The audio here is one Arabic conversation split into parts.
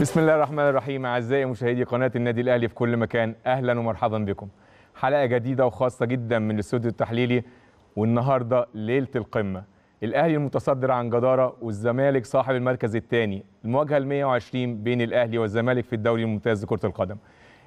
بسم الله الرحمن الرحيم. أعزائي مشاهدي قناة النادي الأهلي في كل مكان أهلا ومرحبا بكم. حلقة جديدة وخاصة جدا من الاستوديو التحليلي والنهاردة ليلة القمة. الأهلي المتصدر عن جدارة والزمالك صاحب المركز الثاني. المواجهة ال 120 بين الأهلي والزمالك في الدوري الممتاز لكرة القدم.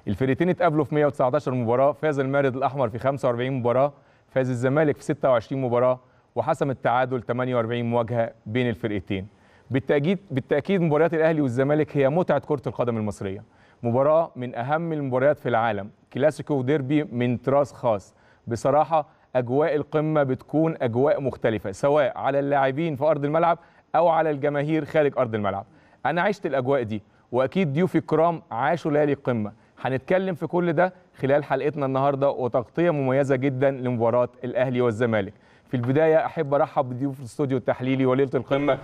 الفريقين اتقابلوا في 119 مباراة. فاز المارد الأحمر في 45 مباراة. فاز الزمالك في 26 مباراة. وحسم التعادل 48 مواجهة بين الفرقتين بالتأكيد بالتأكيد مباريات الأهلي والزمالك هي متعة كرة القدم المصرية. مباراة من أهم المباريات في العالم. كلاسيكو وديربي من طراز خاص. بصراحة أجواء القمة بتكون أجواء مختلفة سواء على اللاعبين في أرض الملعب أو على الجماهير خارج أرض الملعب. أنا عشت الأجواء دي وأكيد ضيوفي الكرام عاشوا ليالي القمة. هنتكلم في كل ده خلال حلقتنا النهاردة وتغطية مميزة جدا لمباراة الأهلي والزمالك. في البداية أحب أرحب بضيوف الاستوديو التحليلي وليلة القمة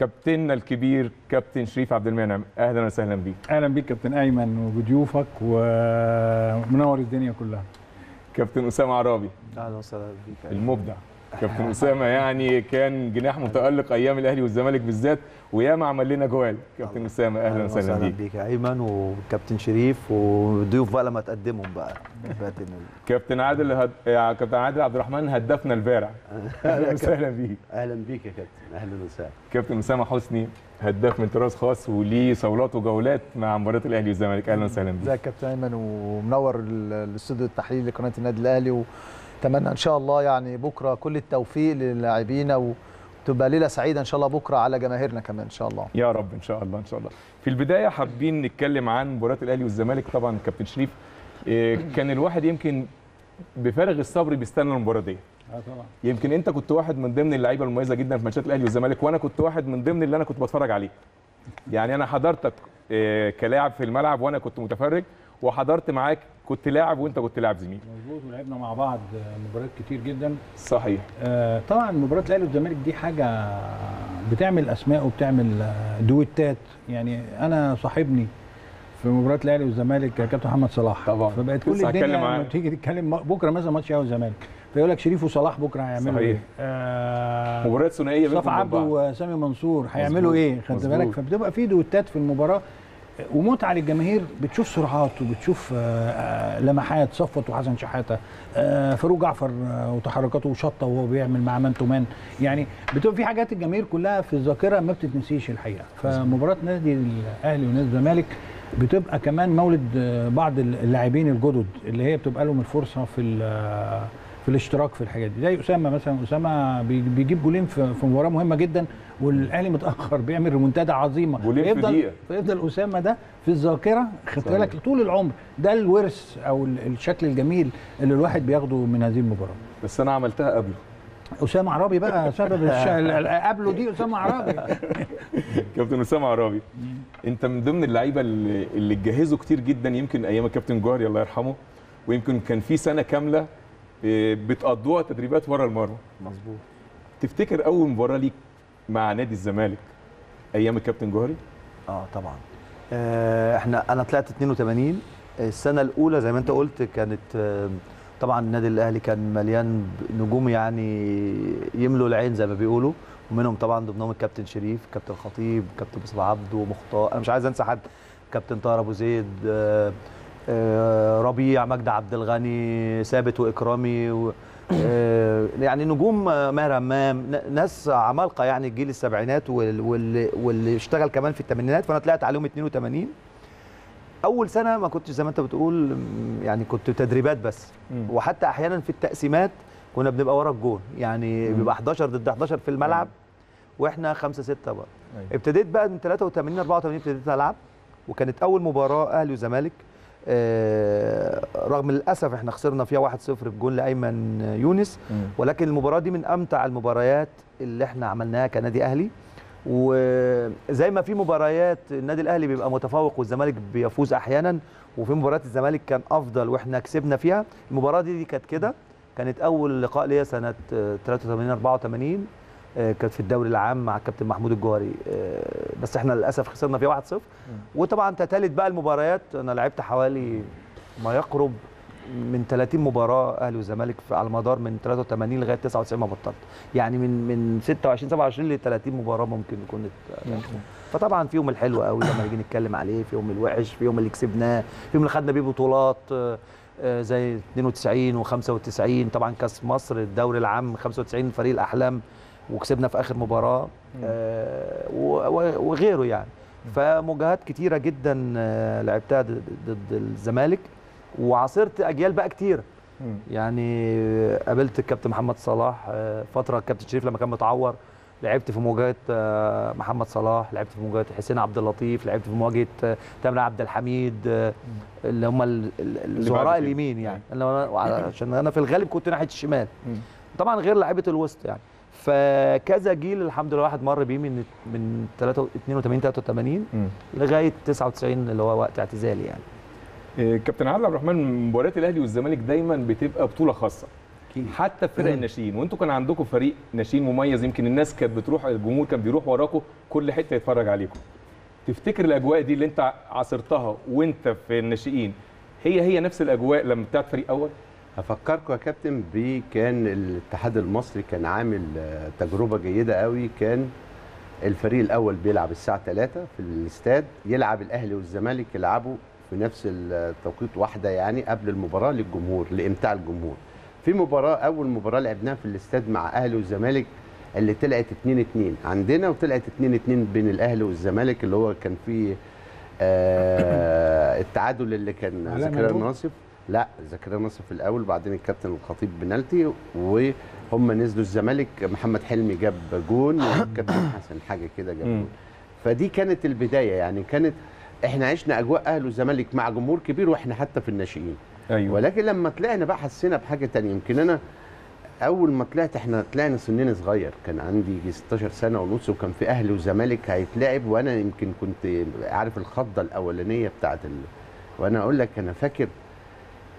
كابتننا الكبير كابتن شريف عبد المنعم أهلا وسهلا بيك. أهلا بيك كابتن أيمن وبضيوفك ومنور الدنيا كلها. كابتن أسامة عرابي. أهلا وسهلا بيك. المبدع. كابتن أسامة يعني كان جناح متألق أيام الأهلي والزمالك بالذات وياما عمل لنا جوال. كابتن أسامة أهلا وسهلا بيك. بيك يا أيمن وكابتن شريف وضيوف بقى لما تقدمهم بقى. كابتن كابتن عادل هد... يا كابتن عادل عبد الرحمن هدفنا البارع أهلا وسهلا بيك. أهلا بيك يا كابتن أهلا وسهلا. كابتن أسامة حسني هداف من طراز خاص وليه صولات وجولات مع مباراة الأهلي والزمالك. أهلا وسهلا بيك. ازيك يا كابتن أيمن ومنور ال- الاستوديو التحليلي لقناة النادي الأهلي واتمنى إن شاء الله يعني بكرة كل التوفيق للاعبينا وتبقى ليلة سعيدة إن شاء الله بكرة على جماهيرنا كمان إن شاء الله. يا رب إن شاء الله إن شاء الله. في البداية حابين نتكلم عن مباراة الأهلي والزمالك. طبعا كابتن شريف إيه، كان الواحد يمكن بفارغ الصبر بيستنى المباراة دي. طبعا. يمكن أنت كنت واحد من ضمن اللعيبة المميزة جدا في ماتشات الأهلي والزمالك وأنا كنت واحد من ضمن اللي أنا كنت بتفرج عليه. يعني أنا حضرتك إيه، كلاعب في الملعب وأنا كنت متفرج وحضرت معاك كنت لاعب وانت كنت لاعب زميل مظبوط ولعبنا مع بعض مباريات كتير جدا صحيح آه، طبعا مباراه الأهلي والزمالك دي حاجة بتعمل أسماء وبتعمل آه، دويتات يعني أنا صاحبني في مباراه الأهلي والزمالك كابتن محمد صلاح طبعا. فبقت كل الدنيا. لما تيجي تتكلم بكرة مثلا ماتش الأهلي والزمالك فيقول لك شريف وصلاح بكرة هيعملوا صحيح. إيه؟ آه مباريات ثنائية مصطفى بينكم عبده. وسامي منصور هيعملوا إيه خدت. بالك فبتبقى في دوتات في المباراة ومتعه للجماهير بتشوف سرعات وبتشوف آه، آه، لمحات صفوت وحسن شحاتة آه، فاروق جعفر وتحركاته وشطه وهو بيعمل مع man to man يعني بتبقى في حاجات الجماهير كلها في الذاكرة ما بتتنسيش الحقيقة. فمباراة نادي الأهلي ونادي الزمالك بتبقى كمان مولد بعض اللاعبين الجدد اللي هي بتبقى لهم الفرصة في في الاشتراك في الحاجات دي. زي أسامة مثلا أسامة بي- بيجيب جولين في في مباراة مهمة جدا والأهلي متأخر بيعمل ريمونتادا عظيمة. فيفضل-. فيفضل أسامة ده في الذاكرة خدت. بالك؟ طول العمر. ده الورث أو ال- الشكل الجميل اللي الواحد بياخده من هذه المباراة. بس أنا عملتها قبله. أسامة عرابي بقى سبب الش... ال- قبله دي أسامة عرابي. كابتن أسامة عرابي أنت من ضمن اللعيبة اللي اللي اتجهزوا كتير جدا يمكن أيام الكابتن جوهري الله يرحمه ويمكن كان في سنة كاملة إيه، بتقضوها تدريبات ورا المرمى. مظبوط. تفتكر أول مباراة ليك مع نادي الزمالك أيام الكابتن جوهري؟ آه طبعا. آه إحنا أنا طلعت 82 السنة الأولى زي ما أنت قلت كانت آه طبعا النادي الأهلي كان مليان نجوم يعني يملوا العين زي ما بيقولوا. ومنهم طبعا ضمنهم الكابتن شريف كابتن خطيب كابتن مصطفى عبده ومختار أنا مش عايز أنسى حد. كابتن طاهر أبو زيد آه ربيع مجدي عبد الغني ثابت وإكرامي يعني نجوم آه، ماهر همام ناس عمالقة يعني الجيل السبعينات وال- واللي, واللي اشتغل كمان في الثمانينات فأنا طلعت عليهم 82 أول سنة ما كنتش زي ما أنت بتقول يعني كنت تدريبات بس. وحتى أحيانا في التقسيمات كنا بنبقى ورا الجون. يعني. بيبقى 11 ضد 11 في الملعب وإحنا 5 6 بقى. أيوة. ابتديت بقى من 83 84 ابتديت ألعب. وكانت أول مباراة أهلي وزمالك. آه، رغم للاسف إحنا خسرنا فيها 1-0 بجون لأيمن يونس. ولكن المباراة دي من أمتع المباريات اللي إحنا عملناها كنادي أهلي. وزي ما في مباريات النادي الأهلي بيبقى متفوق والزمالك بيفوز أحيانا وفي مباريات الزمالك كان أفضل وإحنا كسبنا فيها. المباراة دي, دي كانت كده كانت أول لقاء ليا سنة آه، 83 84 آه، كانت في الدوري العام مع الكابتن محمود الجوهري. آه، بس إحنا للأسف خسرنا فيها 1-0 وطبعا تتالت بقى المباريات أنا لعبت حوالي ما يقرب من 30 مباراة أهلي وزمالك في- على مدار من 83 لغاية 99 ما بطلت. يعني من من 26 27 ل 30 مباراة ممكن يكون فطبعا فيهم الحلو قوي لما نيجي نتكلم عليه فيهم الوحش فيهم اللي كسبناه فيهم اللي خدنا بيه بطولات آه، آه، زي 92 و95 طبعا كأس مصر الدوري العام 95 فريق الأحلام. وكسبنا في آخر مباراة آه، وغيره يعني. فمواجهات كتيرة جدا آه، لعبتها ضد الزمالك وعاصرت أجيال بقى كتيره. يعني قابلت الكابتن محمد صلاح آه، فترة الكابتن شريف لما كان متعور. لعبت في مواجهة محمد صلاح لعبت في مواجهة حسين عبد اللطيف لعبت في مواجهة تامر عبد الحميد اللي هم ال- ال- الزهراء. اليمين يعني. عشان أنا في الغالب كنت ناحية الشمال. طبعا غير لعيبة الوسط يعني. فكذا جيل الحمد لله واحد مر بيه من من 82 83 مم. لغاية 99 اللي هو وقت اعتزالي يعني. إيه، كابتن عادل عبد الرحمن مباريات الأهلي والزمالك دايما بتبقى بطولة خاصة. حتى في فرق الناشئين. وانتوا كان عندكم فريق ناشئين مميز يمكن الناس كانت بتروح الجمهور كان بيروح وراكم كل حتة يتفرج عليكم. تفتكر الأجواء دي اللي انت عاصرتها وانت في الناشئين هي هي نفس الأجواء لما بتاعت فريق أول؟ هفكركم يا كابتن بكان الاتحاد المصري كان عامل آه، تجربة جيدة قوي. كان الفريق الأول بيلعب الساعة 3 في الاستاد يلعب الأهلي والزمالك يلعبوا في نفس التوقيت واحدة يعني قبل المباراة للجمهور لإمتاع الجمهور. في مباراة أول مباراة لعبناها في الاستاد مع أهلي والزمالك اللي طلعت 2 2 عندنا وطلعت 2 2 بين الأهلي والزمالك اللي هو كان فيه آه التعادل اللي كان زكريا؟ ناصف لا زكريا ناصف في الأول بعدين الكابتن الخطيب بنالتي وهم نزلوا الزمالك. محمد حلمي جاب جون والكابتن حسن حاجة كده جاب. جون. فدي كانت البداية يعني كانت إحنا عشنا أجواء أهلي والزمالك مع جمهور كبير وإحنا حتى في الناشئين. أيوه. ولكن لما طلعنا بقى حسينا بحاجة تانية. يمكن أنا أول ما طلعت إحنا طلعنا سننا صغير. كان عندي يجي 16 سنة ونص وكان في أهلي وزمالك هيتلعب. وأنا يمكن كنت عارف الخضة الأولانية بتاعت ال... وأنا أقول لك أنا فاكر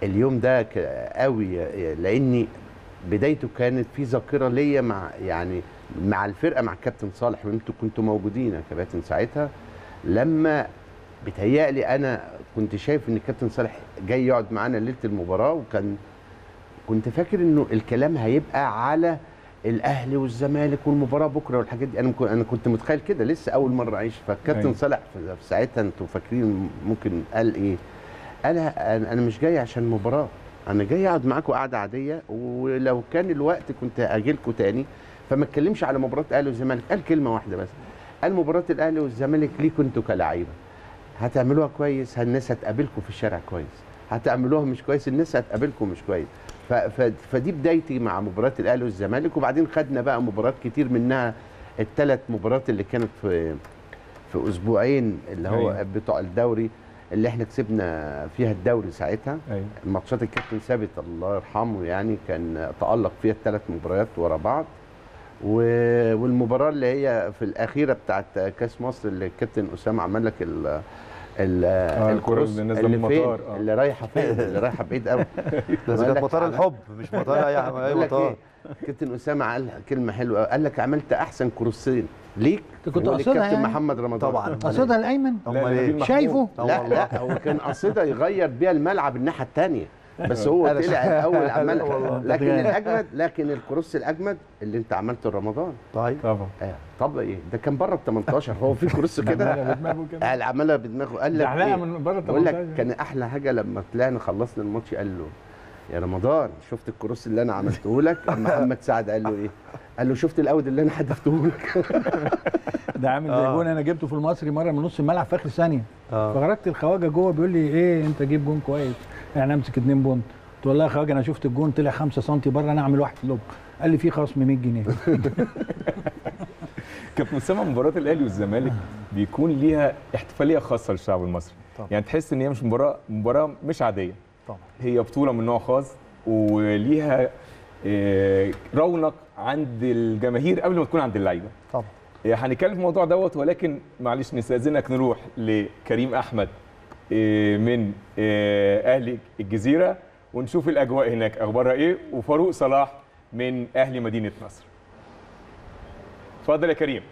اليوم ده قوي لأني بدايته كانت في ذاكرة ليا مع يعني مع الفرقة مع الكابتن صالح. وانتوا كنتوا موجودين يا كباتن ساعتها. لما بتهيألي أنا كنت شايف إن الكابتن صالح جاي يقعد معانا ليلة المباراة وكان كنت فاكر إنه الكلام هيبقى على الأهلي والزمالك والمباراة بكرة والحاجات دي. أنا أنا كنت متخيل كده. لسه أول مرة أعيش. فالكابتن أيوة. صالح في ساعتها أنتوا فاكرين ممكن قال إيه؟ أنا أنا مش جاي عشان مباراة. أنا جاي أقعد معاكم قعدة عادية ولو كان الوقت كنت أجي لكم تاني. فما اتكلمش على مباراة الأهلي والزمالك قال كلمة واحدة بس. قال مباراة الأهلي والزمالك ليكوا أنتوا كلاعيبة؟ هتعملوها كويس الناس هتقابلكم في الشارع كويس. هتعملوها مش كويس الناس هتقابلكم مش كويس. فدي بدايتي مع مباراة الأهلي والزمالك. وبعدين خدنا بقى مباريات كتير منها الثلاث مباريات اللي كانت في في أسبوعين اللي هو أيوة. بتوع الدوري. اللي إحنا كسبنا فيها الدوري ساعتها. أيوه. ماتشات الكابتن ثابت الله يرحمه يعني كان تألق فيها الثلاث مباريات ورا بعض. و... والمباراة اللي هي في الأخيرة بتاعت كأس مصر اللي الكابتن أسامة عمل لك ال ال آه، الكروس اللي من فين؟ المطار، آه. اللي رايحة فين؟ اللي رايحة بعيد قوي. بس وقال كانت مطار الحب مش مطار اي مطار. إيه كابتن أسامة قال كلمة حلوة. قال لك عملت أحسن كروسين. ليك؟ كنت قاصدها يعني؟ محمد رمضان. طبعا. قصدها الايمن نبيل إيه؟ محمود. شايفه؟ لا لا هو كان قصده يغير بيها الملعب الناحية الثانية بس هو طلع الأول عمال والله. لكن الأجمد لكن الكروس الأجمد اللي أنت عملته رمضان. طيب. طبعا. آه، طب إيه؟ ده كان بره ال 18 هو في cross كده؟ بدماغه كده. قال عملها بدماغه. قال لك إيه؟ من بره بقول لك 18 كان أحلى حاجة لما طلعنا خلصنا الماتش قال له يا رمضان شفت ال cross اللي أنا عملته لك؟ محمد سعد قال له إيه؟ قال له شفت الأوت اللي أنا حدفته لك؟ ده عامل زي آه. جون أنا جبته في المصري مرة من نص الملعب في آخر ثانية. آه. فخرجت الخواجة جوه بيقول لي إيه أنت جيب جون كويس. يعني أمسك اتنين point. قلت والله يا خواجة أنا شفت الجون طلع 5 سم بره أنا أعمل واحد lob قال لي في خصم 100 جنيه. كابتن اسامه مباراة الأهلي والزمالك بيكون ليها احتفالية خاصة للشعب المصري. طبعا. يعني تحس إن هي مش مباراة مباراة مش عادية. طبعا. هي بطولة من نوع خاص وليها آه، رونق عند الجماهير قبل ما تكون عند اللعيبة. طبعا. آه، هنتكلم في الموضوع دوت ولكن معلش نستأذنك نروح لكريم أحمد آه، من أهلي الجزيرة ونشوف الأجواء هناك. أخبارها إيه؟ وفاروق صلاح من أهلي مدينة نصر. اتفضل يا كريم.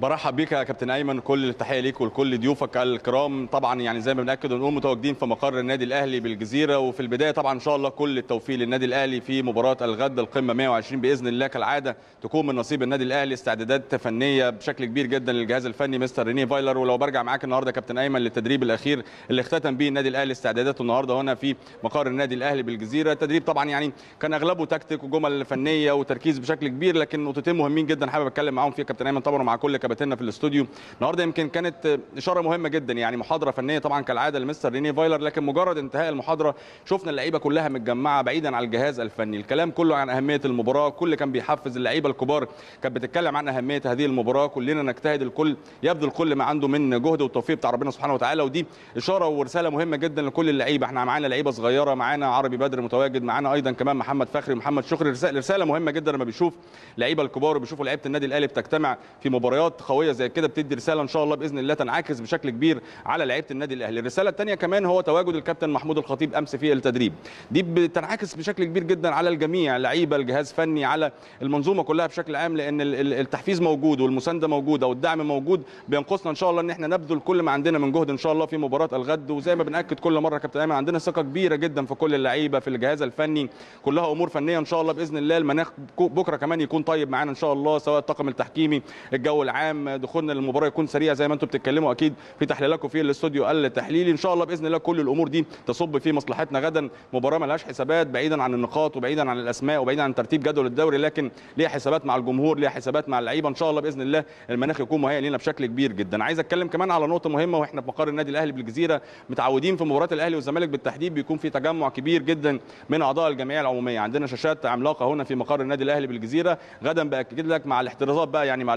برحب بيك يا كابتن ايمن كل التحية ليك ولكل ضيوفك الكرام. طبعا يعني زي ما بنأكد ونقول متواجدين في مقر النادي الأهلي بالجزيرة وفي البداية طبعا إن شاء الله كل التوفيق للنادي الأهلي في مباراة الغد القمة 120 بإذن الله. كالعادة تكون من نصيب النادي الأهلي استعدادات فنية بشكل كبير جدا للجهاز الفني مستر ريني فايلر. ولو برجع معاك النهارده كابتن ايمن للتدريب الأخير اللي اختتم به النادي الأهلي استعداداته النهارده هنا في مقر النادي الأهلي بالجزيرة. التدريب طبعا يعني كان أغلبه تكتيك وجمل فنية وتركيز بشكل كبير لكن نقطتين مهمين جدا حابب أتكلم معاهم فيها كابتن ايمن. طبعا ومع كل كباتننا في الاستوديو. النهارده يمكن كانت إشارة مهمة جدا يعني محاضرة فنية طبعا كالعادة لمستر ريني فايلر لكن مجرد انتهاء المحاضرة شفنا اللعيبة كلها متجمعة بعيدا عن الجهاز الفني. الكلام كله عن أهمية المباراة كل كان بيحفز اللعيبة الكبار كانت بتتكلم عن أهمية هذه المباراة. كلنا نجتهد الكل يبذل كل ما عنده من جهد والتوفيق بتاع ربنا سبحانه وتعالى. ودي إشارة ورسالة مهمة جدا لكل اللعيبة. إحنا معانا لعيبة صغيرة معانا عربي بدر متواجد معانا أيضا كمان محمد فخري ومحمد شكري رساله مهمة جدا لما بيشوف لعيبه الكبار وبيشوفوا لعيبة النادي الأهلي بتجتمع في مباريات قوية زي كده بتدي رسالة إن شاء الله بإذن الله تنعكس بشكل كبير على لعيبة النادي الأهلي. الرسالة الثانية كمان هو تواجد الكابتن محمود الخطيب أمس في التدريب. دي بتنعكس بشكل كبير جدا على الجميع لعيبة الجهاز فني على المنظومة كلها بشكل عام لأن ال- ال- التحفيز موجود والمساندة موجودة والدعم موجود. بينقصنا إن شاء الله إن إحنا نبذل كل ما عندنا من جهد إن شاء الله في مباراة الغد. وزي ما بنأكد كل مرة كابتن أيمن عندنا ثقة كبيرة جدا في كل اللعيبة في الجهاز الفني كلها أمور فنية إن شاء الله بإذن الله. المناخ بكرة كمان يكون طيب معانا إن شاء الله سواء الطاقم التحكيمي الجو العام. دخولنا للمباراه يكون سريع زي ما أنتم بتتكلموا أكيد في تحليلاتكم في الاستوديو التحليلي. ان شاء الله باذن الله كل الأمور دي تصب في مصلحتنا غدا. مباراه ملهاش حسابات بعيدا عن النقاط وبعيدا عن الاسماء وبعيدا عن ترتيب جدول الدوري لكن ليها حسابات مع الجمهور ليها حسابات مع اللعيبه. ان شاء الله باذن الله المناخ يكون مهيئ لنا بشكل كبير جدا. عايز اتكلم كمان على نقطه مهمه وإحنا في مقر النادي الاهلي بالجزيره. متعودين في مباراه الاهلي والزمالك بالتحديد بيكون في تجمع كبير جدا من اعضاء الجمعيه العموميه. عندنا شاشات عملاقه هنا في مقر النادي الاهلي بالجزيره. غدا بأكد لك مع الاحترازات بقى يعني مع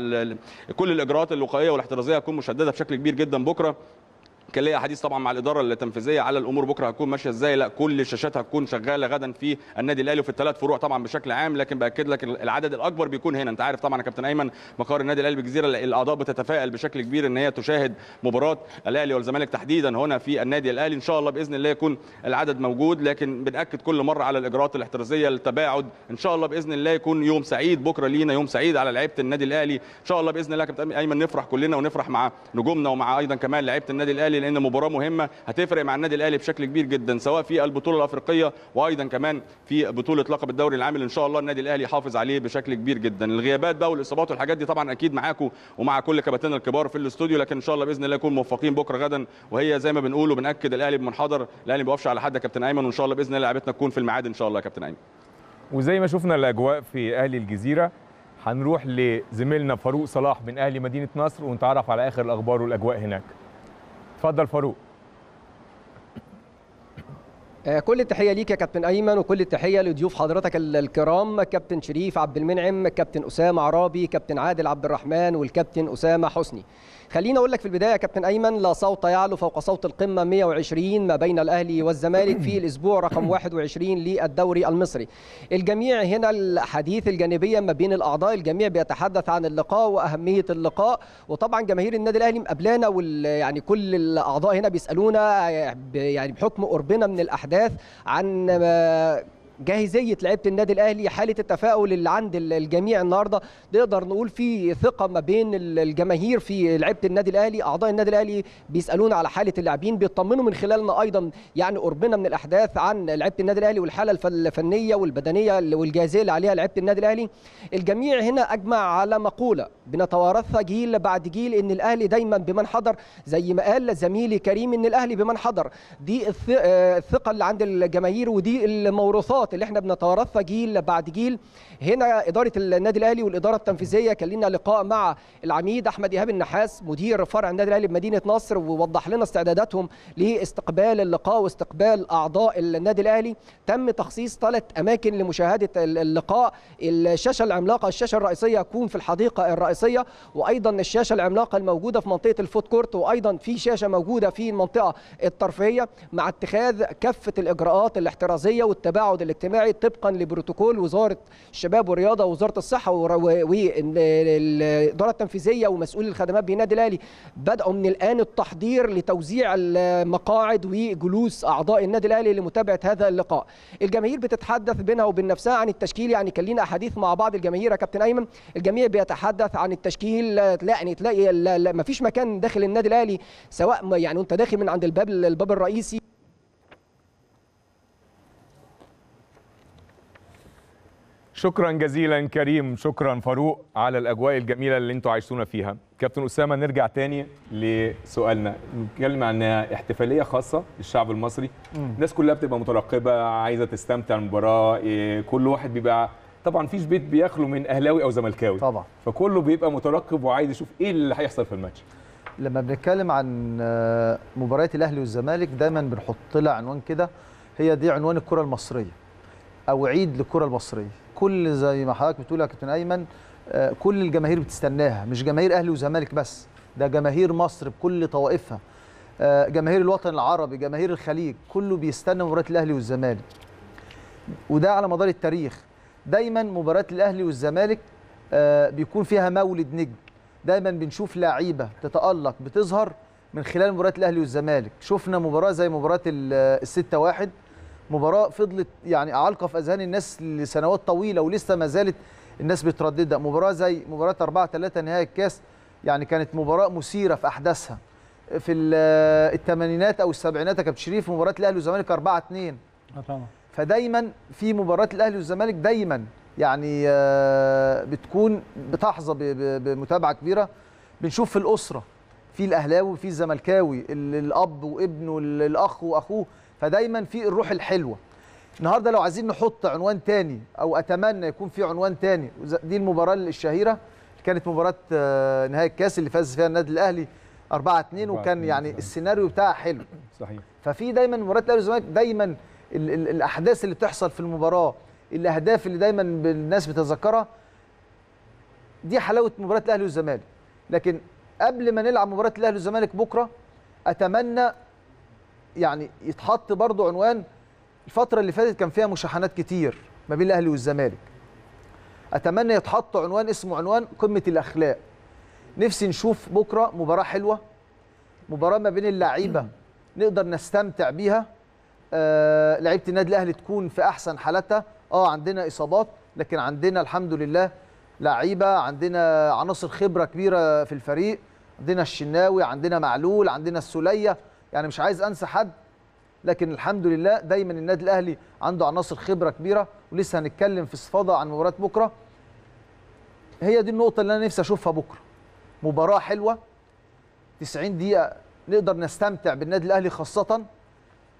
كل الإجراءات الوقائيه والاحترازية هتكون مشددة بشكل كبير جدا بكرة. كان ليا حديث طبعا مع الإدارة التنفيذية على الأمور بكرة هتكون ماشية إزاي. لا كل الشاشات هتكون شغالة غدا في النادي الأهلي وفي الثلاث فروع طبعا بشكل عام. لكن بأكد لك العدد الأكبر بيكون هنا. أنت عارف طبعا يا كابتن أيمن مقر النادي الأهلي بالجزيره الأعضاء بتتفائل بشكل كبير إن هي تشاهد مباراة الأهلي والزمالك تحديدا هنا في النادي الأهلي. إن شاء الله بإذن الله يكون العدد موجود. لكن بنأكد كل مرة على الإجراءات الاحترازية التباعد. إن شاء الله بإذن الله يكون يوم سعيد بكرة لينا يوم سعيد على لعيبة النادي الأهلي. إن شاء الله بإذن الله كابتن أيمن نفرح كلنا ونفرح مع نجومنا ومع أيضا كمان لعيبة النادي الأهلي. لأن مباراة مهمة هتفرق مع النادي الأهلي بشكل كبير جدا سواء في البطولة الأفريقية وأيضا كمان في بطولة لقب الدوري العام اللي إن شاء الله النادي الأهلي يحافظ عليه بشكل كبير جدا. الغيابات بقى والإصابات والحاجات دي طبعا أكيد معاكم ومع كل كباتننا الكبار في الاستوديو لكن إن شاء الله بإذن الله نكون موفقين بكرة غدا وهي زي ما بنقول وبنأكد الأهلي بمنحدر الأهلي ما على حد يا كابتن أيمن وإن شاء الله بإذن الله لعيبتنا تكون في الميعاد إن شاء الله يا كابتن أيمن. وزي ما شفنا الأجواء في أهلي الجزيرة هنروح لزميلنا فاروق صلاح من أهلي مدينة نصر ونتعرف على آخر الأخبار والأجواء هناك. اتفضل فاروق. آه، كل التحية ليك يا كابتن أيمن وكل التحية لضيوف حضرتك ال- الكرام كابتن شريف عبد المنعم كابتن أسامة عرابي كابتن عادل عبد الرحمن والكابتن أسامة حسني. خليني أقول لك في البداية يا كابتن أيمن لا صوت يعلو فوق صوت القمة 120 ما بين الأهلي والزمالك في الأسبوع رقم 21 للدوري المصري. الجميع هنا الاحاديث الجانبية ما بين الأعضاء الجميع بيتحدث عن اللقاء وأهمية اللقاء. وطبعا جماهير النادي الأهلي مقابلانا وال يعني كل الأعضاء هنا بيسألونا يعني بحكم قربنا من الأحداث عن جاهزيه لعيبة النادي الأهلي حالة التفاؤل اللي عند ال- الجميع النهارده. نقدر نقول في ثقة ما بين ال- الجماهير في لعيبة النادي الأهلي. أعضاء النادي الأهلي بيسألونا على حالة اللاعبين بيطمنوا من خلالنا أيضا يعني قربنا من الأحداث عن لعيبة النادي الأهلي والحالة الف- الفنية والبدنية والجاهزيه اللي عليها لعيبة النادي الأهلي. الجميع هنا أجمع على مقولة بنتوارثها جيل بعد جيل إن الأهلي دايما بمن حضر زي ما قال زميلي كريم إن الأهلي بمن حضر. دي آه، الثقة اللي عند الجماهير ودي الموروثات اللي إحنا بنتوارثها جيل بعد جيل هنا إدارة النادي الأهلي والإدارة التنفيذية كان لنا لقاء مع العميد أحمد إيهاب النحاس مدير فرع النادي الأهلي بمدينة نصر ووضح لنا استعداداتهم لاستقبال اللقاء واستقبال أعضاء النادي الأهلي. تم تخصيص ثلاث أماكن لمشاهدة اللقاء. الشاشة العملاقة الشاشة الرئيسية هتكون في الحديقة الرئيسية وأيضا الشاشة العملاقة الموجودة في منطقة ال food court وأيضا في شاشة موجودة في المنطقة الترفيهيه مع اتخاذ كافة الإجراءات الاحترازية والتباعد الاجتماعي طبقا لبروتوكول وزارة الشباب والرياضة ووزارة الصحة والاداره التنفيذية ومسؤول الخدمات بالنادي الأهلي بدأوا من الآن التحضير لتوزيع المقاعد وجلوس أعضاء النادي الأهلي لمتابعة هذا اللقاء. الجماهير بتتحدث بينها وبين نفسها عن التشكيل يعني كان لينا أحاديث مع بعض الجماهير يا كابتن أيمن. الجميع بيتحدث عن التشكيل لا يعني تلاقي ما فيش مكان داخل النادي الأهلي سواء يعني وانت داخل من عند الباب الباب الرئيسي. شكرا جزيلا كريم شكرا فاروق على الأجواء الجميلة اللي أنتوا عايشونا فيها. كابتن أسامة نرجع تاني لسؤالنا. نتكلم عن احتفالية خاصة للشعب المصري. الناس كلها بتبقى مترقبة عايزة تستمتع بالمباراة إيه، كل واحد بيبقى طبعا فيش بيت بيخلو من أهلاوي أو زملكاوي. طبعا. فكله بيبقى مترقب وعايز يشوف إيه اللي هيحصل في الماتش. لما بنتكلم عن آه، مباريات الأهلي والزمالك دايما بنحط لها عنوان كده هي دي عنوان الكرة المصرية أو عيد للكرة المصرية. كل زي ما حضرتك بتقول يا كابتن أيمن آه، كل الجماهير بتستناها مش جماهير أهلي وزمالك بس ده جماهير مصر بكل طوائفها. آه، جماهير الوطن العربي جماهير الخليج كله بيستنى مباراة الأهلي والزمالك. وده على مدار التاريخ. دايما مباراة الأهلي والزمالك آه، بيكون فيها مولد نجم. دايما بنشوف لعيبة تتألق بتظهر من خلال مباراة الأهلي والزمالك. شفنا مباراة زي مباراة الستة واحد. مباراة فضلت يعني عالقه في أذهان الناس لسنوات طويلة ولسه ما زالت الناس بترددها مباراة زي مباراة 4 3 نهائي الكاس يعني كانت مباراة مثيرة في أحداثها. في ال- الثمانينات أو السبعينات يا كابتن شريف مباراة الأهلي والزمالك 4 2 آه طبعا. فدايما في مباراة الأهلي والزمالك دايما يعني آه، بتكون بتحظى بمتابعة كبيرة. بنشوف في الأسرة في الأهلاوي وفي الزملكاوي ال- الأب وابنه ال- الأخ وأخوه فدايما في الروح الحلوة. النهارده لو عايزين نحط عنوان تاني أو أتمنى يكون في عنوان تاني دي المباراة الشهيرة. كانت مباراة آه، نهائي الكاس اللي فاز فيها النادي الأهلي 4 2 وكان 4-2 يعني. السيناريو بتاعها حلو. صحيح. ففي دايما مباراة الأهلي والزمالك دايما ال ال الأحداث اللي بتحصل في المباراة الأهداف اللي دايما الناس بتتذكرها دي حلاوة مباراة الأهلي والزمالك. لكن قبل ما نلعب مباراة الأهلي والزمالك بكرة أتمنى يعني يتحط برضو عنوان الفترة اللي فاتت كان فيها مشاحنات كتير ما بين الأهلي والزمالك. أتمنى يتحط عنوان اسمه عنوان قمة الأخلاق. نفسي نشوف بكرة مباراة حلوة مباراة ما بين اللعيبة نقدر نستمتع بيها. آه لعيبة النادي الأهلي تكون في أحسن حالاتها. آه عندنا إصابات لكن عندنا الحمد لله لعيبة عندنا عناصر خبرة كبيرة في الفريق. عندنا الشناوي عندنا معلول عندنا السولية. يعني مش عايز انسى حد لكن الحمد لله دايما النادي الأهلي عنده عناصر خبرة كبيرة ولسه هنتكلم في استفاضه عن مباراة بكرة. هي دي النقطة اللي أنا نفسي أشوفها بكرة. مباراة حلوة 90 دقيقة نقدر نستمتع بالنادي الأهلي خاصة.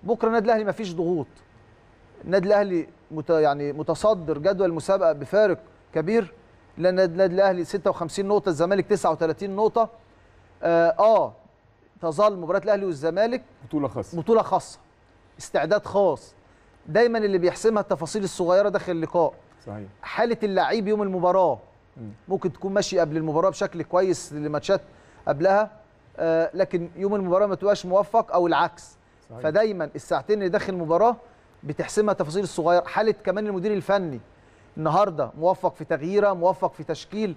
بكرة النادي الأهلي مفيش ضغوط. النادي الأهلي مت يعني متصدر جدول المسابقه بفارق كبير. لأن النادي الأهلي 56 نقطة الزمالك 39 نقطة. آه, آه تظل مباراة الأهلي والزمالك بطولة خاصة. بطولة خاصة. استعداد خاص. دايما اللي بيحسمها التفاصيل الصغيرة داخل اللقاء. صحيح. حالة اللعيب يوم المباراة مم. ممكن تكون ماشي قبل المباراة بشكل كويس لماتشات قبلها آه لكن يوم المباراة ما تبقاش موفق أو العكس. صحيح. فدايما الساعتين اللي داخل المباراة بتحسمها التفاصيل الصغيرة. حالة كمان المدير الفني النهارده موفق في تغييره موفق في تشكيل.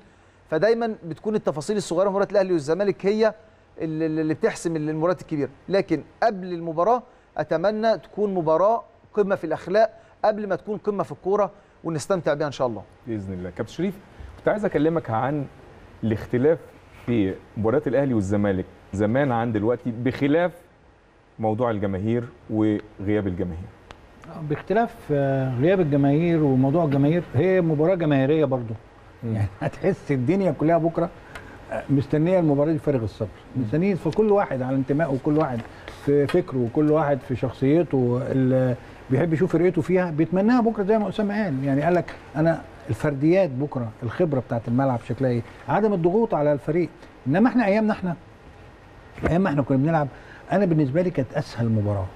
فدايما بتكون التفاصيل الصغيرة في مباراة الأهلي والزمالك هي اللي اللي بتحسم المباريات الكبيرة. لكن قبل المباراة أتمنى تكون مباراة قمة في الأخلاق قبل ما تكون قمة في الكورة ونستمتع بيها إن شاء الله. بإذن الله. كابتن شريف كنت عايز أكلمك عن الاختلاف في مباريات الأهلي والزمالك زمان عن دلوقتي بخلاف موضوع الجماهير وغياب الجماهير. باختلاف آه، غياب الجماهير وموضوع الجماهير هي مباراة جماهيرية برضو. يعني هتحس الدنيا كلها بكرة. مستنية المباراة دي فارغ الصبر. مستنيين فكل واحد على انتمائه وكل واحد في فكره وكل واحد في شخصيته. اللي بيحب يشوف فرقته فيها. بيتمناها بكرة زي ما أسامة قال. يعني قال لك أنا الفرديات بكرة الخبرة بتاعت الملعب شكلها إيه؟ عدم الضغوط على الفريق. إنما إحنا أيامنا إحنا أيام ما إحنا كنا بنلعب. أنا بالنسبة لي كانت أسهل مباراة.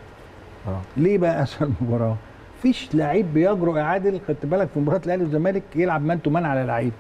آه. ليه بقى أسهل مباراة؟ مفيش لعيب بيجرؤ يا عادل خدت بالك في مباراة الأهلي والزمالك؟ يلعب man to man على لعيب.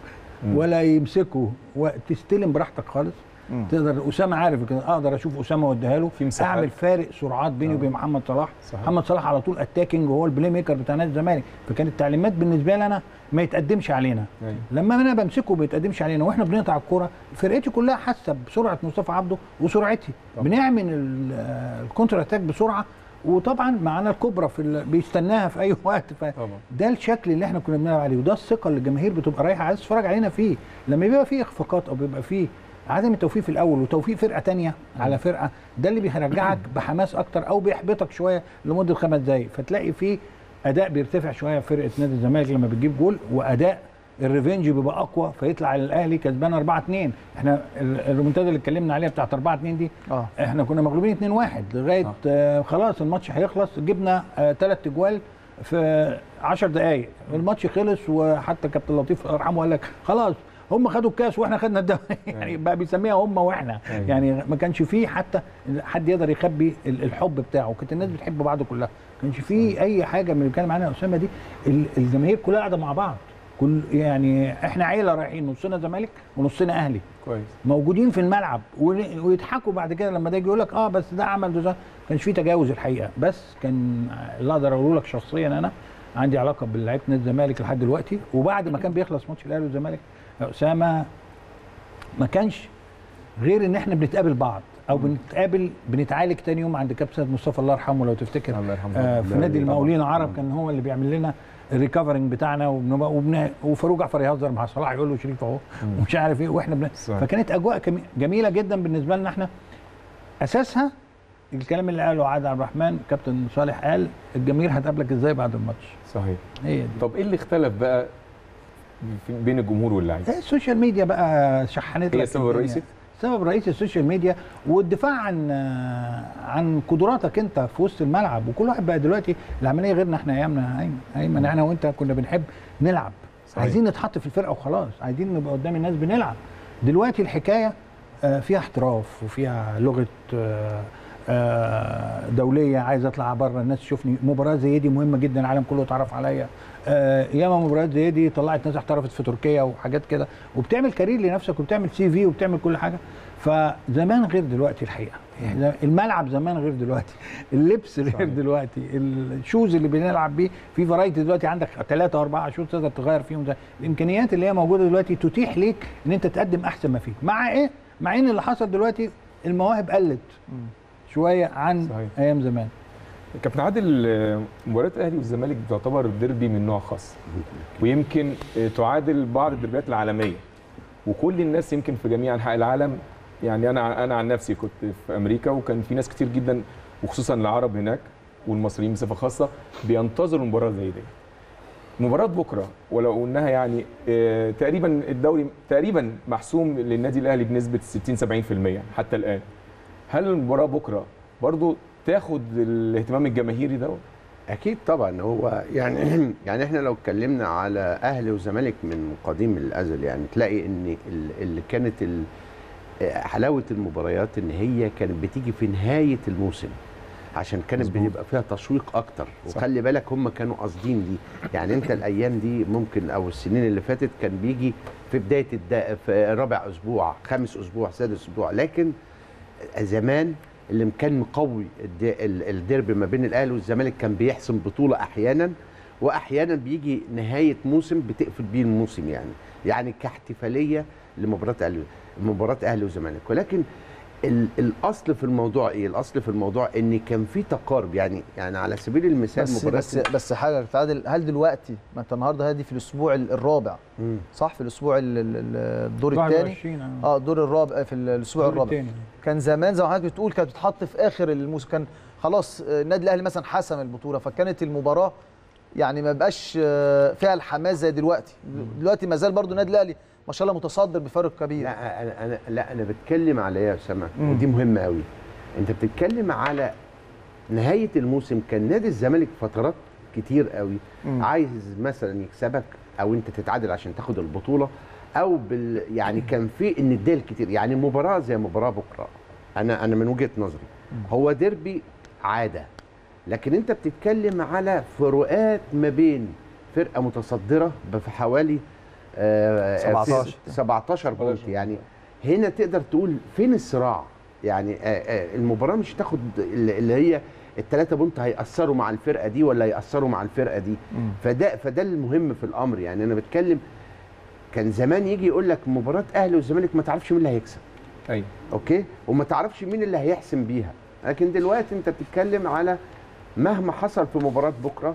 ولا يمسكه وتستلم براحتك خالص. مم. تقدر أسامة عارف كده أقدر أشوف أسامة واديها له. في مساحات. أعمل فارق سرعات بيني وبين محمد صلاح. صحيح. محمد صلاح على طول attacking وهو ال playmaker بتاع نادي الزمالك. فكانت التعليمات بالنسبة لي أنا ما يتقدمش علينا. أيوة. لما أنا بمسكه ما يتقدمش علينا. وإحنا بنقطع الكورة فرقتي كلها حاسة بسرعة مصطفى عبده وسرعتي. بنعمل ال- آه، ال counter attack بسرعة وطبعا معانا الكبرى في ال- بيستناها في أي وقت. فده الشكل اللي إحنا كنا بنلعب عليه وده الثقة اللي الجماهير بتبقى رايحة عايز تتفرج علينا فيه. لما بيبقى فيه إخفاقات أو بيبقى فيه عدم التوفيق في الأول وتوفيق فرقة تانية على فرقة ده اللي بيرجعك بحماس أكتر أو بيحبطك شوية لمدة خمس دقائق فتلاقي فيه أداء بيرتفع شوية في فرقة نادي الزمالك لما بتجيب جول وأداء الريفنج بيبقى أقوى فيطلع الأهلي كسبان 4 2 إحنا ال- الريمونتادا اللي اتكلمنا عليها بتاعت 4 2 دي آه. إحنا كنا مغلوبين 2 1 لغاية آه. خلاص الماتش هيخلص. جبنا آه ثلاث اجوال في 10 دقائق الماتش خلص وحتى كابتن لطيف الله يرحمه قال لك خلاص هم خدوا الكاس وإحنا خدنا الدوري. يعني بقى بيسميها هم وإحنا. أيوة. يعني ما كانش فيه حتى حد يقدر يخبي ال- الحب بتاعه. كانت الناس بتحب بعض كلها. ما كانش فيه أي حاجة من اللي بيتكلم عنها أسامة دي. ال- الجماهير كلها قاعدة مع بعض. كل يعني إحنا عيلة رايحين نصنا زمالك ونصنا أهلي. كويس. موجودين في الملعب. ويضحكوا بعد كده لما ده يجي يقول لك آه بس ده عمل ده. ما كانش في تجاوز الحقيقة. بس كان اللي أقدر أقوله لك شخصيا أنا عندي علاقة بلعيبة نادي الزمالك لحد دلوقتي. وبعد ما كان بيخلص ماتش الأهلي والزمالك يا أسامة ما كانش غير إن إحنا بنتقابل بعض أو بنتقابل بنتعالج تاني يوم عند كابتن مصطفى الله يرحمه لو تفتكر. الله يرحمه. آه في نادي. المقاولين العرب كان هو اللي بيعمل لنا الريكفرنج بتاعنا وبنبقى وبن... وفاروق جعفر يهزر مع صلاح يقول له شريف اهو ومش عارف إيه وإحنا بن... فكانت أجواء. جميلة جدا بالنسبة لنا إحنا أساسها الكلام اللي قاله عادل عبد الرحمن كابتن صالح قال الجماهير هتقابلك إزاي بعد الماتش صحيح هي دي طب إيه اللي اختلف بقى بين الجمهور واللعيبة ال social media بقى شحنت هي السبب. الرئيسي؟ السبب الرئيسي ال social media والدفاع عن عن قدراتك انت في وسط الملعب. وكل واحد بقى دلوقتي العملية غيرنا إحنا ايامنا ايمن ايمن إحنا وانت كنا بنحب نلعب. صحيح. عايزين نتحط في الفرقة وخلاص. عايزين نبقى قدام الناس بنلعب. دلوقتي الحكاية آه، فيها احتراف وفيها لغة آه، آه، دولية عايز اطلع بره الناس تشوفني. مباراة زي دي مهمة جدا العالم كله اتعرف عليا. آه، ياما مباريات زي دي طلعت ناس احترفت في تركيا وحاجات كده وبتعمل career لنفسك وبتعمل CV وبتعمل كل حاجة. فزمان غير دلوقتي الحقيقة. يعني الملعب زمان غير دلوقتي. اللبس غير دلوقتي. ال shoes اللي بنلعب بيه في variety دلوقتي عندك ثلاثة أربعة shoes تقدر تغير فيهم ده الإمكانيات اللي هي موجودة دلوقتي تتيح ليك إن أنت تقدم أحسن ما فيك. مع إيه؟ مع إن اللي حصل دلوقتي المواهب قلت شوية عن صحيح. أيام زمان. كابتن عادل مباراه الاهلي والزمالك تعتبر ديربي من نوع خاص. ويمكن آه، تعادل بعض الدربيات العالمية. وكل الناس يمكن في جميع أنحاء العالم يعني أنا أنا عن نفسي كنت في أمريكا وكان في ناس كتير جدا وخصوصا العرب هناك والمصريين بصفة خاصة بينتظروا مباراه زي دي. مباراة بكرة ولو انها يعني آه، تقريبا الدوري تقريبا محسوم للنادي الأهلي بنسبة 60 70% حتى الآن. هل المباراة بكرة برضو تاخد الاهتمام الجماهيري ده؟ أكيد طبعا هو يعني يعني إحنا لو اتكلمنا على أهلي وزمالك من قديم الازل يعني تلاقي إن ال- اللي كانت حلاوة المباريات إن هي كانت بتيجي في نهاية الموسم عشان كانت مظبوط. بيبقى فيها تشويق أكتر صح. وخلي بالك هم كانوا قاصدين دي يعني أنت الأيام دي ممكن أو السنين اللي فاتت كان بيجي في بداية. في رابع أسبوع خامس أسبوع سادس أسبوع لكن زمان اللي كان مقوي الد- ال- الديربي ما بين الأهلي والزمالك كان بيحسم بطولة أحيانا واحيانا بيجي نهاية موسم بتقفل بيه الموسم يعني يعني كاحتفالية لمباراة أهلي مباراة أهلي وزمالك. ولكن الأصل في الموضوع إيه؟ الأصل في الموضوع إن كان في تقارب يعني يعني على سبيل المثال بس بس بس حاجة تعادل هل دلوقتي ما أنت النهارده هذه في الأسبوع ال- الرابع مم. صح؟ في الأسبوع ال- ال- ال- الدور الثاني 21 آه. الدور الرابع في الأسبوع الرابع. التاني. كان زمان زي ما حضرتك بتقول كانت بتتحط في آخر الموسم كان خلاص آه، النادي الأهلي مثلا حسم البطولة فكانت المباراة يعني ما بقاش آه، فيها الحماس زي دلوقتي. دلوقتي ما زال برضو النادي الأهلي ما شاء الله متصدر بفارق كبير. لا أنا أنا لا أنا بتكلم على إيه يا أسامة. ودي مهمة قوي أنت بتتكلم على نهاية الموسم كان نادي الزمالك فترات كتير قوي مم. عايز مثلا يكسبك أو أنت تتعادل عشان تاخد البطولة أو بال يعني كان في الندال كتير. يعني مباراة زي مباراة بكرة. أنا أنا من وجهة نظري. هو ديربي عادة. لكن أنت بتتكلم على فروقات ما بين فرقة متصدرة بحوالي 17. 17 point يعني هنا تقدر تقول فين الصراع؟ يعني آه، آه، المباراة مش تاخد اللي اللي هي الثلاثه point هيأثروا مع الفرقة دي ولا هيأثروا مع الفرقة دي. فده فده المهم في الأمر. يعني أنا بتكلم كان زمان يجي يقول لك مباراة أهلي والزمالك ما تعرفش مين اللي هيكسب. أيوه. أوكي؟ وما تعرفش مين اللي هيحسم بيها. لكن دلوقتي أنت بتتكلم على مهما حصل في مباراة بكرة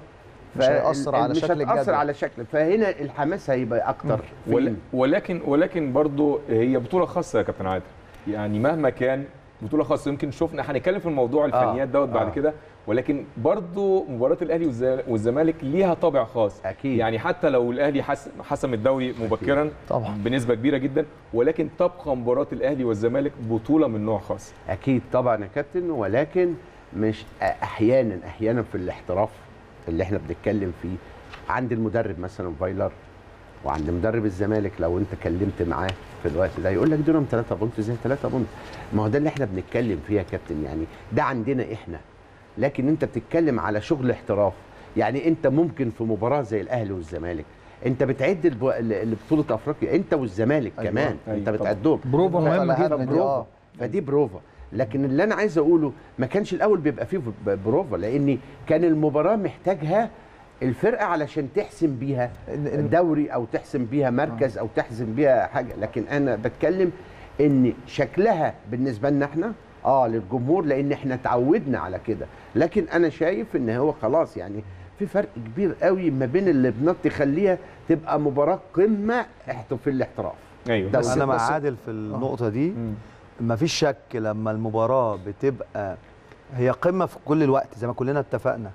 مش هيأثر على مش شكل هتأثر الجدول. على شكل فهنا الحماس هيبقى أكتر ول-؟ ولكن ولكن برضو هي بطولة خاصة يا كابتن عادل يعني مهما كان بطولة خاصة يمكن شفنا هنتكلم في الموضوع الفنيات دوت بعد آه. كده ولكن برضو مباراة الأهلي والز- والزمالك ليها طابع خاص أكيد. يعني حتى لو الأهلي حس- حسم الدوري مبكرا طبعا. بنسبة كبيرة جدا ولكن تبقى مباراة الأهلي والزمالك بطولة من نوع خاص أكيد طبعا يا كابتن ولكن مش أحيانا أحيانا في الاحتراف اللي إحنا بنتكلم فيه عند المدرب مثلا فايلر وعند مدرب الزمالك لو انت كلمت معاه في الوقت ده يقول لك دول 3 point زي 3 point ما هو ده اللي إحنا بنتكلم فيه يا كابتن يعني ده عندنا إحنا لكن انت بتتكلم على شغل احتراف يعني انت ممكن في مباراة زي الأهلي والزمالك انت بتعد لبطوله أفريقيا انت والزمالك أيوة. كمان أيوة انت. بتعدهم بروفا مهمه جدا دي، بروفا آه. فدي بروفا لكن اللي أنا عايز أقوله ما كانش الأول بيبقى فيه بروفا لأن كان المباراة محتاجها الفرقة علشان تحسم بيها دوري أو تحسم بيها مركز أو تحسم بيها حاجة. لكن أنا بتكلم إن شكلها بالنسبة لنا إحنا آه للجمهور لأن إحنا اتعودنا على كده. لكن أنا شايف إن هو خلاص يعني في فرق كبير قوي ما بين اللي بنط تخليها تبقى مباراة قمة في الاحتراف. أيوه. ده أنا مع عادل في النقطة دي مم. مفيش شك لما المباراة بتبقى هي قمة في كل الوقت زي ما كلنا اتفقنا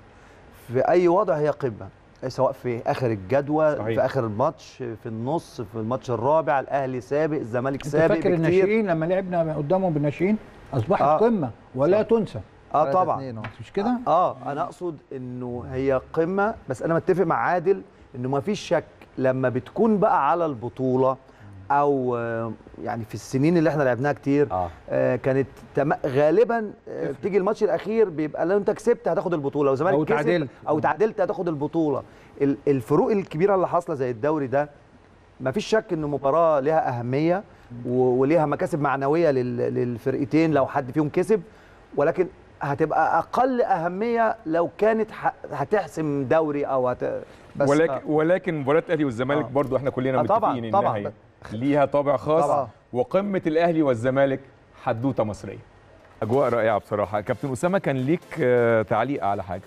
في أي وضع هي قمة سواء في آخر الجدول صحيح. في آخر الماتش في النص في الماتش الرابع الأهلي سابق الزمالك سابق فاكر الناشئين لما لعبنا قدامهم بالناشئين أصبحت آه. قمة ولا تنسى آه طبعا أهو. مش كده؟ آه أنا أقصد إنه هي قمة بس أنا متفق مع عادل إنه ما فيش شك لما بتكون بقى على البطولة أو آه، يعني في السنين اللي إحنا لعبناها كتير آه آه كانت تم... غالبا آه بتيجي الماتش الأخير بيبقى لو انت كسبت هتاخد البطولة لو الزمالك أو كسب تعادلت. أو تعادلت هتاخد البطولة ال- الفروق الكبيرة اللي حاصلة زي الدوري ده ما فيش شك إن مباراة لها أهمية وليها مكاسب معنوية لل... للفرقتين لو حد فيهم كسب ولكن هتبقى أقل أهمية لو كانت ح... هتحسم دوري أو هت... بس ولكن آه. ولكن مباراة الأهلي والزمالك آه. برضو إحنا كلنا آه طبعاً، متفقين طبعاً. انها هي ليها طابع خاص. طبعاً. وقمة الأهلي والزمالك حدوتة مصرية. أجواء رائعة بصراحة. كابتن أسامة كان ليك آه، تعليق على حاجة؟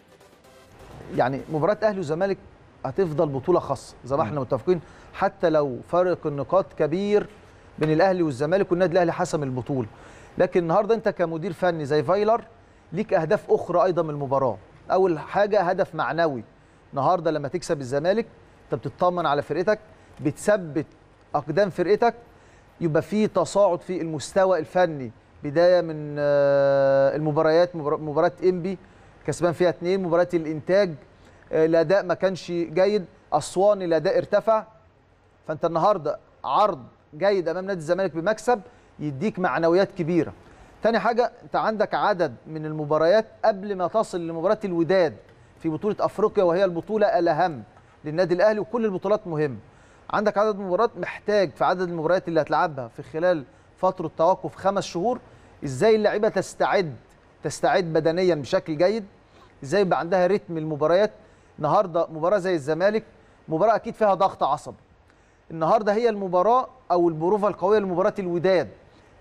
يعني مباراة أهلي وزمالك هتفضل بطولة خاصة زي ما إحنا متفقين. حتى لو فرق النقاط كبير بين الأهلي والزمالك والنادي الأهلي حسم البطولة. لكن النهارده أنت كمدير فني زي فايلر ليك أهداف أخرى أيضا من المباراة. أول حاجة هدف معنوي. النهارده لما تكسب الزمالك أنت بتطمن على فرقتك بتثبت أقدام فرقتك يبقى في تصاعد في المستوى الفني. بداية من آه، المباريات مبار- مباراة إنبي كسبان فيها اتنين مباراة الإنتاج آه، الأداء ما كانش جيد. أسوان الاداء ارتفع. فأنت النهارده عرض جيد أمام نادي الزمالك بمكسب يديك معنويات كبيرة. تاني حاجة أنت عندك عدد من المباريات قبل ما تصل لمباراة الوداد في بطولة أفريقيا وهي البطولة الأهم للنادي الأهلي وكل البطولات مهمه عندك عدد مباريات محتاج في عدد المباريات اللي هتلعبها في خلال فترة توقف خمس شهور. إزاي اللعيبة تستعد تستعد بدنيا بشكل جيد؟ إزاي يبقى عندها رتم المباريات؟ النهارده مباراة زي الزمالك مباراة أكيد فيها ضغط عصبي. النهارده هي المباراة أو البروفة القوية لمباراة الوداد.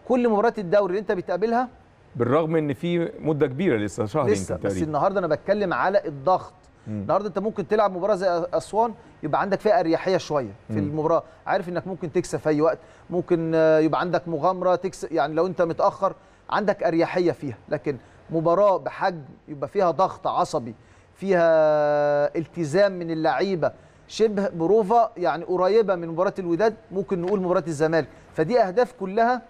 كل مباريات الدوري اللي أنت بتقابلها بالرغم إن في مدة كبيرة لسه شهر لسه بس النهارده أنا بتكلم على الضغط. النهارده انت ممكن تلعب مباراه زي أسوان يبقى عندك فيها اريحيه شوية في مم. المباراه. عارف انك ممكن تكسب في أي وقت. ممكن آه، يبقى عندك مغامره تكسب يعني لو انت متاخر عندك اريحيه فيها. لكن مباراه بحجم يبقى فيها ضغط عصبي فيها التزام من اللعيبه شبه بروفا يعني قريبه من مباراه الوداد ممكن نقول مباراه الزمالك. فدي اهداف كلها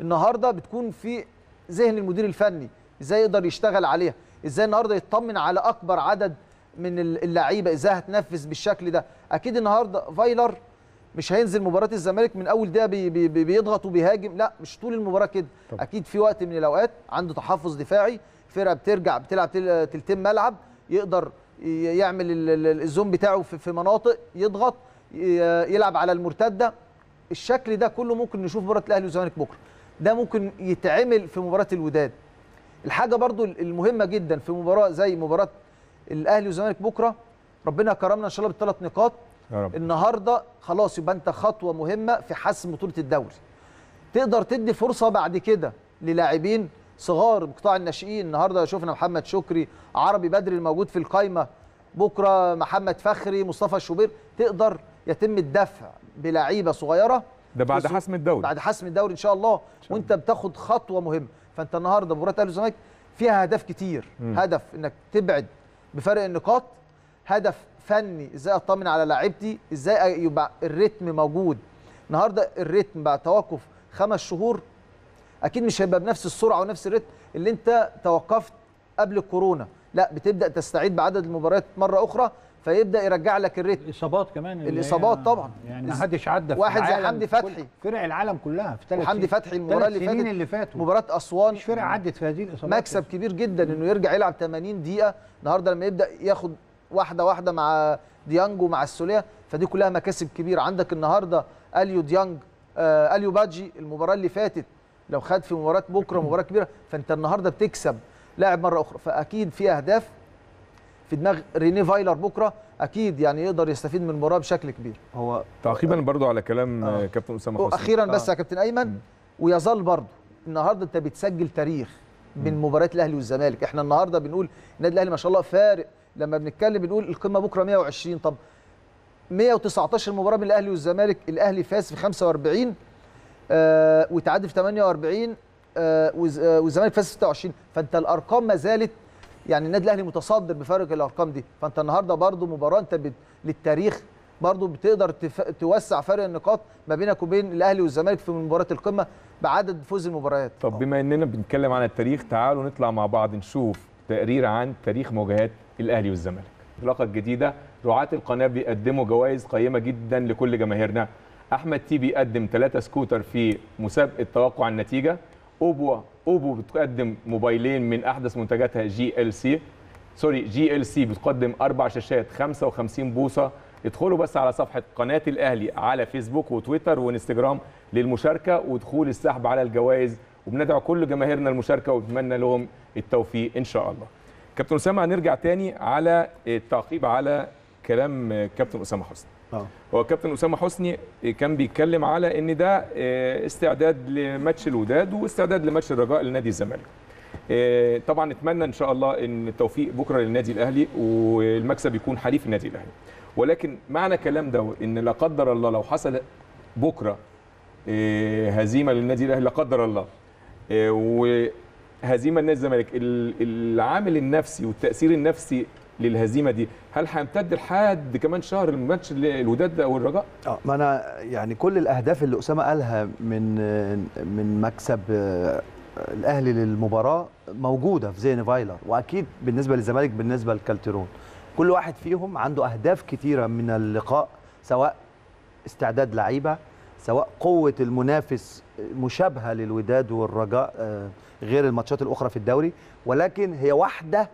النهارده بتكون في ذهن المدير الفني إزاي يقدر يشتغل عليها إزاي النهارده يطمن على اكبر عدد من اللعيبة إزاي هتنفذ بالشكل ده؟ أكيد النهارده فايلر مش هينزل مباراة الزمالك من أول دقيقة بي بي بي بيضغط وبيهاجم لا مش طول المباراة كده. أكيد في وقت من الأوقات عنده تحفظ دفاعي الفرقه بترجع بتلعب تل- تلتين ملعب يقدر يعمل ال- ال- الزوم بتاعه في مناطق يضغط يلعب على المرتدة. الشكل ده كله ممكن نشوف مباراة الأهلي والزمالك بكرة. ده ممكن يتعمل في مباراة الوداد. الحاجة برضو المهمة جدا في مباراة زي مباراة الأهلي والزمالك بكرة. ربنا كرمنا إن شاء الله بالثلاث نقاط. يا رب. النهارده خلاص يبقى أنت خطوة مهمة في حسم بطولة الدوري. تقدر تدي فرصة بعد كده للاعبين صغار بقطاع الناشئين. النهارده شفنا محمد شكري عربي بدري الموجود في القايمة. بكرة محمد فخري مصطفى الشوبير تقدر يتم الدفع بلعيبة صغيرة. ده بعد حسم الدوري. بعد حسم الدوري إن شاء الله. وأنت بتاخد خطوة مهمة. فأنت النهارده مباراة الأهلي والزمالك فيها اهداف كتير. مم. هدف إنك تبعد بفرق النقاط هدف فني إزاي أطمن على لاعيبتي إزاي يبقى الريتم موجود. النهارده الريتم بعد توقف خمس شهور أكيد مش هيبقى بنفس السرعة ونفس الريتم اللي أنت توقفت قبل الكورونا. لا بتبدأ تستعيد بعدد المباريات مرة أخرى فيبدأ يرجع لك الريتم. الإصابات كمان هي- طبعا. يعني ما حدش عدى في واحد زي حمدي فتحي. فرق العالم كلها في ثلاث وحمدي فتحي المباراة اللي فاتت اللي فاتوا. مباراة أسوان. مفيش فرقه عدت في هذه الإصابات. مكسب كبير جدا إنه يرجع يلعب 80 دقيقة. النهارده لما يبدأ ياخد واحدة واحدة مع ديانج ومع السولية فدي كلها مكاسب كبيرة. عندك النهارده أليو ديانج آه أليو باجي المباراة اللي فاتت لو خد في مباراة بكرة مباراة كبيرة فأنت النهارده بتكسب لاعب مرة أخرى. فأكيد في أهداف في دماغ ريني فايلر بكرة أكيد يعني يقدر يستفيد من المباراه بشكل كبير. هو تعقيبا برضو على كلام آه. آه. كابتن أسامة حسني. وأخيرا بس آه. يا كابتن أيمن ويظل برضه النهارده أنت بتسجل تاريخ من مباريات الأهلي والزمالك. إحنا النهارده بنقول النادي الأهلي ما شاء الله فارق. لما بنتكلم بنقول القمة بكرة 120 طب 119 مباراة بين الأهلي والزمالك الأهلي فاز في 45 آه وتعادل في 48 آه آه، والزمالك فاز في 26 فأنت الأرقام ما زالت يعني النادي الأهلي متصدر بفارق الأرقام دي. فأنت النهارده برضو مباراه انت بت... للتاريخ برضو بتقدر تف... توسع فرق النقاط ما بينك وبين الأهلي والزمالك في مباراة القمة بعدد فوز المباريات. طب بما إننا بنتكلم عن التاريخ تعالوا نطلع مع بعض نشوف تقرير عن تاريخ مواجهات الأهلي والزمالك. الحلقة الجديده رعاة القناة بيقدموا جوائز قيمة جدا لكل جماهيرنا. أحمد تي بيقدم ثلاثة سكوتر في مسابقة توقع النتيجة. اوبو اوبو بتقدم موبايلين من أحدث منتجاتها جي إل سي sorry جي إل سي بتقدم أربع شاشات 55 بوصة ادخلوا بس على صفحة قناة الأهلي على فيسبوك وتويتر وإنستجرام للمشاركة ودخول السحب على الجوائز وبندعو كل جماهيرنا المشاركة ونتمنى لهم التوفيق إن شاء الله. كابتن أسامة هنرجع تاني على التعقيب على كلام كابتن أسامة حسني. آه هو كابتن أسامة حسني كان بيتكلم على إن ده آه، استعداد لماتش الوداد واستعداد لماتش الرجاء لنادي الزمالك. آه، طبعا نتمنى إن شاء الله إن التوفيق بكرة للنادي الأهلي والمكسب يكون حليف النادي الأهلي. ولكن معنى كلام ده إن لا قدر الله لو حصل بكرة آه، هزيمة للنادي الأهلي لا قدر الله آه، وهزيمة لنادي الزمالك ال- العامل النفسي والتأثير النفسي للهزيمة دي. هل هيمتد لحد كمان شهر الماتش الوداد أو الرجاء؟ آه ما أنا يعني كل الأهداف اللي أسامة قالها من من مكسب آه، الأهلي للمباراة موجودة في ذهن فايلر وأكيد بالنسبة للزمالك بالنسبة لكالترون كل واحد فيهم عنده أهداف كتيرة من اللقاء سواء استعداد لعيبة سواء قوة المنافس مشابهة للوداد والرجاء آه، غير الماتشات الأخرى في الدوري. ولكن هي واحدة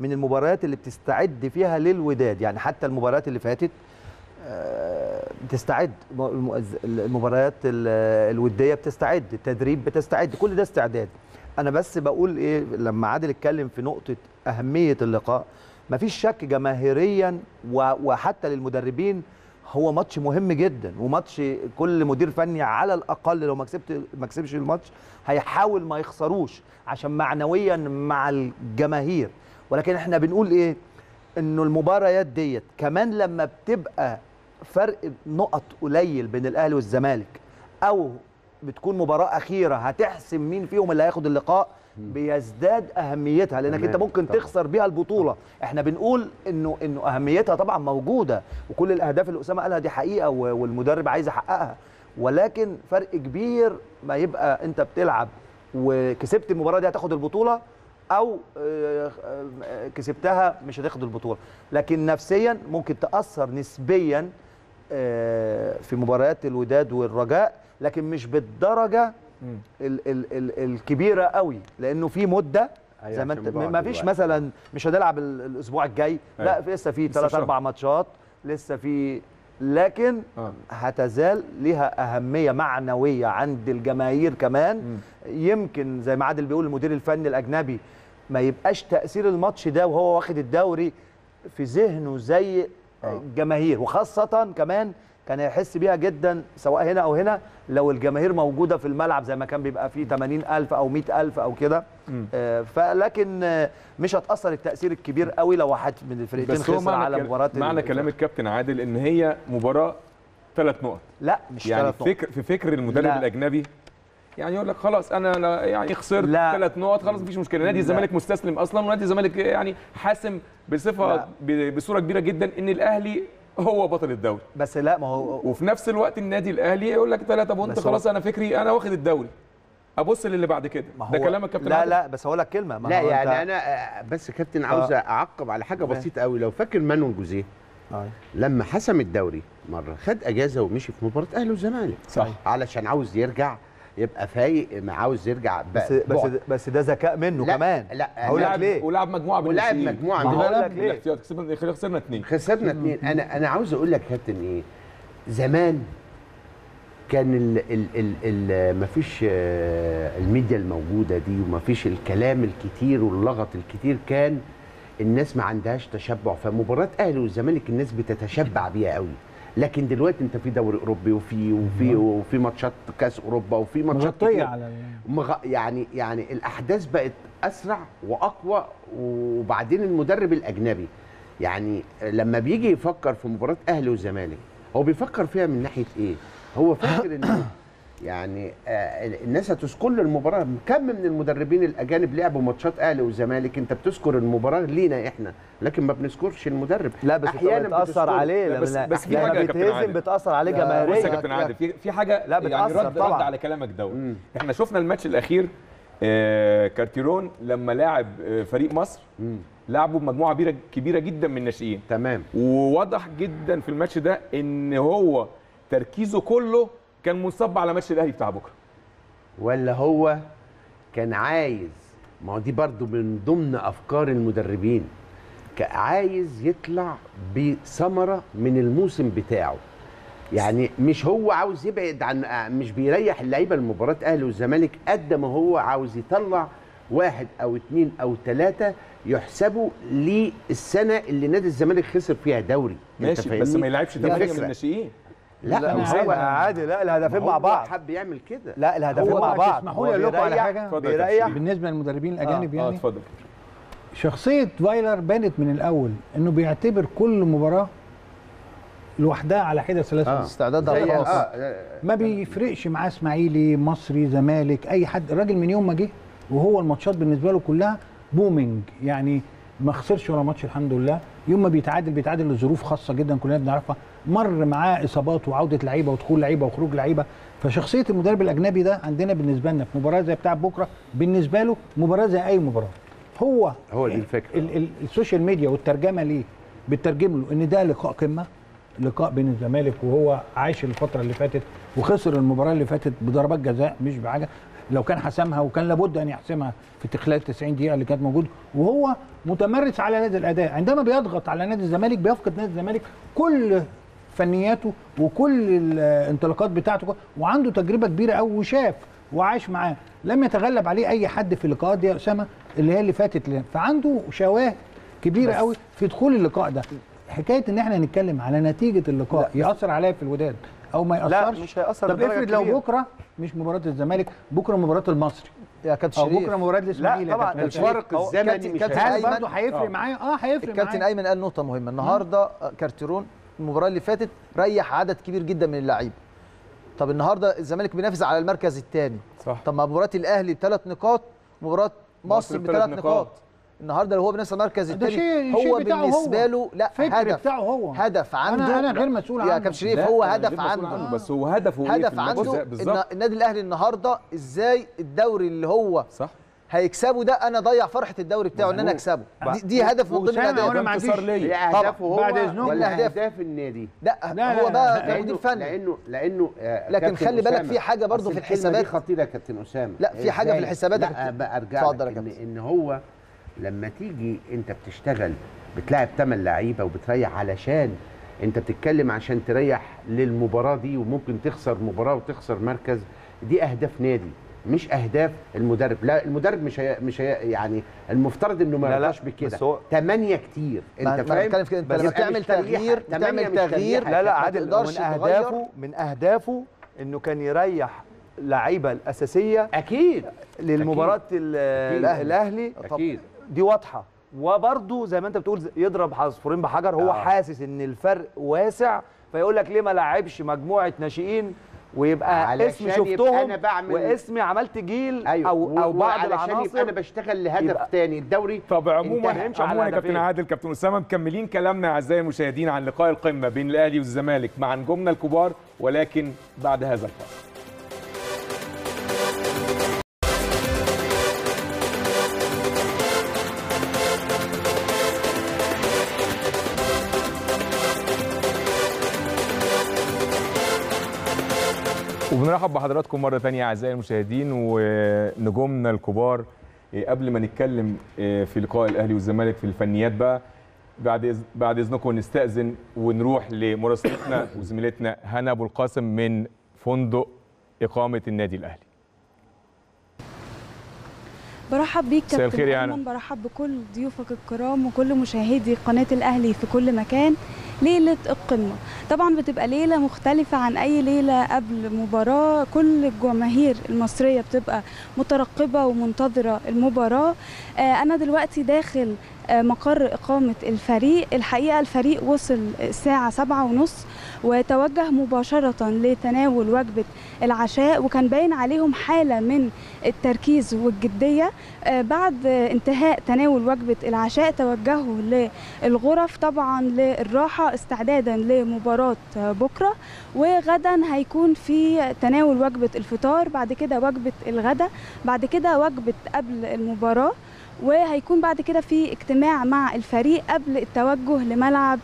من المباريات اللي بتستعد فيها للوداد. يعني حتى المباريات اللي فاتت آه، بتستعد. المباريات ال- الودية بتستعد التدريب بتستعد كل ده استعداد. أنا بس بقول إيه لما عادل اتكلم في نقطة أهمية اللقاء مفيش شك جماهيريا وحتى للمدربين هو ماتش مهم جدا وماتش كل مدير فني على الأقل لو ما كسبت ما كسبش الماتش هيحاول ما يخسروش عشان معنويا مع الجماهير. ولكن إحنا بنقول إيه؟ انه المباريات ديت كمان لما بتبقى فرق نقط قليل بين الأهلي والزمالك أو بتكون مباراة أخيرة هتحسم مين فيهم اللي هياخد اللقاء بيزداد أهميتها. لأنك أنت ممكن طبعا. تخسر بيها البطولة. إحنا بنقول انه إنه أهميتها طبعا موجودة وكل الأهداف اللي أسامة قالها دي حقيقة والمدرب عايز يحققها. ولكن فرق كبير ما يبقى أنت بتلعب وكسبت المباراة دي هتاخد البطولة أو آه، آه، كسبتها مش هتاخد البطولة لكن نفسيا ممكن تأثر نسبيا آه، في مباريات الوداد والرجاء لكن مش بالدرجة ال ال ال الكبيرة قوي لأنه في مدة أيوة، زي ما أنت ما فيش. مثلا مش هنلعب ال- الأسبوع الجاي لا أيوة. لسه في ثلاث. أربع ماتشات لسه في لكن آه. هتزال لها أهمية معنوية عند الجماهير كمان يمكن زي ما عادل بيقول المدير الفني الأجنبي ما يبقاش تأثير الماتش ده وهو واخد الدوري في ذهنه زي الجماهير وخاصة كمان كان هيحس بيها جدا سواء هنا أو هنا لو الجماهير موجودة في الملعب زي ما كان بيبقى فيه 80000 أو 100000 أو كده آه، فلكن آه، مش هتأثر التأثير الكبير قوي لو واحد من الفرقتين خسر معنى على مباراة معنى كلام الكابتن عادل إن هي مباراة ثلاث نقط لا مش يعني ثلاث نقط. فكر في فكر المدرب لا. الأجنبي يعني يقول لك خلاص أنا لا- يعني خسرت لا. ثلاث نقط خلاص مفيش مشكلة نادي. الزمالك مستسلم أصلا ونادي الزمالك يعني حاسم بصفة لا. ب- بصورة كبيرة جدا إن الأهلي هو بطل الدوري بس لا ما هو وفي نفس الوقت النادي الأهلي يقول لك ثلاثة بونت خلاص أنا فكري أنا واخد الدوري أبص للي بعد كده ما ده كلام الكابتن لا عادل. لا بس هقول لك كلمة ما لا هو يعني أنا آه، بس كابتن عاوز أعقب على حاجة. بسيطة قوي لو فاكر مانويل جوزيه آه. لما حسم الدوري مرة خد أجازة ومشي في مباراة أهلي والزمالك صح. علشان عاوز يرجع يبقى فايق ما عاوز يرجع بس بس. بس ده ذكاء منه لا، كمان. لا، هقول لك ولعب- ليه. ولعب مجموعة ولعب ما من هو الولاد. بالاحتياط كسبنا خسرنا اثنين خسرنا اثنين أنا أنا عاوز أقول لك يا كابتن إيه زمان كان ال ال ال ال مفيش آه، الميديا الموجودة دي ومفيش الكلام الكتير واللغط الكتير كان الناس ما عندهاش تشبع فمباراه أهلي والزمالك الناس بتتشبع بيها قوي. لكن دلوقتي انت في دوري أوروبي وفي وفي وفي ماتشات كأس أوروبا وفي ماتشات مغطيه. على مغ... يعني يعني الأحداث بقت أسرع وأقوى وبعدين المدرب الأجنبي يعني لما بيجي يفكر في مباراة أهلي والزمالك هو بيفكر فيها من ناحية إيه هو فاكر انه يعني آه الناس هتذكر له المباراة كم من المدربين الأجانب لعبوا ماتشات أهلي والزمالك أنت بتذكر المباراة لينا إحنا لكن ما بنذكرش المدرب لا بس أحيانا بتأثر بتذكره. عليه لا، بس- بس في بيتهزم عادل. بتأثر عليه بص يا جماهيريا كابتن عادل في في حاجة لا، يعني بتأثر رد طبعاً. رد على كلامك دوت. إحنا شفنا الماتش الأخير آه، كارتيرون لما لاعب آه، فريق مصر مم. لعبوا بمجموعه كبيره كبيرة جدا من الناشئين تمام وواضح جدا في الماتش ده إن هو تركيزه كله كان منصب على ماتش الأهلي بتاع بكرة ولا هو كان عايز ما هو دي برضو من ضمن أفكار المدربين عايز يطلع بثمرة من الموسم بتاعه يعني مش هو عاوز يبعد عن آه، مش بيريح اللعيبة المباراه أهلي والزمالك قد ما هو عاوز يطلع واحد أو اتنين أو تلاتة يحسبوا للسنة اللي نادي الزمالك خسر فيها دوري ماشي بس؟ ما يلعبش ثمانيه من. الناشئين لا لا هو عادي. عادي. لا الهدفين مع هو بعض. حب يعمل كده. لا الهدفين مع بعض. تسمحوا لي هو أقول لكم على حاجة؟ بيريح. بالنسبة للمدربين الأجانب آه يعني اتفضل. شخصية فايلر بانت من الأول إنه بيعتبر كل مباراة لوحدها على حدة ثلاثة آه. استعداد زي- خلاص آه، آه، ما بيفرقش معاه إسماعيلي مصري زمالك أي حد. الراجل من يوم ما جه وهو الماتشات بالنسبة له كلها بومينج يعني ما خسرش ولا ماتش الحمد لله. يوم ما بيتعادل بيتعادل لظروف خاصة جدا كلنا بنعرفها. مر معاه إصابات وعودة لعيبة ودخول لعيبة وخروج لعيبة. فشخصية المدرب الأجنبي ده عندنا بالنسبة لنا في مباراة زي بتاع بكرة بالنسبة له مباراة زي أي مباراة. هو هو دي الفكرة. ال ال ال social media والترجمة ليه بتترجم له إن ده لقاء قمة لقاء بين الزمالك وهو عايش الفترة اللي فاتت وخسر المباراة اللي فاتت بضربات جزاء مش بحاجة. لو كان حسمها وكان لابد أن يحسمها في خلال 90 دقيقة اللي كانت موجود وهو متمرس على نادي الأداء. عندما بيضغط على نادي الزمالك بيفقد نادي الزمالك كل فنياته وكل الانطلاقات بتاعته وعنده تجربة كبيرة قوي وشاف وعاش معاه. لم يتغلب عليه أي حد في اللقاءات دي يا أسامة اللي هي اللي فاتت لنا. فعنده شواهد كبيرة قوي في دخول اللقاء ده. حكاية إن إحنا نتكلم على نتيجة اللقاء يأثر عليا في الوداد أو ما لا، يأثرش. مش هيأثر طب افرض لو. بكرة مش مباراة الزمالك بكرة مباراة المصري. يا كابتن أو شريف. بكرة مباراة الإسماعيلي. يا طبعاً،. الفرق الزمني مش هيفرق. برضه هيفرق آه. معايا. آه هيفرق الكابتن معايا. أيمن قال نقطة مهمة. النهارده كارتيرون المباراه اللي فاتت ريح عدد كبير جدا من اللعيبه. طب النهارده الزمالك بينافس على المركز الثاني. صح. طب ما مباراه الاهلي بثلاث نقاط مباراه مصر بثلاث نقاط. نقاط. النهارده لو هو بينافس على المركز الثاني هو بالنسبة. له لا فكر هدف. بتاعه هو. هدف عنده. أنا غير مسؤول يا عنه. كابتن شريف هو هدف عنده. بس هو هدفه إيه هدف عنده النادي الأهلي النهارده إزاي الدوري اللي هو صح. هيكسبه ده أنا ضيع فرحة الدوري بتاعه ان أنا اكسبه دي, دي هدف من ضمن الاهداف وأنا ما عنديش-. اهدافه هو بعد إذنكم. ولا. اهداف النادي لا, لا، هو بقى كمدير فني لأنه لأنه آه، لكن خلي بالك في حاجة برضو أصل في الحسابات. دي خطيرة يا كابتن أسامة لا، في حاجة في؟ الحسابات أرجع لك يا إن. إن هو لما تيجي أنت بتشتغل بتلاعب ثمان لعيبة وبتريح علشان أنت بتتكلم عشان تريح للمباراة دي وممكن تخسر مباراة وتخسر مركز دي أهداف نادي مش أهداف المدرب لا المدرب مش هي مش هي يعني المفترض إنه ما يرضاش بكده بس هو- ثمانية كتير ما- انت فاهم بتكلم في كده، أنت لما بتعمل. تغيير- بتعمل تغيير،. لا لا عادل من تغير. أهدافه من أهدافه إنه كان يريح لعيبة الأساسية أكيد للمباراة. الأهلي أكيد دي واضحة وبرده زي ما أنت بتقول يضرب عصفورين بحجر هو آه. حاسس إن الفرق واسع فيقول لك ليه ما لعبش مجموعة ناشئين ويبقى علشان اسم يبقى شفتهم أنا بعمل- واسمي عملت جيل أيوه أو أو بعض وعلشان يبقى أنا العناصر بشتغل لهدف يبقى- تاني الدوري طب عموما عموما يا كابتن. عادل كابتن أسامة مكملين كلامنا أعزائي المشاهدين عن لقاء القمة بين الأهلي والزمالك مع نجومنا الكبار ولكن بعد هذا الفاصل وبنرحب بحضراتكم مرة تانية أعزائي المشاهدين ونجومنا الكبار إيه، قبل ما نتكلم إيه، في لقاء الأهلي والزمالك في الفنيات بقى بعد بعد إذنكم نستأذن ونروح لمراسلتنا وزميلتنا هنا أبو القاسم من فندق إقامة النادي الأهلي. برحب بيك كابتن الخير هنا. برحب بكل ضيوفك الكرام وكل مشاهدي قناة الأهلي في كل مكان ليلة القمة. طبعا بتبقى ليلة مختلفة عن أي ليلة قبل مباراة. كل الجماهير المصرية بتبقى مترقبة ومنتظرة المباراة. أنا دلوقتي داخل آه، مقر إقامة الفريق. الحقيقة الفريق وصل الساعة سبعة ونص وتوجه مباشرة لتناول وجبة العشاء وكان باين عليهم حالة من التركيز والجدية. آه، بعد آه، انتهاء تناول وجبة العشاء توجهوا للغرف طبعا للراحة استعدادا لمباراة آه، بكرة. وغدا هيكون في تناول وجبة الفطار بعد كده وجبة الغداء بعد كده وجبة قبل المباراة. وهيكون بعد كده في اجتماع مع الفريق قبل التوجه لملعب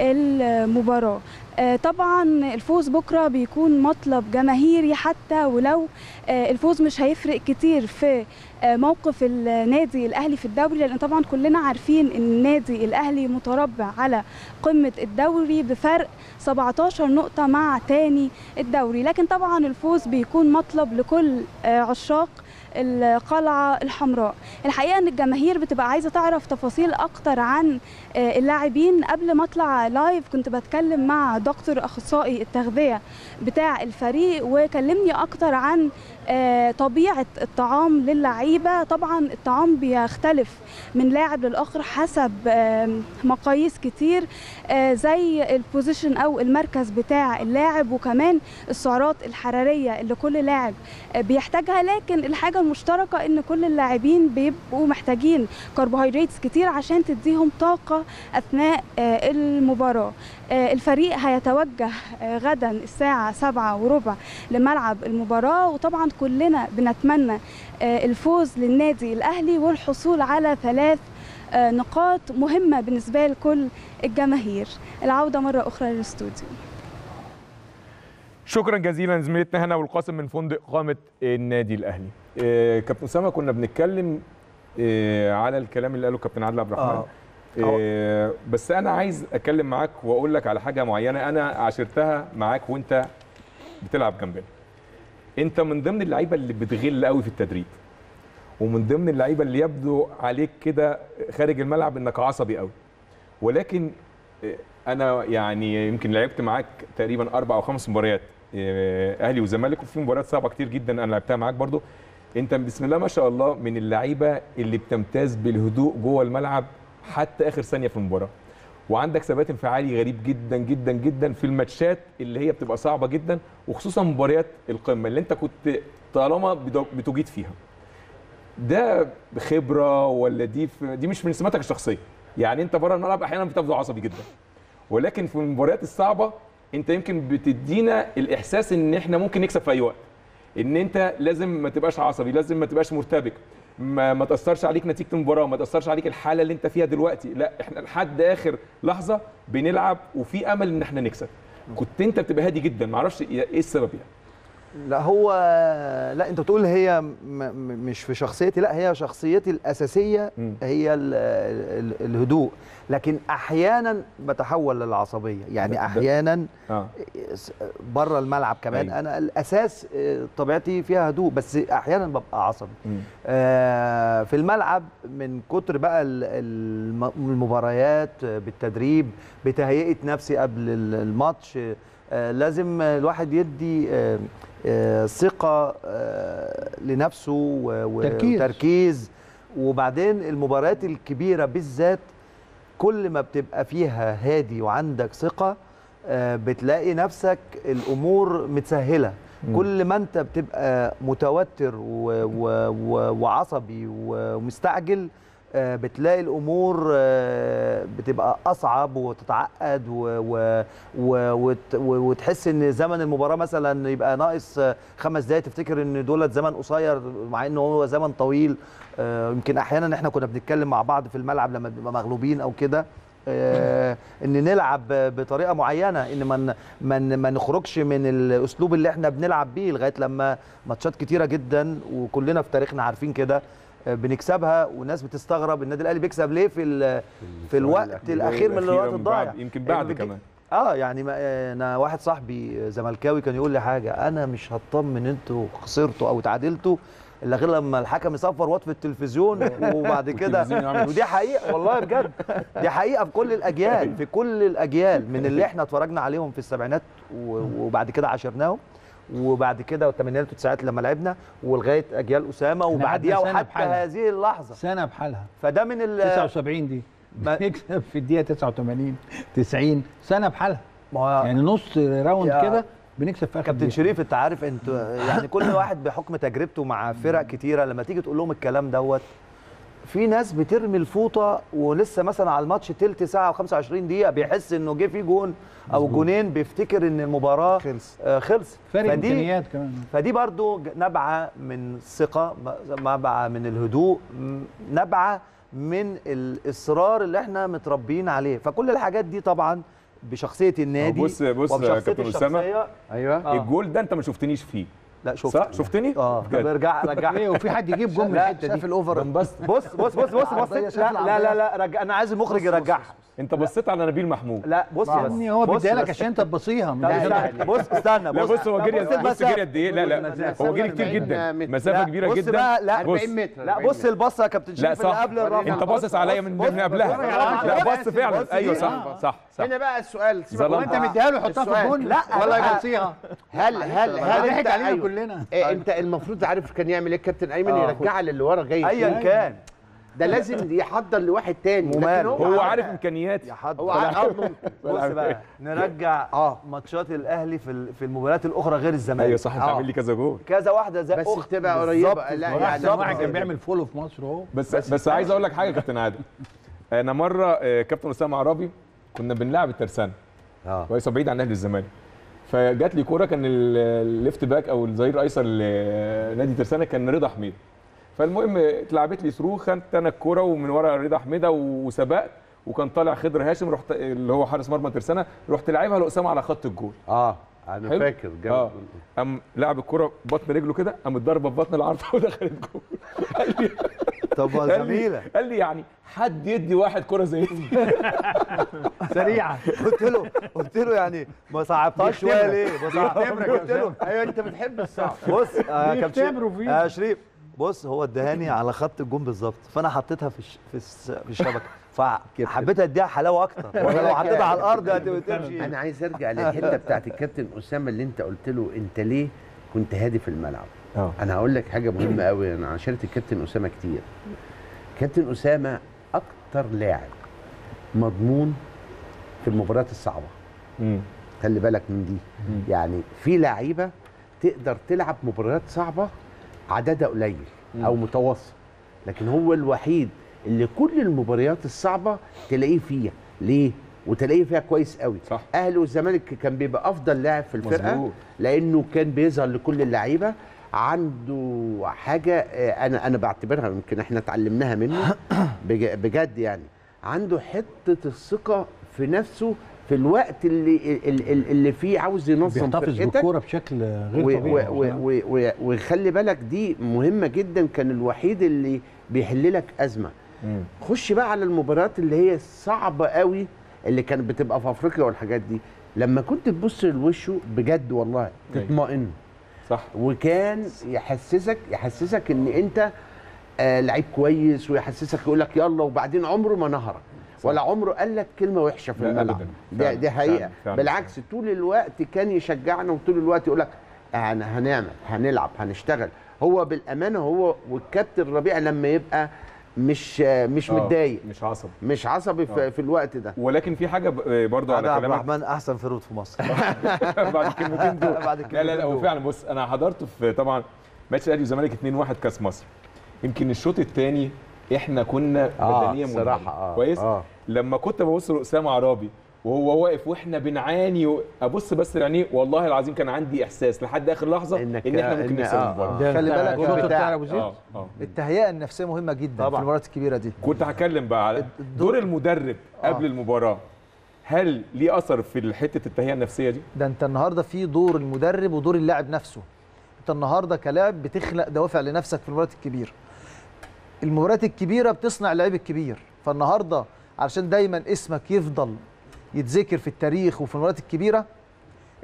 المباراة. آه، طبعا الفوز بكرة بيكون مطلب جماهيري حتى ولو آه، الفوز مش هيفرق كتير في آه، موقف النادي الأهلي في الدوري لأن طبعا كلنا عارفين أن النادي الأهلي متربع على قمة الدوري بفرق 17 نقطة مع تاني الدوري. لكن طبعا الفوز بيكون مطلب لكل عشاق القلعة الحمراء. الحقيقة إن الجماهير بتبقى عايزة تعرف تفاصيل أكتر عن آه، اللاعبين. قبل ما أطلع لايف كنت بتكلم مع دكتور أخصائي التغذية بتاع الفريق وكلمني أكتر عن آه، طبيعة الطعام للعيبة. طبعا الطعام بيختلف من لاعب للآخر حسب مقاييس كتير. زي البوزيشن أو المركز بتاع اللاعب وكمان السعرات الحرارية اللي كل لاعب آه، بيحتاجها. لكن الحاجة المشتركة إن كل اللاعبين بيبقوا محتاجين كربوهيدرات كتير عشان تديهم طاقة أثناء آه، المباراة. آه، الفريق هيتوجه آه، غدا الساعة سبعة وربع لملعب المباراة. وطبعا كلنا بنتمنى آه، الفوز للنادي الأهلي والحصول على ثلاث آه، نقاط مهمة بالنسبة لكل الجماهير. العودة مرة أخرى للاستوديو. شكرا جزيلا زميلتنا هنا والقاسم من فندق إقامة النادي الأهلي. آه، كابتن أسامة كنا بنتكلم آه، على الكلام اللي قاله كابتن عادل عبد الرحمن. آه. آه، بس أنا عايز أتكلم معاك وأقول لك على حاجة معينة أنا عاشرتها معاك وأنت بتلعب جنبنا. أنت من ضمن اللعيبة اللي بتغل قوي في التدريب. ومن ضمن اللعيبة اللي يبدو عليك كده خارج الملعب إنك عصبي قوي ولكن آه، أنا يعني يمكن لعبت معاك تقريبا أربع أو خمس مباريات آه، أهلي وزمالك وفي مباريات صعبة كتير جدا أنا لعبتها معاك برضو. أنت بسم الله ما شاء الله من اللعيبة اللي بتمتاز بالهدوء جوه الملعب حتى آخر ثانية في المباراة. وعندك ثبات انفعالي غريب جدا جدا جدا في الماتشات اللي هي بتبقى صعبة جدا وخصوصا مباريات القمة اللي أنت كنت طالما بتجيد فيها. ده بخبره ولا دي في دي مش من سماتك الشخصية. يعني انت بره الملعب أحيانا بتبدو عصبي جدا. ولكن في المباريات الصعبة انت يمكن بتدينا الإحساس إن إحنا ممكن نكسب في أي وقت. إن انت لازم ما تبقاش عصبي لازم ما تبقاش مرتبك. ما, ما تأثرش عليك نتيجة المباراة ما تأثرش عليك الحالة اللي انت فيها دلوقتي. لا إحنا لحد آخر لحظة بنلعب وفي أمل إن إحنا نكسب. كنت انت بتبقى هادي جدا ما أعرفش إيه السبب يعني. لا هو لا انت بتقول هي م... م... مش في شخصيتي لا هي شخصيتي الأساسية مم. هي ال... ال... الهدوء لكن أحيانا بتحول للعصبية يعني ده- ده- أحيانا آه بره الملعب كمان أيوة. أنا الأساس آه، طبيعتي فيها هدوء بس أحيانا ببقى عصبي. آه، في الملعب من كتر بقى ال- الم- المباريات آه، بالتدريب بتهيئة نفسي قبل ال- الماتش آه، لازم الواحد يدي آه، آه، ثقة آه، لنفسه و- و- تركيز. وتركيز وبعدين المباريات الكبيرة بالذات كل ما بتبقى فيها هادي وعندك ثقة آه، بتلاقي نفسك الأمور متسهلة. كل ما انت بتبقى متوتر و و و وعصبي ومستعجل آه، بتلاقي الأمور آه، بتبقى أصعب وتتعقد وتحس إن زمن المباراة مثلا يبقى ناقص آه، خمس دقايق تفتكر إن دولت زمن قصير مع انه هو زمن طويل. آه، يمكن أحيانا إحنا كنا بنتكلم مع بعض في الملعب لما بنبقى مغلوبين أو كده آه، إن نلعب بطريقة معينة إن ما ن- ما نخرجش من الأسلوب اللي إحنا بنلعب بيه لغاية لما ماتشات كتيرة جدا وكلنا في تاريخنا عارفين كده. آه، بنكسبها والناس بتستغرب النادي الأهلي بيكسب ليه في في الوقت الاخير من الوقت الضايع. يمكن بعد كمان. آه يعني ما أنا واحد صاحبي زملكاوي كان يقول لي حاجة أنا مش هطمن أنتوا خسرتوا أو تعادلتوا إلا غير لما الحكم يصفر واطفي التلفزيون وبعد كده. ودي حقيقة والله بجد. دي حقيقة في كل الأجيال في كل الأجيال من اللي إحنا اتفرجنا عليهم في السبعينات وبعد كده عاشرناهم. وبعد كده والثمانينات والتسعينات لما لعبنا ولغاية أجيال أسامة وبعديها وحتى بحالها. هذه اللحظة. سنة بحالها. فده من ال 79 دي. ما- نكسب في الدقيقة 89 90 سنة بحالها. يعني نص راوند كده بنكسب في آخر كابتن. شريف أنت عارف أنت يعني كل واحد بحكم تجربته مع فرق كتيرة لما تيجي تقول لهم الكلام دوت في ناس بترمي الفوطة ولسه مثلا على الماتش تلت ساعة و25 دقيقة بيحس إنه جه فيه جون أو جونين بيفتكر إن المباراة خلص. آه خلص. فرق فدي امكانيات كمان. فدي برضو نابعه من ثقة نابعه من الهدوء نابعه من الإصرار اللي إحنا متربيين عليه. فكل الحاجات دي طبعا بشخصية النادي بص- بص يا كابتن. الشخصية. أيوه. آه. الجول ده أنت ما شفتنيش فيه. لا شفت. صح؟ شفتني؟ آه. طب ارجع رجع. إيه وفي حد يجيب جون من لا، الحتة شاف دي ال over بص بص بص بص بص بص لا لا. لا لا رجع. أنا عايز المخرج يرجعها. أنت بصيت على نبيل محمود. لا بص يا بس هو بص بيديها لك. عشان أنت تبصيها استنى، بص استنى لا بص. هو لا، جري بص بص. جري قد إيه؟ لا لا هو جري كتير جدا. 40 مسافة لا، كبيرة بص جدا. بقى، لا، بص. 40 متر لا بص البصه يا كابتن لا شريف اللي قبل الرابعه انت باصص عليا من من قبلها. لا بص. فعلا. أيوه صح صح صح. هنا بقى السؤال. بقى. وانت مديها له يحطها في. الجون لا، ولا لا. يبصيها هل هل هل ضحك انت. كلنا. إيه أنت المفروض عارف كان يعمل إيه الكابتن أيمن؟ آه. يرجعها للي ورا جاي. ايا. كان. ده لازم يحضر لواحد تاني. لكن وماله. هو عارف إمكانياتي. هو عارف. آه،. بص بقى نرجع ماتشات الأهلي في ال- في المباريات الأخرى غير الزمالك. أيوه صح أنت عامل لي كذا جول. كذا واحدة زي بس أخت بتبقى بالظبط. قريبة. لا،. يعني واحد بالظبط. كان بيعمل فولو في مصر أهو. بس بس, بس عايز أقول لك حاجة يا كابتن عادل. أنا مرة آه، كابتن أسامة عرابي كنا بنلعب الترسانة. آه. كويس بعيد عن أهلي الزمالك فجات لي كوره كان ال- ال left back أو الظهير الأيسر لنادي ترسانة كان رضا حميد. فالمهم اتلعبت لي through خدت أنا الكورة ومن ورا رضا حميدة وسبقت وكان طالع خضر هاشم رحت اللي هو حارس مرمى ترسانة رحت لعبها لأسامة على خط الجول. آه أنا حلو. فاكر جاب آه. قام لعب الكورة ببطن رجله كده قام ضربة ببطن العارضه ودخلت جول. طب قال لي, جميله قال لي يعني حد يدي واحد كوره زي دي. سريعه قلت له قلت له يعني ما صعبتهاش شوية ليه؟ ما صعبتهاش. قلت له أيوه أنت بتحب الصعب. بص آه كابتن. آه شريف بص هو اداني على خط الجون بالظبط فأنا حطيتها في الش... في, الس... في الشبكة. فحبيت أديها حلاوة أكتر. وأنا لو حطيتها على الأرض هتمشي. أنا عايز أرجع للحتة بتاعت الكابتن أسامة اللي أنت قلت له أنت ليه كنت هادي في الملعب؟ آه. أنا هقول لك حاجة مهمة قوي أنا عاشرت الكابتن أسامة كتير. كابتن أسامة أكتر لاعب مضمون في المباريات الصعبة. امم خلي بالك من دي. يعني في لعيبة تقدر تلعب مباريات صعبة عددها قليل أو متوسط. لكن هو الوحيد اللي كل المباريات الصعبة تلاقيه فيها. ليه؟ وتلاقيه فيها كويس قوي. صح. أهلي والزمالك كان بيبقى أفضل لاعب في الفرقة مظبوط. لأنه كان بيظهر لكل اللعيبة. عنده حاجة آه، أنا أنا بعتبرها يمكن إحنا اتعلمناها منه. بج- بجد يعني. عنده حتة الثقة في نفسه في الوقت اللي اللي, اللي فيه عاوز ينظم بيحتفظ بالكورة بشكل غير طبيعي. و- و- و- وخلي بالك دي مهمة جدا كان الوحيد اللي بيحل لك أزمة. مم. خش بقى على المباريات اللي هي صعبة قوي اللي كانت بتبقى في أفريقيا والحاجات دي. لما كنت تبص لوشه بجد والله أيوة. تطمئن. صح. وكان يحسسك يحسسك إن أنت آه لعيب كويس ويحسسك يقول لك يلا وبعدين عمره ما نهرك. ولا عمره قال لك كلمة وحشة في الملعب. دي, دي حقيقة. فعلاً، فعلاً. بالعكس طول الوقت كان يشجعنا وطول الوقت يقول لك هنعمل هنلعب هنشتغل. هو بالأمانة هو والكابتن ربيع لما يبقى مش مش آه، متضايق مش عصب مش عصبي آه. في, في الوقت ده ولكن في حاجة ب- برضو عبد على كلامك الرحمن أحسن فيرود في مصر بعد الكلمتين دول بعد لا الكلمتين لا لا هو. فعلا بص أنا حضرت في طبعا ماتش الأهلي والزمالك 2-1 كأس مصر يمكن الشوط الثاني إحنا كنا آه، بدنيا صراحة، منهارين. آه، كويس آه. لما كنت ببص لأسامة عرابي وهو واقف وإحنا بنعاني أبص بس لعينيه والله العظيم كان عندي إحساس لحد آخر لحظة إنك- ان إحنا ممكن نكسب آه، المباراة. ده خلي بالك الشوط بتاع- أبو زيد؟ آه آه. التهيئة النفسية مهمة جدا طبعاً. في المباريات الكبيرة دي. كنت هتكلم بقى على دور المدرب قبل المباراة. هل ليه أثر في حتة التهيئة النفسية دي؟ ده أنت النهارده في دور المدرب ودور اللاعب نفسه. أنت النهارده كلاعب بتخلق دوافع لنفسك في المباريات الكبيره المباريات الكبيرة بتصنع اللعيب الكبير. فالنهاردة علشان دايما اسمك يفضل يتذكر في التاريخ وفي المباريات الكبيرة.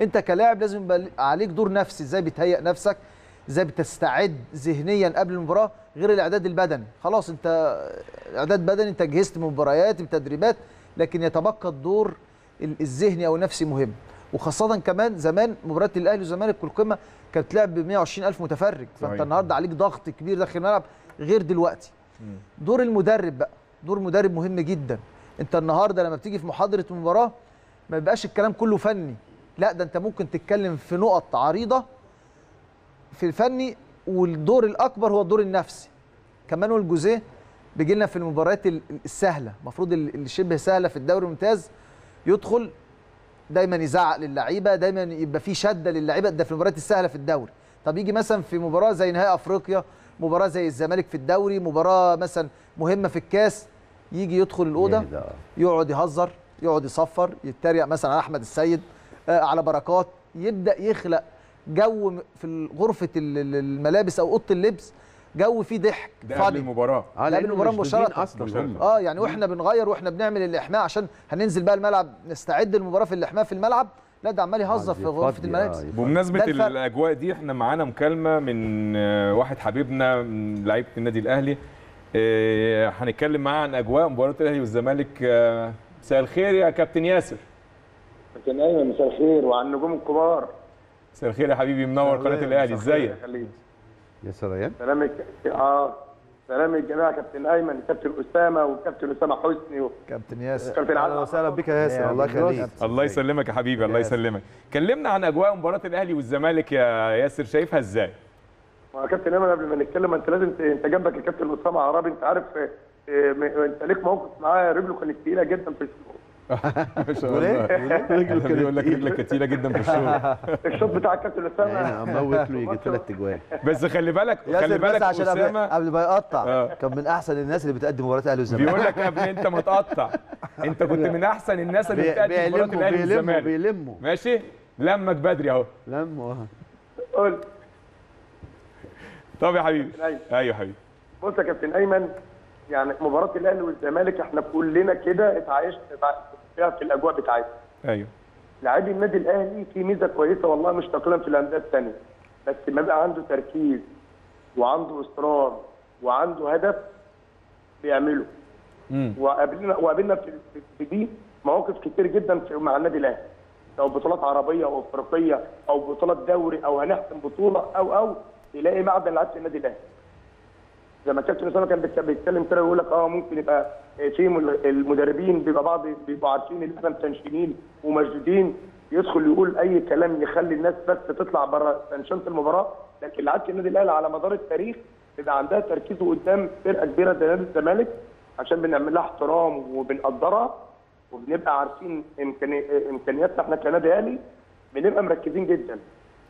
انت كلاعب لازم يبقى عليك دور نفسي إزاي بتهيئ نفسك إزاي بتستعد ذهنيا قبل المباراة غير الإعداد البدني. خلاص انت إعداد بدني انت جهزت مباريات بتدريبات لكن يتبقى الدور ال- الذهني أو النفسي مهم. وخاصة كمان زمان مباريات الأهلي والزمالك والقمة كانت لعب ب 120 ألف متفرج. فانت. النهارده عليك ضغط كبير داخل الملعب غير دلوقتي. دور المدرب بقى دور المدرب مهم جدا. انت النهارده لما بتيجي في محاضرة المباراة ما بيبقاش الكلام كله فني. لا ده انت ممكن تتكلم في نقط عريضة في الفني والدور الأكبر هو الدور النفسي. كمان والجوزيه بيجي لنا في المباريات ال- السهلة. المفروض ال- اللي شبه سهلة في الدوري الممتاز يدخل دايما يزعق للعيبة دايما يبقى في شدة للعيبة. ده في المباريات السهلة في الدوري. طب يجي مثلا في مباراة زي نهائي أفريقيا مباراة زي الزمالك في الدوري مباراة مثلا مهمة في الكاس يجي يدخل الأوضة آه. يقعد يهزر يقعد يصفر يتريق مثلا على أحمد السيد آه، على بركات يبدأ يخلق جو في غرفة ال- ال- الملابس أو أوضة اللبس جو فيه ضحك ده قبل المباراة. آه بالمباراة مشدودين مباشرة. أصلا آه يعني وإحنا بنغير وإحنا بنعمل الإحماء عشان هننزل بقى الملعب نستعد للمباراة في الإحماء في الملعب. لا ده عمال يهزر في غرفة آه، الملابس. الفرق. الأجواء دي إحنا معانا مكالمة من واحد حبيبنا من لعيبة النادي الأهلي. آه، هنتكلم معاه عن أجواء مباراة الأهلي والزمالك آه، مساء الخير يا كابتن ياسر. كابتن أيمن مساء الخير وعلى النجوم الكبار. مساء الخير يا حبيبي منور قناة الأهلي ازيك؟ يا سريان سلامك آه سلام الجميع كابتن أيمن كابتن أسامة وكابتن أسامة حسني و- كابتن ياسر. كابتن أهلا علي وسهلا بك يا ياسر. الله يخليك الله يسلمك يا حبيبي الله يسلمك. كلمنا عن أجواء مباراة الأهلي والزمالك يا ياسر شايفها إزاي؟ ما كابتن ايمن قبل ما نتكلم أنت لازم أنت جنبك الكابتن أسامة عرابي أنت عارف آه، آه، م- أنت ليك موقف معاه رجله كانت تقيلة جدا في الشوط. ما شاء الله. بيقول لك رجلك كتيرة جدا في الشغل الشوط بتاع الكابتن أسامة. أنا أموت له يجي ثلاث أجوان. بس خلي بالك خلي بالك عشان قبل, ما يقطع آه. كان من أحسن الناس اللي بتقدم مباريات الأهلي والزمالك. بيقول لك قبل أنت ما تقطع. أنت كنت من أحسن الناس اللي بتقدم مباراة بيلموا الأهلي بيلموا والزمالك بيلموا ماشي؟ لمك بدري أهو. لموا. قول. طب يا حبيبي. أيوه حبيبي. بص يا كابتن أيمن يعني مباراة الأهلي والزمالك إحنا كلنا كده اتعايشنا فيها في الأجواء بتاعتنا. أيوه. لاعبي النادي الأهلي في ميزة كويسة والله مش تقليلا في الأندية الثانية بس ما بقى عنده تركيز وعنده إصرار وعنده هدف بيعمله. وقابلنا وقابلنا في في دي مواقف كتير جدا في مع النادي الأهلي. لو بطولات عربية أو أفريقية أو بطولات دوري أو هنحسم بطولة أو أو تلاقي معدن لعيبه النادي الاهلي زي ما كابتن اسامه كان بيتك- بيتكلم كده ويقول لك آه ممكن يبقى في المدربين بيبقى بعض بيبقوا عارفين إن إحنا متنشنين ومشدودين يدخل يقول أي كلام يخلي الناس بس تطلع بره تنشنه المباراة لكن لعيبه النادي الاهلي على مدار التاريخ بيبقى عندها تركيز قدام فرقة كبيرة زي نادي الزمالك عشان بنعمل لها احترام وبنقدرها وبنبقى عارفين إمكانياتنا إحنا كنادي أهلي بنبقى مركزين جدا.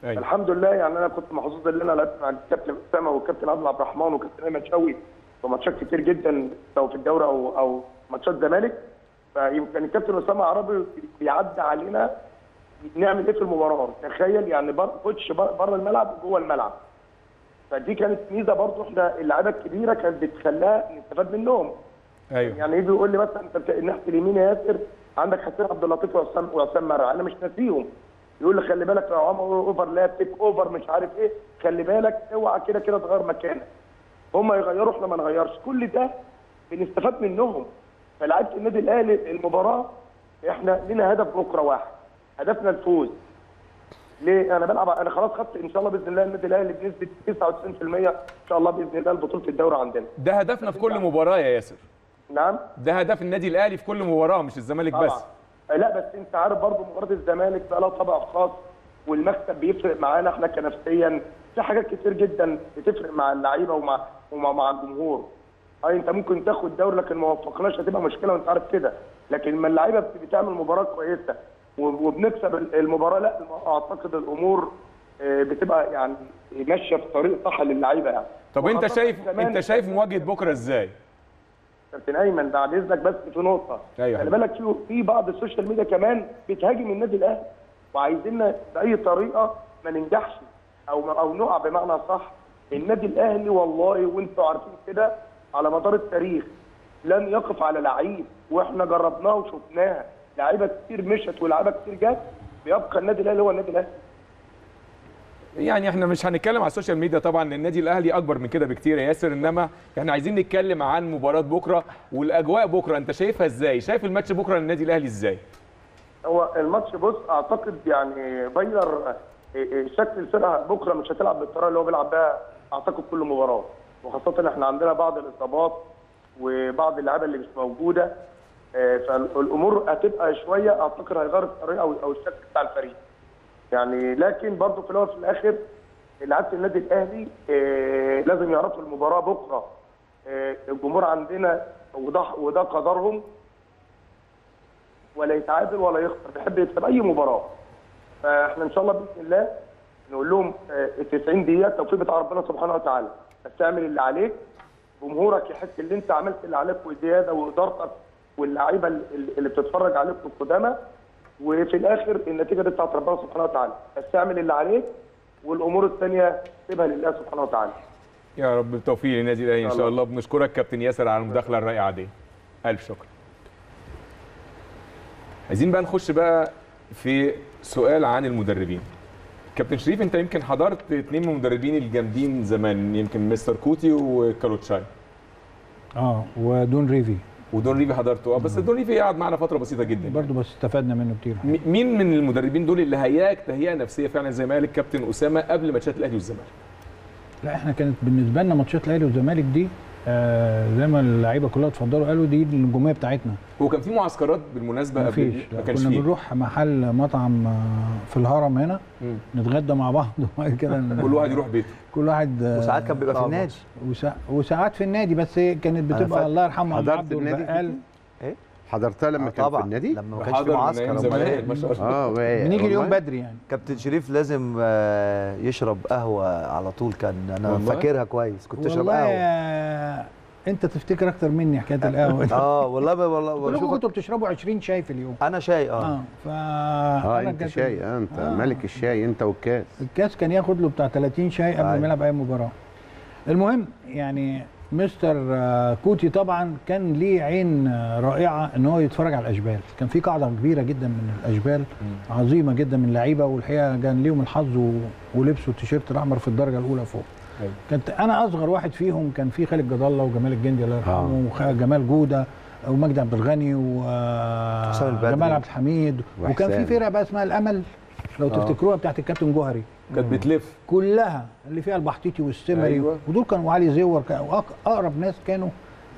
أيوه. الحمد لله يعني أنا كنت محظوظ إن أنا لعبت مع الكابتن أسامة والكابتن عادل عبد الرحمن والكابتن ايمن شوقي في ماتشات كتير جدا سواء في الدوري أو أو ماتشات زمالك فيمكن الكابتن أسامة عربي بيعدي علينا نعمل إيه في المباراة؟ تخيل يعني بر كوتش بره الملعب وجوه الملعب. فدي كانت ميزة برضو إحنا اللعيبة الكبيرة كانت بتخليها نستفاد منهم. أيوه. يعني يجي يقول لي مثلا أنت بت- ناحيه اليمين يا ياسر عندك حسين عبد اللطيف وعصام وعصام مرعي أنا مش ناسيهم. يقول لي خلي بالك لو عملوا over لا take over مش عارف إيه. خلي بالك اوعى كده كده تغير مكانك. هم يغيروا إحنا ما نغيرش. كل ده بنستفاد منهم. فلعيبه النادي الأهلي المباراة إحنا لنا هدف بكرة واحد. هدفنا الفوز. ليه؟ أنا بلعب أنا خلاص خدت إن شاء الله بإذن الله النادي الأهلي بنسبة 99% إن شاء الله بإذن الله بطوله الدوري عندنا. ده هدفنا في كل مباراة يا ياسر. نعم. ده هدف النادي الأهلي في كل مباراة مش الزمالك بس. لا بس انت عارف برضو مباراه الزمالك بقى لها طابع خاص والمكسب بيفرق معانا إحنا كنفسيا. في حاجات كتير جدا بتفرق مع اللعيبة ومع ومع مع الجمهور. أي انت ممكن تاخد دوري لكن ما وفقناش هتبقى مشكلة وانت عارف كده. لكن لما اللعيبة بت- بتعمل مباراة كويسة وبنكسب ال- المباراة لا أعتقد الأمور آه، بتبقى يعني ماشية في طريق صح للعيبة يعني. طب انت شايف انت شايف مواجهة بكرة إزاي؟ كابتن أيمن بعد إذنك بس في نقطة. أيوة. خلي بالك في في بعض ال social media كمان بتهاجم النادي الأهلي وعايزيننا بأي طريقة ما ننجحش أو أو نقع بمعنى صح. النادي الأهلي والله وأنتوا عارفين كده على مدار التاريخ لن يقف على لعيب وإحنا جربناه وشفناه. لعيبة كتير مشت ولاعيبه كتير جت بيبقى النادي الأهلي هو النادي الأهلي. يعني إحنا مش هنتكلم على ال social media طبعا النادي الأهلي أكبر من كده بكتير يا ياسر. إنما إحنا عايزين نتكلم عن مباراة بكرة والأجواء بكرة. أنت شايفها إزاي؟ شايف الماتش بكرة للنادي الأهلي إزاي؟ هو الماتش بص أعتقد يعني غير شكل الفرقة بكرة مش هتلعب بالطريقة اللي هو بيلعب بيها أعتقد كل مباراة. وخاصة إحنا عندنا بعض الإصابات وبعض اللعيبة اللي مش موجودة. آه، فالأمور هتبقى شوية أعتقد هيغير الطريقة أو الشكل بتاع الفريق. يعني لكن برضه في الأول وفي الآخر لعيبه النادي الأهلي آه، لازم يعرفوا المباراة بكرة. آه، الجمهور عندنا وده وده قدرهم. ولا يتعادل ولا يخسر بيحب يكسب أي مباراة. فإحنا إن شاء الله بإذن الله نقول لهم آه، ال 90 دقيقة التوفيق بتاع ربنا سبحانه وتعالى. بس تعمل اللي عليك. جمهورك يحس ان أنت عملت اللي عليك وزياده وإدارتك واللعيبة اللي بتتفرج عليك القدامى. وفي الآخر النتيجة دي بتاعت ربنا سبحانه وتعالى. بس اعمل اللي عليك والأمور الثانية سيبها لله سبحانه وتعالى. يا رب بالتوفيق للنادي الاهلي إن شاء الله. بنشكرك كابتن ياسر على المداخلة الرائعة دي. ألف شكر. عايزين بقى نخش بقى في سؤال عن المدربين. كابتن شريف أنت يمكن حضرت اثنين من المدربين الجامدين زمان يمكن مستر كوتي وكالوتشاي آه ودون ريفي. ودون ريفي حضرته. آه بس دون ريفي قعد معنا فترة بسيطة جدا. برضه بس استفدنا منه كتير. مين من المدربين دول اللي هياك تهيئة نفسية فعلا زي ما قال الكابتن أسامة قبل ماتشات الأهلي والزمالك؟ لا إحنا كانت بالنسبة لنا ماتشات الأهلي والزمالك دي آه زي ما اللعيبة كلها اتفضلوا قالوا دي النجوميه بتاعتنا. هو كان في معسكرات بالمناسبة قبل ما كانش كنا فيه. بنروح محل مطعم آه، في الهرم هنا. نتغدى مع بعض وبعد كده كل واحد يروح بيته. كل واحد آه، وساعات كان بيبقى في النادي. وسا... وساعات في النادي بس كانت بتبقى الله يرحمه عبد النادي البقال. حضرتها لما آه كان في طبعا. النادي؟ لما ما كانش في معسكر زمان؟ ما شاء الله آه بنيجي اليوم والله. بدري يعني. كابتن شريف لازم آه، يشرب قهوة على طول. كان أنا والله؟ فاكرها كويس. كنت أشرب والله قهوة. آه، أنت تفتكر أكتر مني حكاية القهوة آه والله ب- والله كلكم كنتوا بتشربوا 20 شاي في اليوم. أنا شاي آه. آه ف آه أنت شاي آه أنت آه. ملك الشاي أنت والكاس. الكاس كان ياخد له بتاع 30 شاي قبل. ما يلعب أي مباراة. المهم يعني مستر آه، كوتي طبعا كان ليه عين آه، رائعة إن هو يتفرج على الأشبال كان في قاعدة كبيرة جدا من الأشبال عظيمة جدا من اللعيبة والحقيقة كان ليهم الحظ ولبسوا التيشيرت الأحمر في الدرجة الأولى فوق أيوة. كنت أنا أصغر واحد فيهم كان في خالد جد الله وجمال الجندي الله يرحمه وجمال جودة ومجدي عبد الغني. وجمال عبد الحميد وكان في. فرقة بقى اسمها الأمل لو تفتكروها بتاعت الكابتن جوهري. كانت بتلف. كلها اللي فيها البحتيتي والسمري أيوة. أيوة. ودول كانوا علي زور كانوا أقرب ناس كانوا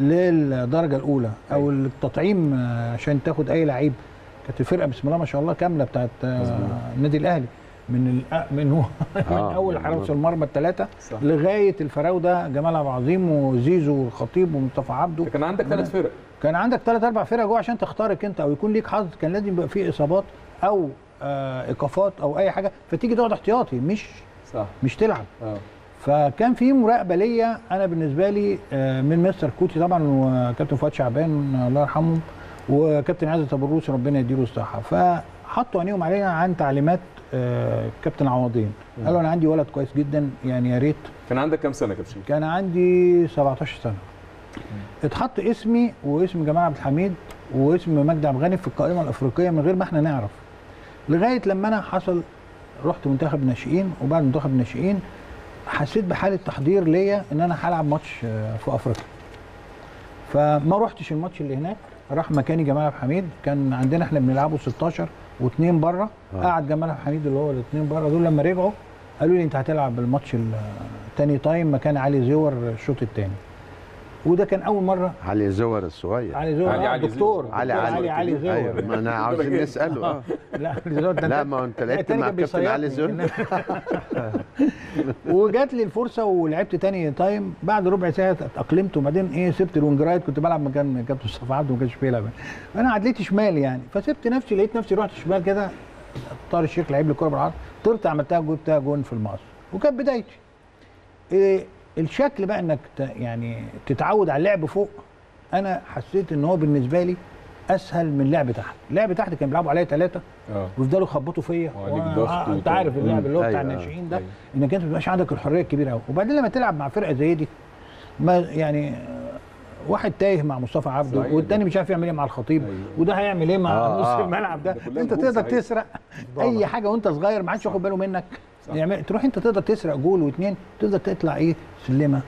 للدرجة الأولى. أو التطعيم آه، عشان تاخد أي لعيب. كانت الفرقة بسم الله ما شاء الله كاملة بتاعت آه، النادي الأهلي. من من هو من آه، أول مظبوط. حراس المرمى الثلاثه. لغاية الفراوده جمال عبد العظيم وزيزو والخطيب ومصطفى عبده. كان عندك ثلاث فرق. كان عندك ثلاث أربع فرق جوه عشان تختارك أنت. أو يكون ليك حظ كان لازم يبقى فيه إصابات أو آه إيقافات أو أي حاجة فتيجي تقعد احتياطي مش صح. مش تلعب. آه. فكان في مراقبة ليا أنا بالنسبة لي آه، من مستر كوتي طبعا وكابتن فؤاد شعبان الله يرحمهم وكابتن عزت ابو الروس ربنا يديله الصحة. فحطوا عينيهم علينا عن تعليمات آه، كابتن عوضين. قالوا أنا عندي ولد كويس جدا يعني يا ريت. كان عندك كام سنة كابتن؟ كان عندي 17 سنة. اتحط اسمي واسم جمال عبد الحميد واسم مجدي عبد الغني في القائمة الأفريقية من غير ما إحنا نعرف. لغاية لما أنا حصل رحت منتخب ناشئين وبعد منتخب ناشئين حسيت بحالة تحضير ليا إن أنا هلعب ماتش آه، في أفريقيا. فما رحتش الماتش اللي هناك راح مكاني جمال عبد الحميد. كان عندنا إحنا بنلعبه 16 واثنين بره آه. قعد جمال عبد الحميد اللي هو الاثنين بره دول لما رجعوا قالوا لي أنت هتلعب الماتش الثاني تايم مكان علي زور الشوط الثاني وده كان أول مرة. علي زور الصغير. علي زور علي- آه، علي دكتور. زور. علي دكتور علي علي زور. أيوه ما أنا عاوزين نسأله. آه. لا علي زور ده لا ما هو أنت لعبت مع كابتن علي. زور؟ وجات لي الفرصة ولعبت تاني time بعد ربع ساعة اتأقلمت وبعدين إيه سبت ال wing right كنت بلعب مكان كابتن مصطفى عبده ما كانش بيلعب. أنا عدلت شمال يعني. فسبت نفسي لقيت نفسي رحت شمال كده. طاهر الشيخ لعب لي الكوره بالعرض. طرت عملتها جبتها جون في المقص. وكانت بدايتي. إيه الشكل بقى انك يعني تتعود على اللعب فوق أنا حسيت ان هو بالنسبة لي اسهل من لعب تحت لعب تحت كان بيلعبوا عليا ثلاثة آه ويفضلوا يخبطوا فيا آه، انت عارف اللعب اللي هو بتاع أيوة، الناشئين ده أيوة. انك انت ما بيبقاش عندك الحرية الكبيرة قوي وبعدين لما تلعب مع فرقة زي دي ما يعني واحد تايه مع مصطفى عبده. والتاني مش عارف يعمل إيه مع الخطيب أيوة. وده هيعمل إيه مع آه، نص آه. الملعب ده ده انت تقدر صحيح. تسرق أي حاجة وانت صغير ما حدش ياخد باله منك صح. يعني تروح انت تقدر تسرق جول واثنين تقدر تطلع إيه؟ سلمة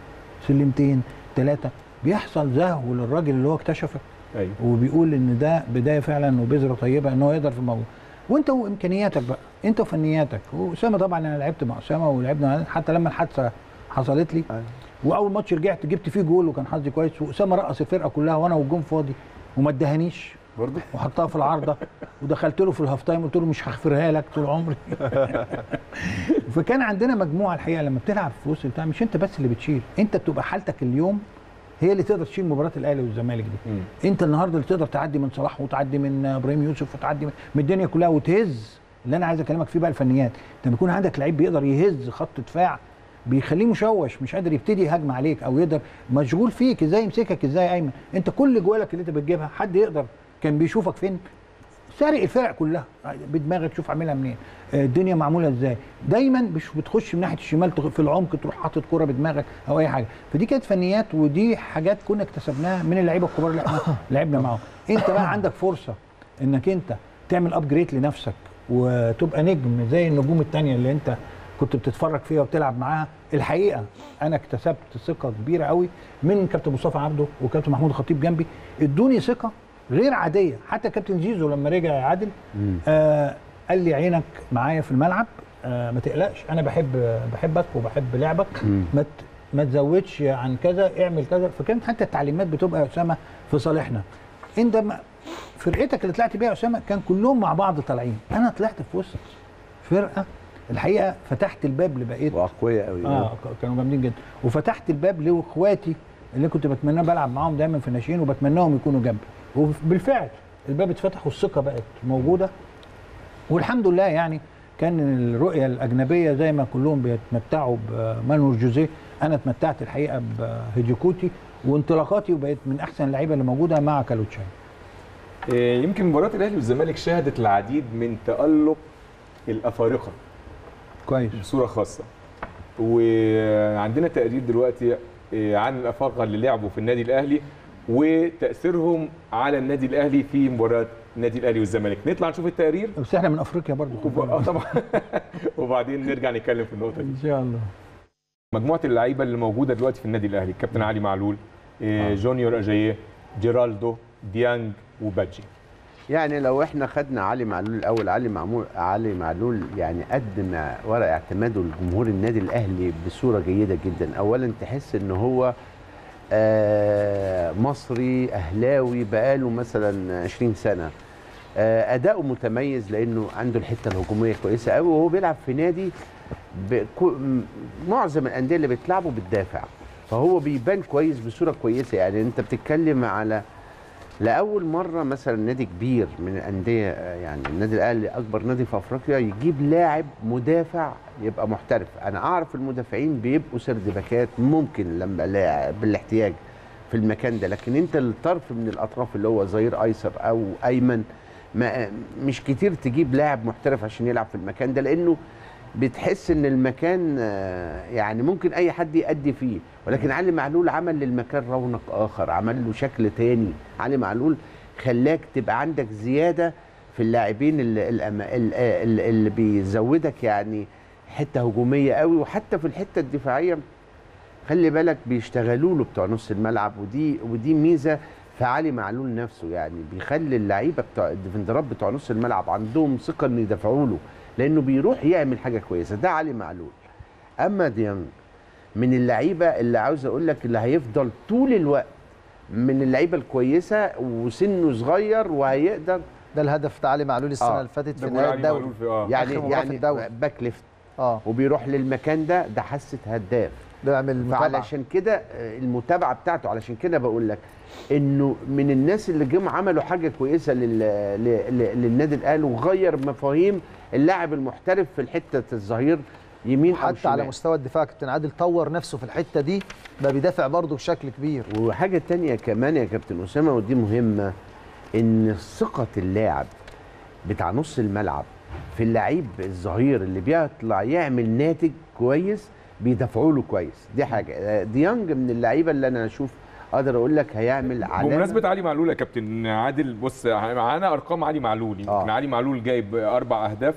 سلمتين ثلاثة بيحصل زهو للراجل اللي هو اكتشفك أيوه. وبيقول إن ده بداية فعلا وبذرة طيبة إن هو يقدر في الموضوع. وأنت وإمكانياتك بقى أنت وفنياتك. وأسامة طبعا أنا لعبت مع أسامة ولعبنا حتى لما الحادثة حصلت لي. أيوة. وأول ماتش رجعت جبت فيه جول وكان حظي كويس. وأسامة رقص الفرقة كلها وأنا والجون فاضي. وما ادهانيش برضه؟ وحطها في العارضة. ودخلت له في ال half time قلت له مش هغفرها لك طول عمري. فكان عندنا مجموعة الحقيقة لما بتلعب في وسط بتاع مش انت بس اللي بتشيل انت بتبقى حالتك اليوم هي اللي تقدر تشيل مباراة الأهلي والزمالك دي. انت النهارده اللي تقدر تعدي من صلاح وتعدي من إبراهيم يوسف وتعدي من الدنيا كلها وتهز. اللي أنا عايز أكلمك فيه بقى الفنيات. لما يكون عندك لعيب بيقدر يهز خط دفاع بيخليه مشوش مش قادر يبتدي يهاجم عليك أو يقدر مشغول فيك إزاي يمسكك إزاي ايمن انت كل جوالك اللي انت بتجيبها حد يقدر كان بيشوفك فين؟ سارق الفرق كلها. بدماغك شوف عاملها منين؟ آه، الدنيا معمولة إزاي؟ دايما مش بتخش من ناحية الشمال في العمق تروح حاطط كوره بدماغك أو أي حاجة. فدي كانت فنيات ودي حاجات كنا اكتسبناها من اللعيبة الكبار اللي إحنا لعبنا معاهم. أنت بقى عندك فرصة إنك أنت تعمل ابجريد لنفسك وتبقى نجم زي النجوم التانية اللي أنت كنت بتتفرج فيها وبتلعب معاها. الحقيقة أنا اكتسبت ثقة كبيرة قوي من كابتن مصطفى عبده وكابتن محمود الخطيب جنبي. ادوني ثقة غير عادية. حتى كابتن زيزو لما رجع يعادل آه قال لي عينك معايا في الملعب. آه ما تقلقش أنا بحب بحبك وبحب لعبك. ما ما تزودش عن كذا اعمل كذا. فكانت حتى التعليمات بتبقى يا أسامة في صالحنا. انت فرقتك اللي طلعت بيها يا أسامة كان كلهم مع بعض طالعين. أنا طلعت في وسط فرقة الحقيقة فتحت الباب لبقيه وأقوياء قوي آه كانوا جامدين جدا. وفتحت الباب لإخواتي اللي كنت بتمنى بلعب معاهم دايما في الناشئين وبتمناهم يكونوا جنبي. وبالفعل الباب اتفتح والثقة بقت موجودة. والحمد لله يعني كان الرؤية الأجنبية زي ما كلهم بيتمتعوا بمانويل جوزيه. أنا اتمتعت الحقيقة بهيجيكوتي وانطلاقاتي وبقيت من أحسن اللعيبة اللي موجودة مع كالوتشاي إيه، يمكن مباراة الأهلي والزمالك شهدت العديد من تألق الأفارقة كويس. بصورة خاصة. وعندنا تقرير دلوقتي إيه، عن الأفارقة اللي لعبوا في النادي الأهلي. وتأثيرهم على النادي الأهلي في مباراة النادي الأهلي والزمالك. نطلع نشوف التقرير. بس إحنا من أفريقيا برضو وب... آه طبعا. وبعدين نرجع نتكلم في النقطة دي. إن شاء الله. مجموعة اللعيبة اللي موجودة دلوقتي في النادي الأهلي الكابتن علي معلول إيه، جونيور اجاييه جيرالدو ديانج وبادجي. يعني لو إحنا خدنا علي معلول الأول علي معمول علي معلول يعني قدم ورق اعتماده لجمهور النادي الأهلي بصورة جيدة جدا. اولا تحس إن هو آه، مصري أهلاوي بقاله مثلا 20 سنة. آه، أداؤه متميز لأنه عنده الحتة الهجومية كويسة قوي وهو بيلعب في نادي معظم الأندية اللي بتلعبه بتدافع. فهو بيبان كويس بصورة كويسة. يعني أنت بتتكلم على لأول مرة مثلا نادي كبير من الأندية يعني النادي الأهلي أكبر نادي في أفريقيا يجيب لاعب مدافع يبقى محترف. أنا أعرف المدافعين بيبقوا سرد باكات ممكن لما لاعب بالاحتياج في المكان ده لكن أنت الطرف من الأطراف اللي هو ظهير أيسر أو أيمن ما مش كتير تجيب لاعب محترف عشان يلعب في المكان ده لأنه بتحس إن المكان آه، يعني ممكن أي حد يأدي فيه ولكن علي معلول عمل للمكان رونق آخر عمل له شكل تاني. علي معلول خلاك تبقى عندك زيادة في اللاعبين اللي, اللي, بيزودك يعني حتة هجومية قوي وحتى في الحتة الدفاعية خلي بالك بيشتغلوا له بتوع نص الملعب ودي ودي ميزة في علي معلول نفسه يعني بيخلي اللعيبة بتوع الديفندرات بتوع نص الملعب عندهم ثقة ان يدافعوا له. لأنه بيروح يعمل حاجة كويسة. ده علي معلول. أما ديانج من اللعيبة اللي عاوز أقول لك اللي هيفضل طول الوقت من اللعيبة الكويسة وسنه صغير وهيقدر ده الهدف بتاع علي معلول السنة آه. اللي فاتت في نهائي الدوري. آه. يعني يعني الدوري. back left آه. وبيروح للمكان ده ده حاسة هداف. بيعمل متابعة. فعلشان كده آه، المتابعة بتاعته علشان كده بقول لك إنه من الناس اللي جم عملوا حاجة كويسة لل... للنادي الأهلي وغير مفاهيم اللاعب المحترف في الحتة الظهير يمين حتى على. مستوى الدفاع كابتن عادل طور نفسه في الحتة دي بقى بيدافع برضه بشكل كبير. وحاجة تانية كمان يا كابتن أسامة ودي مهمة إن ثقة اللاعب بتاع نص الملعب في اللعيب الظهير اللي بيطلع يعمل ناتج كويس بيدافعوا له كويس. دي حاجة. آه، ديانج من اللعيبة اللي أنا أشوف أقدر أقول لك هيعمل علامة. بمناسبة علي معلول يا كابتن عادل بص معانا أرقام علي معلول. يمكن آه. علي معلول جايب أربع أهداف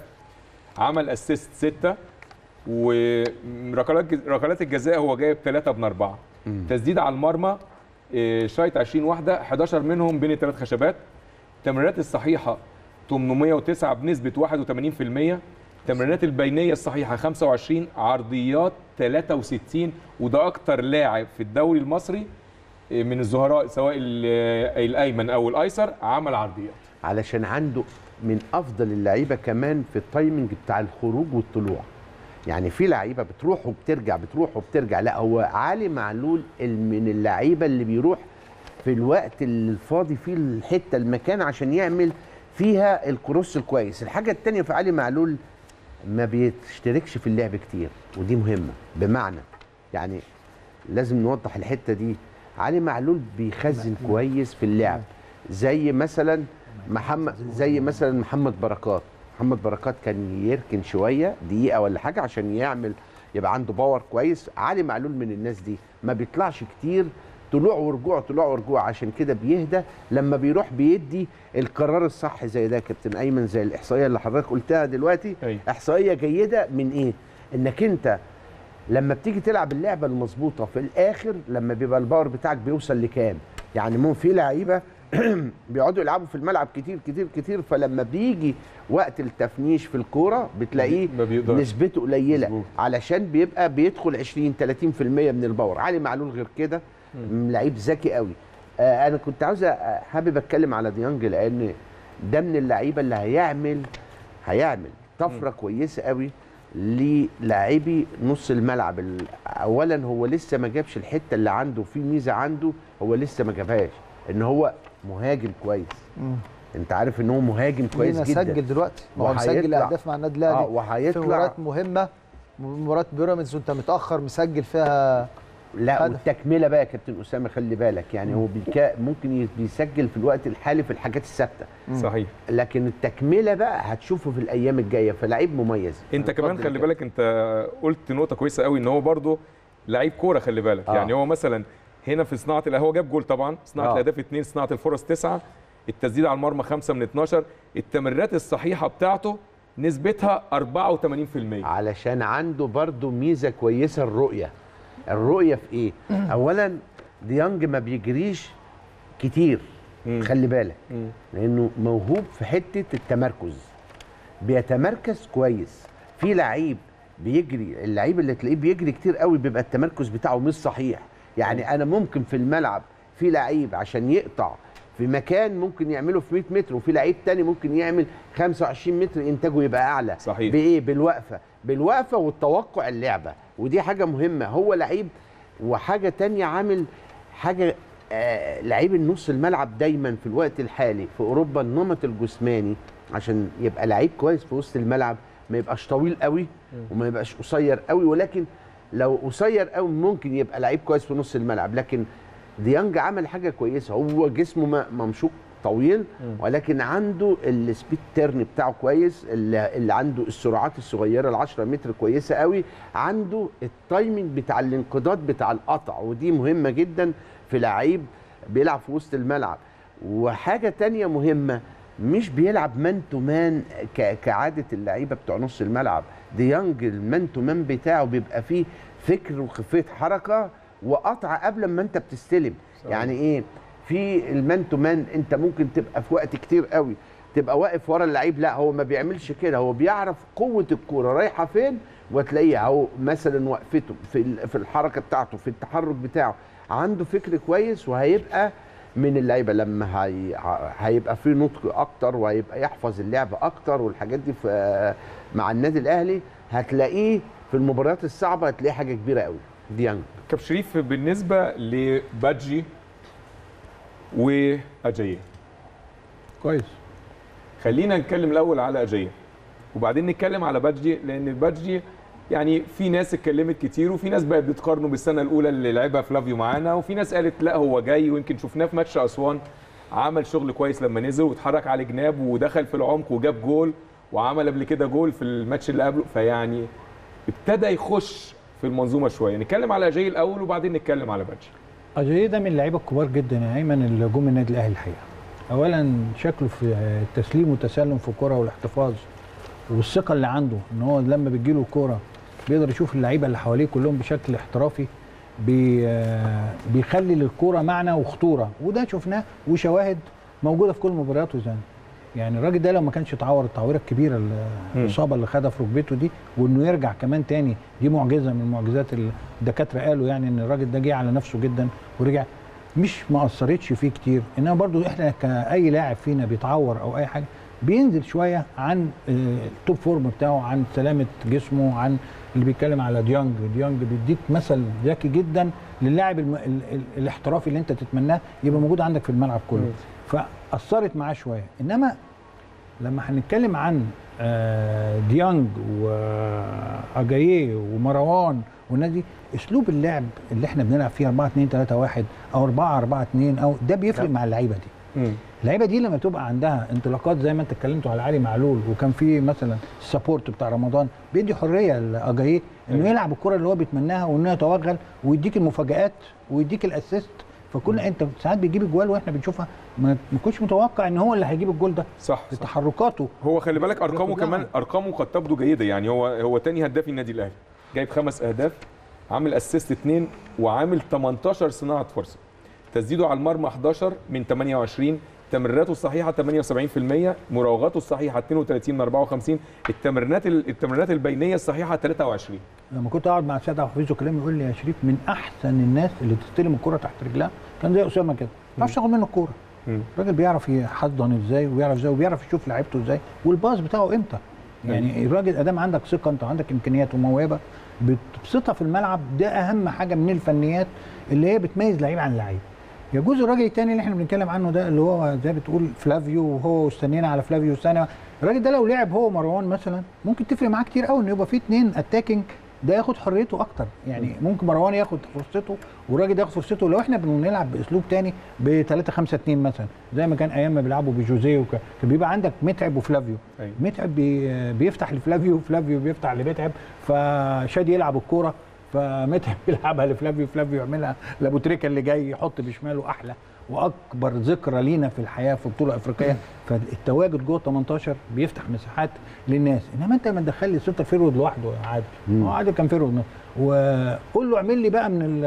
عمل أسيست ستة وركلات ركلات الجزاء هو جايب ثلاثة من أربعة. تسديد على المرمى إيه، شايط 20 واحدة 11 منهم بين الثلاث خشبات. التمريرات الصحيحة 809 بنسبة 81% التمريرات البينية الصحيحة 25 عرضيات 63 وده أكتر لاعب في الدوري المصري من الزهراء سواء ال- الأيمن أو الأيسر عمل عرضيات. علشان عنده من أفضل اللعيبة كمان في التايمنج بتاع الخروج والطلوع. يعني في لعيبة بتروح وبترجع بتروح وبترجع. لا هو علي معلول من اللعيبة اللي بيروح في الوقت الفاضي فيه الحتة المكان عشان يعمل فيها الكروس الكويس. الحاجة التانية في علي معلول ما بيشتركش في اللعب كتير ودي مهمة. بمعنى يعني لازم نوضح الحتة دي علي معلول بيخزن كويس في اللعب. زي مثلا محمد زي مثلا محمد بركات. محمد بركات كان يركن شوية دقيقة ولا حاجة عشان يعمل يبقى عنده باور كويس. علي معلول من الناس دي. ما بيطلعش كتير. طلوع ورجوع طلوع ورجوع. عشان كده بيهدى. لما بيروح بيدي القرار الصح زي ده كابتن أيمن زي الإحصائية اللي حضرتك قلتها دلوقتي. أيوة. إحصائية جيدة من إيه؟ إنك أنت لما بتيجي تلعب اللعبة المظبوطة في الآخر لما بيبقى ال power بتاعك بيوصل لكام؟ يعني مو في لعيبة بيقعدوا يلعبوا في الملعب كتير كتير كتير فلما بيجي وقت التفنيش في الكورة بتلاقيه. نسبته قليلة. مظبوط. علشان بيبقى بيدخل 20 30% من ال power. علي معلول غير كده. لعيب ذكي قوي. آه أنا كنت عاوز حابب أتكلم على ديانج لأن ده من اللعيبة اللي هيعمل هيعمل طفرة كويسة قوي. للاعبي نص الملعب ال- اولا هو لسه ما جابش الحتة اللي عنده في ميزة عنده هو لسه ما جابهاش إن هو مهاجم كويس. أنت عارف إن هو مهاجم كويس جدا. سجل دلوقتي هو مسجل أهداف مع النادي الأهلي. آه في وهيطلع مباريات مهمة مباراة بيراميدز وأنت متأخر مسجل فيها لا هدف. والتكملة بقى يا كابتن أسامة خلي بالك. يعني هو بيكا ممكن بيسجل في الوقت الحالي في الحاجات الثابتة. صحيح. لكن التكملة بقى هتشوفه في الأيام الجاية فلعيب مميز. انت كمان اتفضل خلي بالك انت قلت نقطة كويسة قوي إن هو برضه لعيب كورة خلي بالك. آه. يعني هو مثلا هنا في صناعة هو جاب جول طبعا صناعة آه. الأهداف اثنين صناعة الفرص تسعة التسديد على المرمى خمسة من 12 التمريرات الصحيحة بتاعته نسبتها 84% علشان عنده برضو ميزة كويسة الرؤية. الرؤية في إيه؟ اولا ديانج ما بيجريش كتير مم. خلي بالك. مم. لأنه موهوب في حتة التمركز. بيتمركز كويس. في لعيب بيجري اللعيب اللي تلاقيه بيجري كتير قوي بيبقى التمركز بتاعه مش صحيح. يعني أنا ممكن في الملعب في لعيب عشان يقطع في مكان ممكن يعمله في 100 متر وفي لعيب تاني ممكن يعمل 25 متر إنتاجه يبقى أعلى. صحيح. بإيه؟ بالوقفة. بالوقفة والتوقع اللعبة. ودي حاجة مهمة. هو لعيب وحاجة تانية عامل حاجة آه لعيب النص الملعب دايما في الوقت الحالي في أوروبا النمط الجسماني عشان يبقى لعيب كويس في وسط الملعب ما يبقاش طويل قوي وما يبقاش قصير قوي. ولكن لو قصير قوي ممكن يبقى لعيب كويس في نص الملعب. لكن ديانج عمل حاجة كويسة. هو جسمه ممشوق طويل ولكن عنده ال speed turn بتاعه كويس اللي, اللي عنده السرعات الصغيرة ال 10 متر كويسة قوي عنده ال timing بتاع الانقضاض بتاع القطع ودي مهمة جدا في لعيب بيلعب في وسط الملعب. وحاجة تانية مهمة مش بيلعب man to man كعادة اللعيبة بتوع نص الملعب. ديانج ال man to man بتاعه بيبقى فيه فكر وخفية حركة وقطع قبل ما انت بتستلم. يعني إيه؟ في ال man to man انت ممكن تبقى في وقت كتير قوي تبقى واقف ورا اللعيب لا هو ما بيعملش كده هو بيعرف قوة الكورة رايحة فين وتلاقيه اهو مثلا وقفته في في الحركة بتاعته في التحرك بتاعه عنده فكر كويس وهيبقى من اللعيبة لما هي... هيبقى في نضج أكتر وهيبقى يحفظ اللعب أكتر والحاجات دي في مع النادي الأهلي هتلاقيه في المباريات الصعبة هتلاقيه حاجة كبيرة قوي. ديانج. كابتن شريف بالنسبة لبادجي واجاييه كويس. خلينا نتكلم الأول على اجاييه وبعدين نتكلم على بادجي لأن بادجي يعني في ناس اتكلمت كتير وفي ناس بقت بتقارنه بالسنة الأولى اللي لعبها فلافيو معانا وفي ناس قالت لا هو جاي ويمكن شفناه في ماتش أسوان عمل شغل كويس لما نزل واتحرك على جناب ودخل في العمق وجاب جول وعمل قبل كده جول في الماتش اللي قبله. فيعني ابتدى يخش في المنظومة شوية. نتكلم على اجاي الأول وبعدين نتكلم على بادجي اجاييه ده من اللعيبة الكبار جدا يا ايمن اللي جم النادي الأهلي الحقيقة. اولا شكله في التسليم والتسلم في الكرة والاحتفاظ والثقة اللي عنده إن هو لما بتجيله الكوره بيقدر يشوف اللعيبة اللي حواليه كلهم بشكل احترافي بي بيخلي للكوره معنى وخطورة وده شفناه وشواهد موجودة في كل مبارياته زي يعني الراجل ده لو ما كانش اتعور التعويرة الكبيرة ال- الاصابه اللي خدها في ركبته دي وإنه يرجع كمان تاني دي معجزة من معجزات ال- الدكاترة قالوا يعني إن الراجل ده جه على نفسه جدا ورجع. مش ما أثرتش فيه كتير إنما برضو إحنا كأي لاعب فينا بيتعور أو أي حاجة بينزل شوية عن آه، ال top form بتاعه عن سلامة جسمه عن اللي بيتكلم على ديانج ديانج بيديك مثل ذكي جدا للاعب. الاحترافي اللي أنت تتمناه يبقى موجود عندك في الملعب كله. فاثرت معاه شوية. إنما لما هنتكلم عن آه، ديانج واجاييه ومروان والناس دي أسلوب اللعب اللي إحنا بنلعب فيه 4 2 3 1 أو 4 4 2 أو ده بيفرق مع اللعيبة دي. اللعيبة دي لما تبقى عندها انطلاقات زي ما أنت اتكلمتوا على علي معلول وكان في مثلا ال support بتاع رمضان بيدي حرية لاجاييه إنه يلعب الكرة اللي هو بيتمناها وإنه يتوغل ويديك المفاجآت ويديك ال assist. فكل أنت ساعات بيجيب الجول وإحنا بنشوفها ما ما كنتش متوقع إن هو اللي هيجيب الجول ده. صح. تحركاته هو خلي بالك أرقامه كمان. أرقامه قد تبدو جيدة. يعني هو هو تاني هداف النادي الأهلي. جايب خمس أهداف عامل assist اثنين وعامل 18 صناعة فرصة. تسديده على المرمى 11 من 28 تمريراته الصحيحة 78% مراوغاته الصحيحة 32 من 54 التمريرات التمريرات البينية الصحيحة 23 لما كنت أقعد مع سيد عبد الحفيظ وكلامي يقول لي يا شريف من أحسن الناس اللي تستلم الكرة تحت رجلها. كان زي أسامة كده. ما بيعرفش ياخد منه الكورة. الراجل بيعرف يحضن إزاي وبيعرف إزاي وبيعرف يشوف لعيبته إزاي والباص بتاعه إمتى. يعني الراجل ادام عندك ثقة أنت عندك إمكانيات وموهبة بتبسطها في الملعب ده أهم حاجة من الفنيات اللي هي بتميز لعيب عن لعيب. يجوز الراجل الثاني اللي إحنا بنتكلم عنه ده اللي هو زي بتقول فلافيو وهو واستنينا على فلافيو سنه الراجل ده لو لعب هو مروان مثلا ممكن تفرق معاه كتير قوي ان يبقى في اثنين attacking ده ياخد حريته أكتر. يعني ممكن مروان ياخد فرصته والراجل ياخد فرصته. لو إحنا بنلعب بأسلوب تاني ب 3 5 2 مثلا زي ما كان أيام ما بيلعبوا بجوزيه وك... كان بيبقى عندك متعب وفلافيو. أيوة. متعب بي... بيفتح لفلافيو فلافيو بيفتح لمتعب فشادي يلعب الكورة فمتعب يلعبها لفلافيو فلافيو يعملها. لابو تريكه اللي جاي يحط بشماله أحلى. وأكبر ذكرى لينا في الحياة في بطولة أفريقية فالتواجد جوه 18 بيفتح مساحات للناس. إنما أنت لما تدخل لي center forward لوحده يا عادل. هو عادل كان forward. وقول له اعمل لي بقى من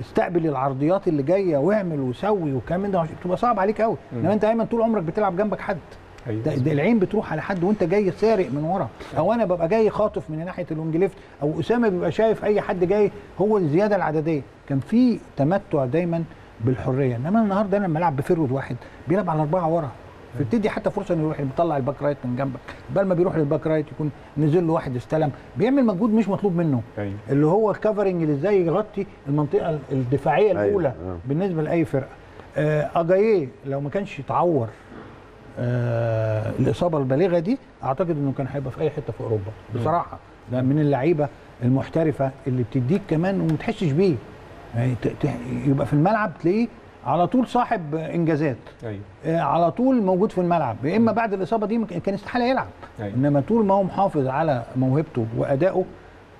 استقبل العرضيات اللي جاية واعمل وسوي وكلام من ده تبقى صعب عليك قوي إنما أنت دايما طول عمرك بتلعب جنبك حد. أيوة. ده, ده العين بتروح على حد وأنت جاي سارق من ورا. أو أنا ببقى جاي خاطف من ناحية ال wing left أو أسامة بيبقى شايف أي حد جاي هو الزيادة العددية. كان في تمتع دايما بالحرية. إنما النهارده أنا لما ألعب ب forward واحد بيلعب على أربعة ورا فبتدي حتى فرصة إنه يروح يطلع ال back right من جنبك. بل ما بيروح لل back right يكون نزل له واحد استلم. بيعمل مجهود مش مطلوب منه. أيوة. اللي هو ال covering اللي إزاي يغطي المنطقة الدفاعية أيوة، الأولى آه. بالنسبة لأي فرقة. آه أجاييه لو ما كانش يتعور آه الإصابة البالغة دي أعتقد إنه كان هيبقى في أي حتة في أوروبا. بصراحة ده من اللعيبة المحترفة اللي بتديك كمان وما تحسش بيه. يعني يبقى في الملعب تلاقيه على طول صاحب إنجازات. أيوه. آه، على طول موجود في الملعب. يا إما بعد الإصابة دي كان استحاله يلعب. أيوة. إنما طول ما هو محافظ على موهبته وأدائه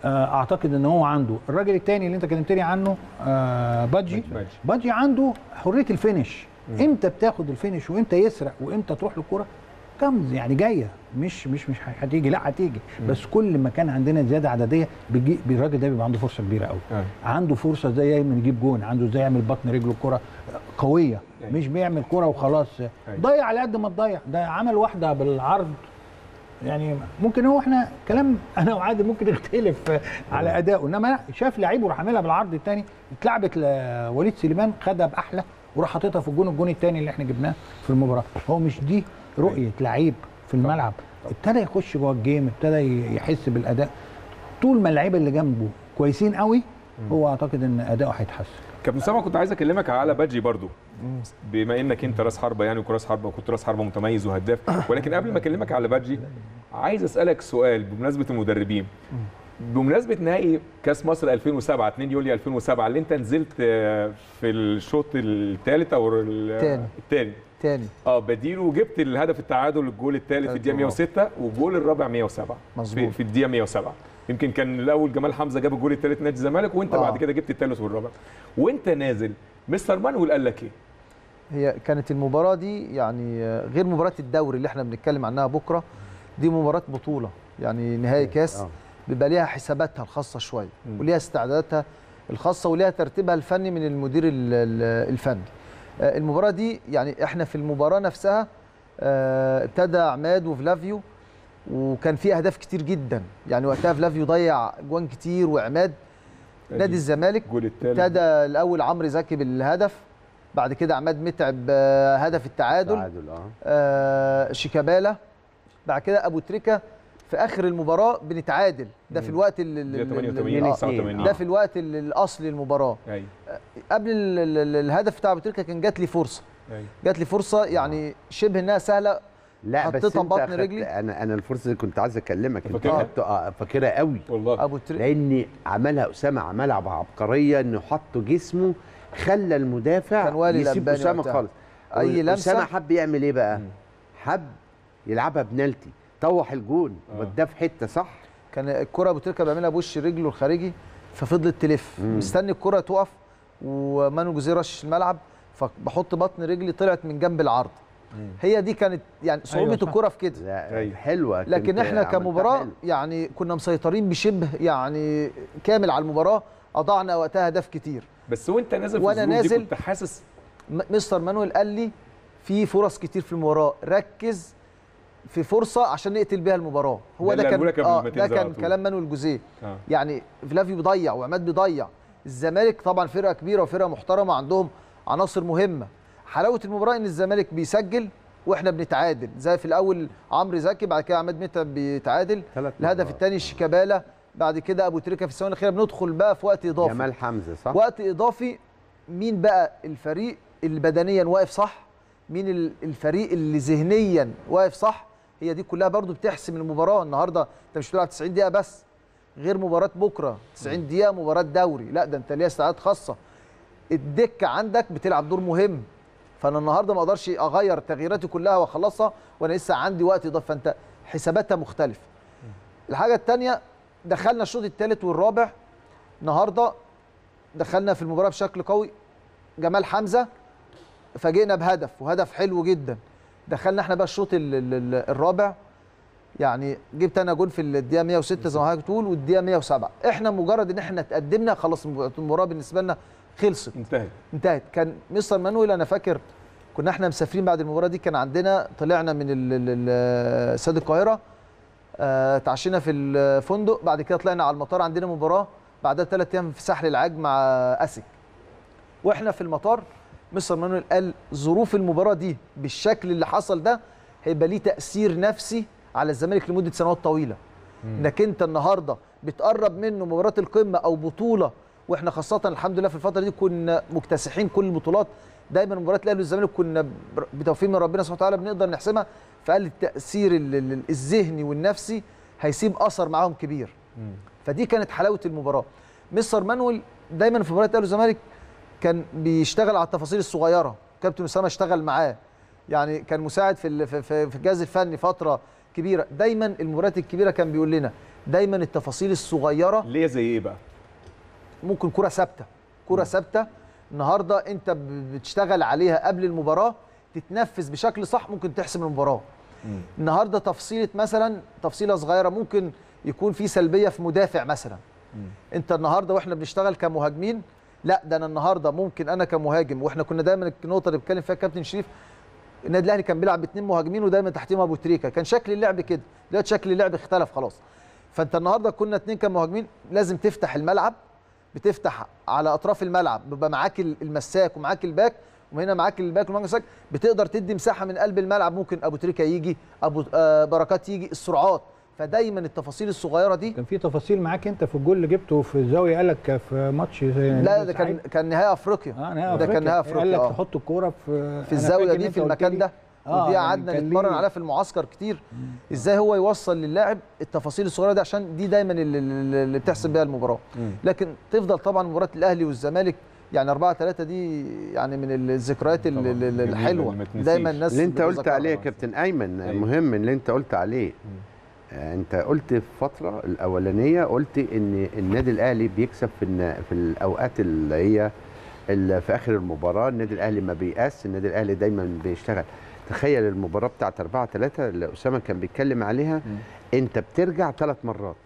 آه، أعتقد إن هو عنده. الراجل الثاني اللي أنت كلمتني عنه آه، بادجي. بادجي. بادجي. عنده حرية ال finish. إمتى بتاخد ال finish وإمتى يسرق وإمتى تروح للكره كم؟ يعني جاية. مش مش مش هتيجي. لا هتيجي. بس كل ما كان عندنا زيادة عددية بيجي الراجل ده بيبقى عنده فرصة كبيرة قوي أيوة. عنده فرصة إزاي يعمل يجيب جون. عنده إزاي يعمل بطن رجله الكره قوية. أيوة. مش بيعمل كرة وخلاص. ضيع على قد ما تضيع ده عمل واحدة بالعرض. يعني ممكن هو إحنا كلام أنا وعادل ممكن نختلف على ادائه إنما شاف لعيب وراح عاملها بالعرض الثاني اتلعبت لوليد سليمان خدها بأحلى وراح حاططها في الجون الجون الثاني اللي إحنا جبناه في المباراة. هو مش دي رؤية لعيب في الملعب ابتدى يخش جوه ال game ابتدى يحس بالأداء. طول ما اللعيبة اللي جنبه كويسين قوي هو أعتقد إن أداؤه هيتحسن. كابتن اسامه كنت عايز أكلمك على بادجي برضو. بما إنك أنت راس حربة يعني وكراس حربة وكنت راس حربة متميز وهداف ولكن قبل ما أكلمك على بادجي عايز أسألك سؤال بمناسبة المدربين. بمناسبة نهائي كأس مصر 2007 2 يوليو 2007 اللي أنت نزلت في الشوط الثالث أو. الثاني. تاني آه بديل وجبت الهدف التعادل الجول الثالث في الدقيقة 106 والجول الرابع 107 مظبوط. في, في الدقيقة 107 يمكن كان الأول جمال حمزة جاب الجول الثالث نادي الزمالك وانت آه. بعد كده جبت الثالث والرابع وانت نازل مستر مانويل قال لك إيه؟ هي كانت المباراة دي يعني غير مباراة الدوري اللي إحنا بنتكلم عنها بكرة دي مباراة بطولة يعني نهائي كاس آه. بيبقى ليها حساباتها الخاصة شوية وليها استعداداتها الخاصة وليها ترتيبها الفني من المدير ال- ال- الفني آه، المباراة دي يعني إحنا في المباراة نفسها آه، ابتدى عماد وفلافيو وكان في أهداف كتير جدا. يعني وقتها فلافيو ضيع جوان كتير وعماد نادي الزمالك ابتدى الأول عمرو زكي بالهدف بعد كده عماد متعب آه، هدف التعادل تعادل آه. آه، شيكابالا بعد كده أبو تريكة في آخر المباراة بنتعادل. ده في الوقت ال- ال- دقيقة ال- 88 آه، 89 ده في الوقت ال- الاصلي للمباراة. أيوه قبل ال- ال- ال- الهدف بتاع ابو تريكه كان جات لي فرصة. أيوه جات لي فرصة يعني شبه إنها سهلة. لا بس أنت أخدت- رجلي. أنا أنا الفرصة دي كنت عايز أكلمك. أنت فاكرها؟ آه، فاكرها قوي. والله. أبو تريكه لأن عملها أسامة عملها بعبقريه إنه حط جسمه خلى المدافع كان والي يسيب أسامة. خالص. أي لمسة- أسامة حب يعمل إيه بقى؟ حب يلعبها بنالتي. طوح الجون. وداه في حتة صح كان الكرة أبو تريكة بيعملها بوش رجله الخارجي ففضلت تلف مم. مستني الكرة تقف ومانو جوزيه رش الملعب فبحط بطن رجلي طلعت من جنب العرض هي دي كانت يعني صعوبة صح. الكرة في كده لا أيوة. حلوة لكن إحنا كمباراة حلو. يعني كنا مسيطرين بشبه يعني كامل على المباراة أضعنا وقتها اهداف كتير بس وأنت نازل في وأنا الظروف دي نازل- كنت حاسس مستر مانويل قال لي في فرص كتير في المباراة ركز في فرصة عشان نقتل بيها المباراة. هو ده كان ما ده كان. كلام مانويل جوزيه. آه. يعني فلافيو بيضيع وعماد بيضيع. الزمالك طبعا فرقة كبيرة وفرقة محترمة عندهم عناصر مهمة. حلاوة المباراة إن الزمالك بيسجل وإحنا بنتعادل. زي في الأول عمرو زكي بعد كده عماد متعب بيتعادل. الهدف. الثاني شيكابالا بعد كده أبو تريكة في الثواني الأخيرة. بندخل بقى في وقت إضافي. جمال حمزة صح؟ وقت إضافي مين بقى الفريق اللي بدنيا واقف صح؟ مين ال- الفريق اللي ذهنيا واقف صح؟ هي دي كلها برضو بتحسم المباراة النهارده. انت مش بتلعب 90 دقيقة بس غير مباراة بكرة. 90 دقيقة مباراة دوري. لا ده انت ليها استعداد خاصة. الدكة عندك بتلعب دور مهم. فأنا النهارده ما أقدرش أغير تغييراتي كلها وأخلصها وأنا لسه عندي وقت اضافي فانت حساباتها مختلفة. الحاجة الثانية دخلنا الشوط الثالث والرابع. النهارده دخلنا في المباراة بشكل قوي. جمال حمزة فاجئنا بهدف وهدف حلو جدا. دخلنا إحنا بقى الشوط ال- ال- ال- الرابع. يعني جبت أنا جول في الدقيقة 106 زي ما حضرتك بتقول والدقيقة 107 إحنا مجرد إن إحنا تقدمنا خلاص المباراة بالنسبة لنا خلصت. انتهت. انتهت. كان مستر مانويل أنا فاكر كنا إحنا مسافرين بعد المباراة دي كان عندنا طلعنا من ال- ال- ال- استاد القاهرة آه، تعشينا في الفندق بعد كده طلعنا على المطار عندنا مباراة بعدها ثلاث أيام في ساحل العاج مع اسك وإحنا في المطار مستر مانويل قال ظروف المباراة دي بالشكل اللي حصل ده هيبقى ليه تأثير نفسي على الزمالك لمدة سنوات طويلة. إنك أنت النهارده بتقرب منه مباراة القمة أو بطولة وإحنا خاصة الحمد لله في الفترة دي كنا مكتسحين كل البطولات. دايما مباريات الأهلي والزمالك كنا بتوفيق من ربنا سبحانه وتعالى بنقدر نحسمها. فقال التأثير ال- ال- الذهني والنفسي هيسيب أثر معاهم كبير. فدي كانت حلاوة المباراة. مستر مانويل دايما في مباريات الأهلي والزمالك كان بيشتغل على التفاصيل الصغيرة. كابتن أسامة اشتغل معاه. يعني كان مساعد في في- في الجهاز الفني فترة كبيرة. دايما المباريات الكبيرة كان بيقول لنا دايما التفاصيل الصغيرة ليه زي إيه بقى؟ ممكن كرة ثابتة. كرة ثابتة. النهارده أنت بتشتغل عليها قبل المباراة تتنفذ بشكل صح ممكن تحسم المباراة. النهارده تفصيلة مثلا تفصيلة صغيرة ممكن يكون في سلبية في مدافع مثلا. أنت النهارده وإحنا بنشتغل كمهاجمين لا ده أنا النهارده ممكن أنا كمهاجم وإحنا كنا دايما النقطة اللي بيتكلم فيها كابتن شريف النادي الأهلي كان بيلعب باثنين مهاجمين ودايما تحتيهم أبو تريكة. كان شكل اللعب كده. دلوقتي شكل اللعب اختلف خلاص. فأنت النهارده كنا اثنين كمهاجمين لازم تفتح الملعب بتفتح على أطراف الملعب بيبقى معاك ال- المساك ومعاك الباك وهنا معاك الباك ومعاك المساك بتقدر تدي مساحة من قلب الملعب. ممكن أبو تريكة يجي ابو آه بركات يجي السرعات. فدايما التفاصيل الصغيرة دي كان في تفاصيل معاك انت في الجول اللي جبته في الزاوية قال لك في ماتش لا ده كان كان نهائي أفريقيا. آه نهائي ده كان نهائي أفريقيا قال لك آه. تحط الكورة في في الزاوية دي في المكان ده. آه، ودي يعني قعدنا نتمرن ليه- عليها في المعسكر كتير. إزاي هو يوصل للاعب التفاصيل الصغيرة دي؟ عشان دي دايما اللي, اللي اللي بتحسب بيها المباراة. لكن تفضل طبعا مباراة الأهلي والزمالك يعني 4 3 دي يعني من الذكريات ال- طبعاً. ال- ال- جميلة الحلوة. دايما الناس اللي أنت قلت. عليه يا كابتن أيمن. مهم اللي أنت قلت عليه آه، انت قلت في الفترة الأولانية قلت إن النادي الأهلي بيكسب في في الأوقات اللي هي اللي في آخر المباراة. النادي الأهلي ما بيقاس النادي الأهلي دايما بيشتغل. تخيل المباراة بتاعت 4 3 اللي أسامة كان بيتكلم عليها. انت بترجع ثلاث مرات.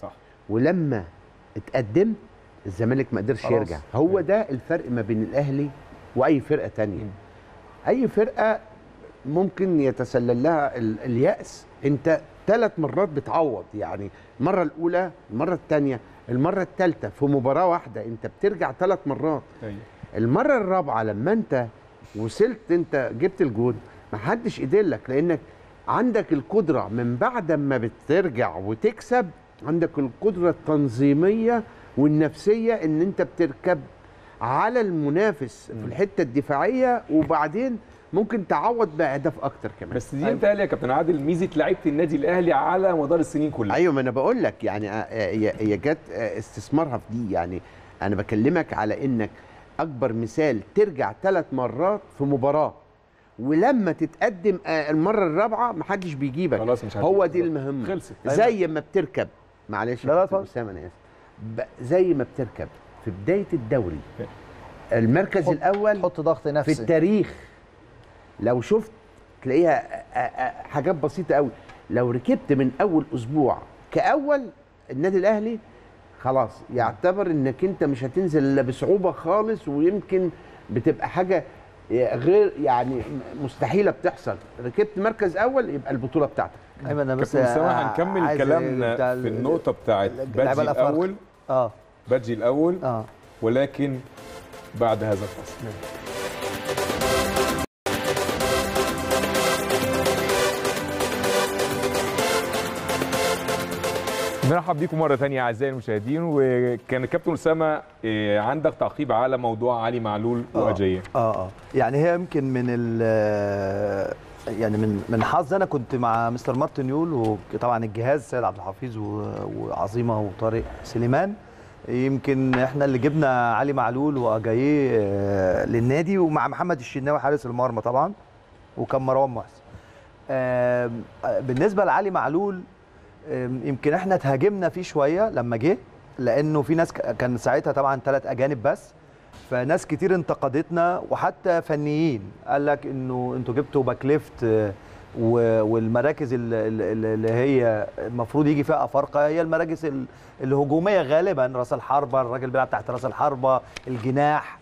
صح. ولما اتقدم الزمالك ما قدرش. يرجع. هو ده الفرق ما بين الأهلي وأي فرقة تانية. أي فرقة ممكن يتسلل لها ال- اليأس. انت ثلاث مرات بتعوض. يعني المرة الأولى المرة الثانية المرة الثالثة في مباراة واحدة. انت بترجع ثلاث مرات. أيوه المرة الرابعة لما انت وصلت انت جبت الجول ما حدش قدرلك لأنك عندك القدرة من بعد ما بترجع وتكسب عندك القدرة التنظيمية والنفسية إن انت بتركب على المنافس في الحتة الدفاعية. وبعدين ممكن تعوض بأهداف أكتر كمان. بس دي انت يا كابتن عادل ميزة لعيبة النادي الأهلي على مدار السنين كلها. أيوه ما أنا بقول لك يعني آه، هي هي جت آه، استثمارها في دي يعني. أنا بكلمك على إنك أكبر مثال ترجع ثلاث مرات في مباراة ولما تتقدم آه، المرة الرابعة محدش بيجيبك. خلاص مش هو. دي المهمه خلصت. زي ما بتركب معلش لا، لا، أسامة أنا آسف. ب- زي ما بتركب في بداية الدوري المركز حط- الأول حط ضغط في نفسي. التاريخ. لو شفت تلاقيها آه، آه، حاجات بسيطة قوي لو ركبت من أول أسبوع كأول النادي الأهلي خلاص يعتبر إنك أنت مش هتنزل إلا بصعوبة خالص ويمكن بتبقى حاجة غير يعني مستحيلة بتحصل. ركبت مركز أول يبقى البطولة بتاعتك. ايمن أنا بس آه، هنكمل كلامنا في ال- النقطة بتاعت بادجي. الأول. آه. بادجي الأول. آه. ولكن بعد هذا الفصل. نرحب بيكم مرة تانية أعزائي المشاهدين وكان الكابتن أسامة إيه، عندك تعقيب على موضوع علي معلول آه. وأجية. آه آه. يعني هي يمكن من ال يعني من من حظ أنا كنت مع مستر مارتن يول وطبعا الجهاز سيد عبد الحفيظ وعظيمة وطارق سليمان. يمكن إحنا اللي جبنا علي معلول واجاييه آه، للنادي ومع محمد الشناوي حارس المرمى طبعا وكان مروان محسن آه، بالنسبة لعلي معلول يمكن إحنا اتهاجمنا فيه شوية لما جه لأنه في ناس كان ساعتها طبعا ثلاث أجانب بس فناس كتير انتقدتنا وحتى فنيين. قال لك إنه أنتوا جبتوا back left آه، والمراكز ال- ال- اللي هي المفروض يجي فيها أفارقة هي المراكز ال- الهجومية غالبا. راس الحربه الراجل بيلعب تحت راس الحربه الجناح.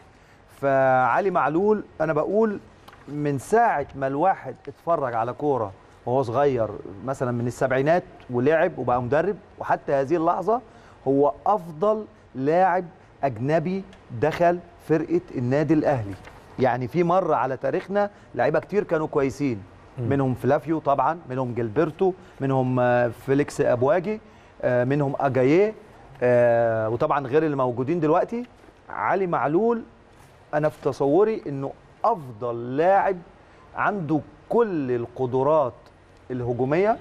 فعلي معلول أنا بقول من ساعة ما الواحد اتفرج على كورة وهو صغير مثلا من السبعينات ولعب وبقى مدرب وحتى هذه اللحظة هو أفضل لاعب أجنبي دخل فرقة النادي الأهلي. يعني في مرة على تاريخنا لعيبة كتير كانوا كويسين. منهم فلافيو طبعا منهم جيلبرتو منهم آه، فيليكس أبواجي آه، منهم أجاييه آه، وطبعا غير اللي موجودين دلوقتي. علي معلول أنا في تصوري إنه أفضل لاعب عنده كل القدرات الهجومية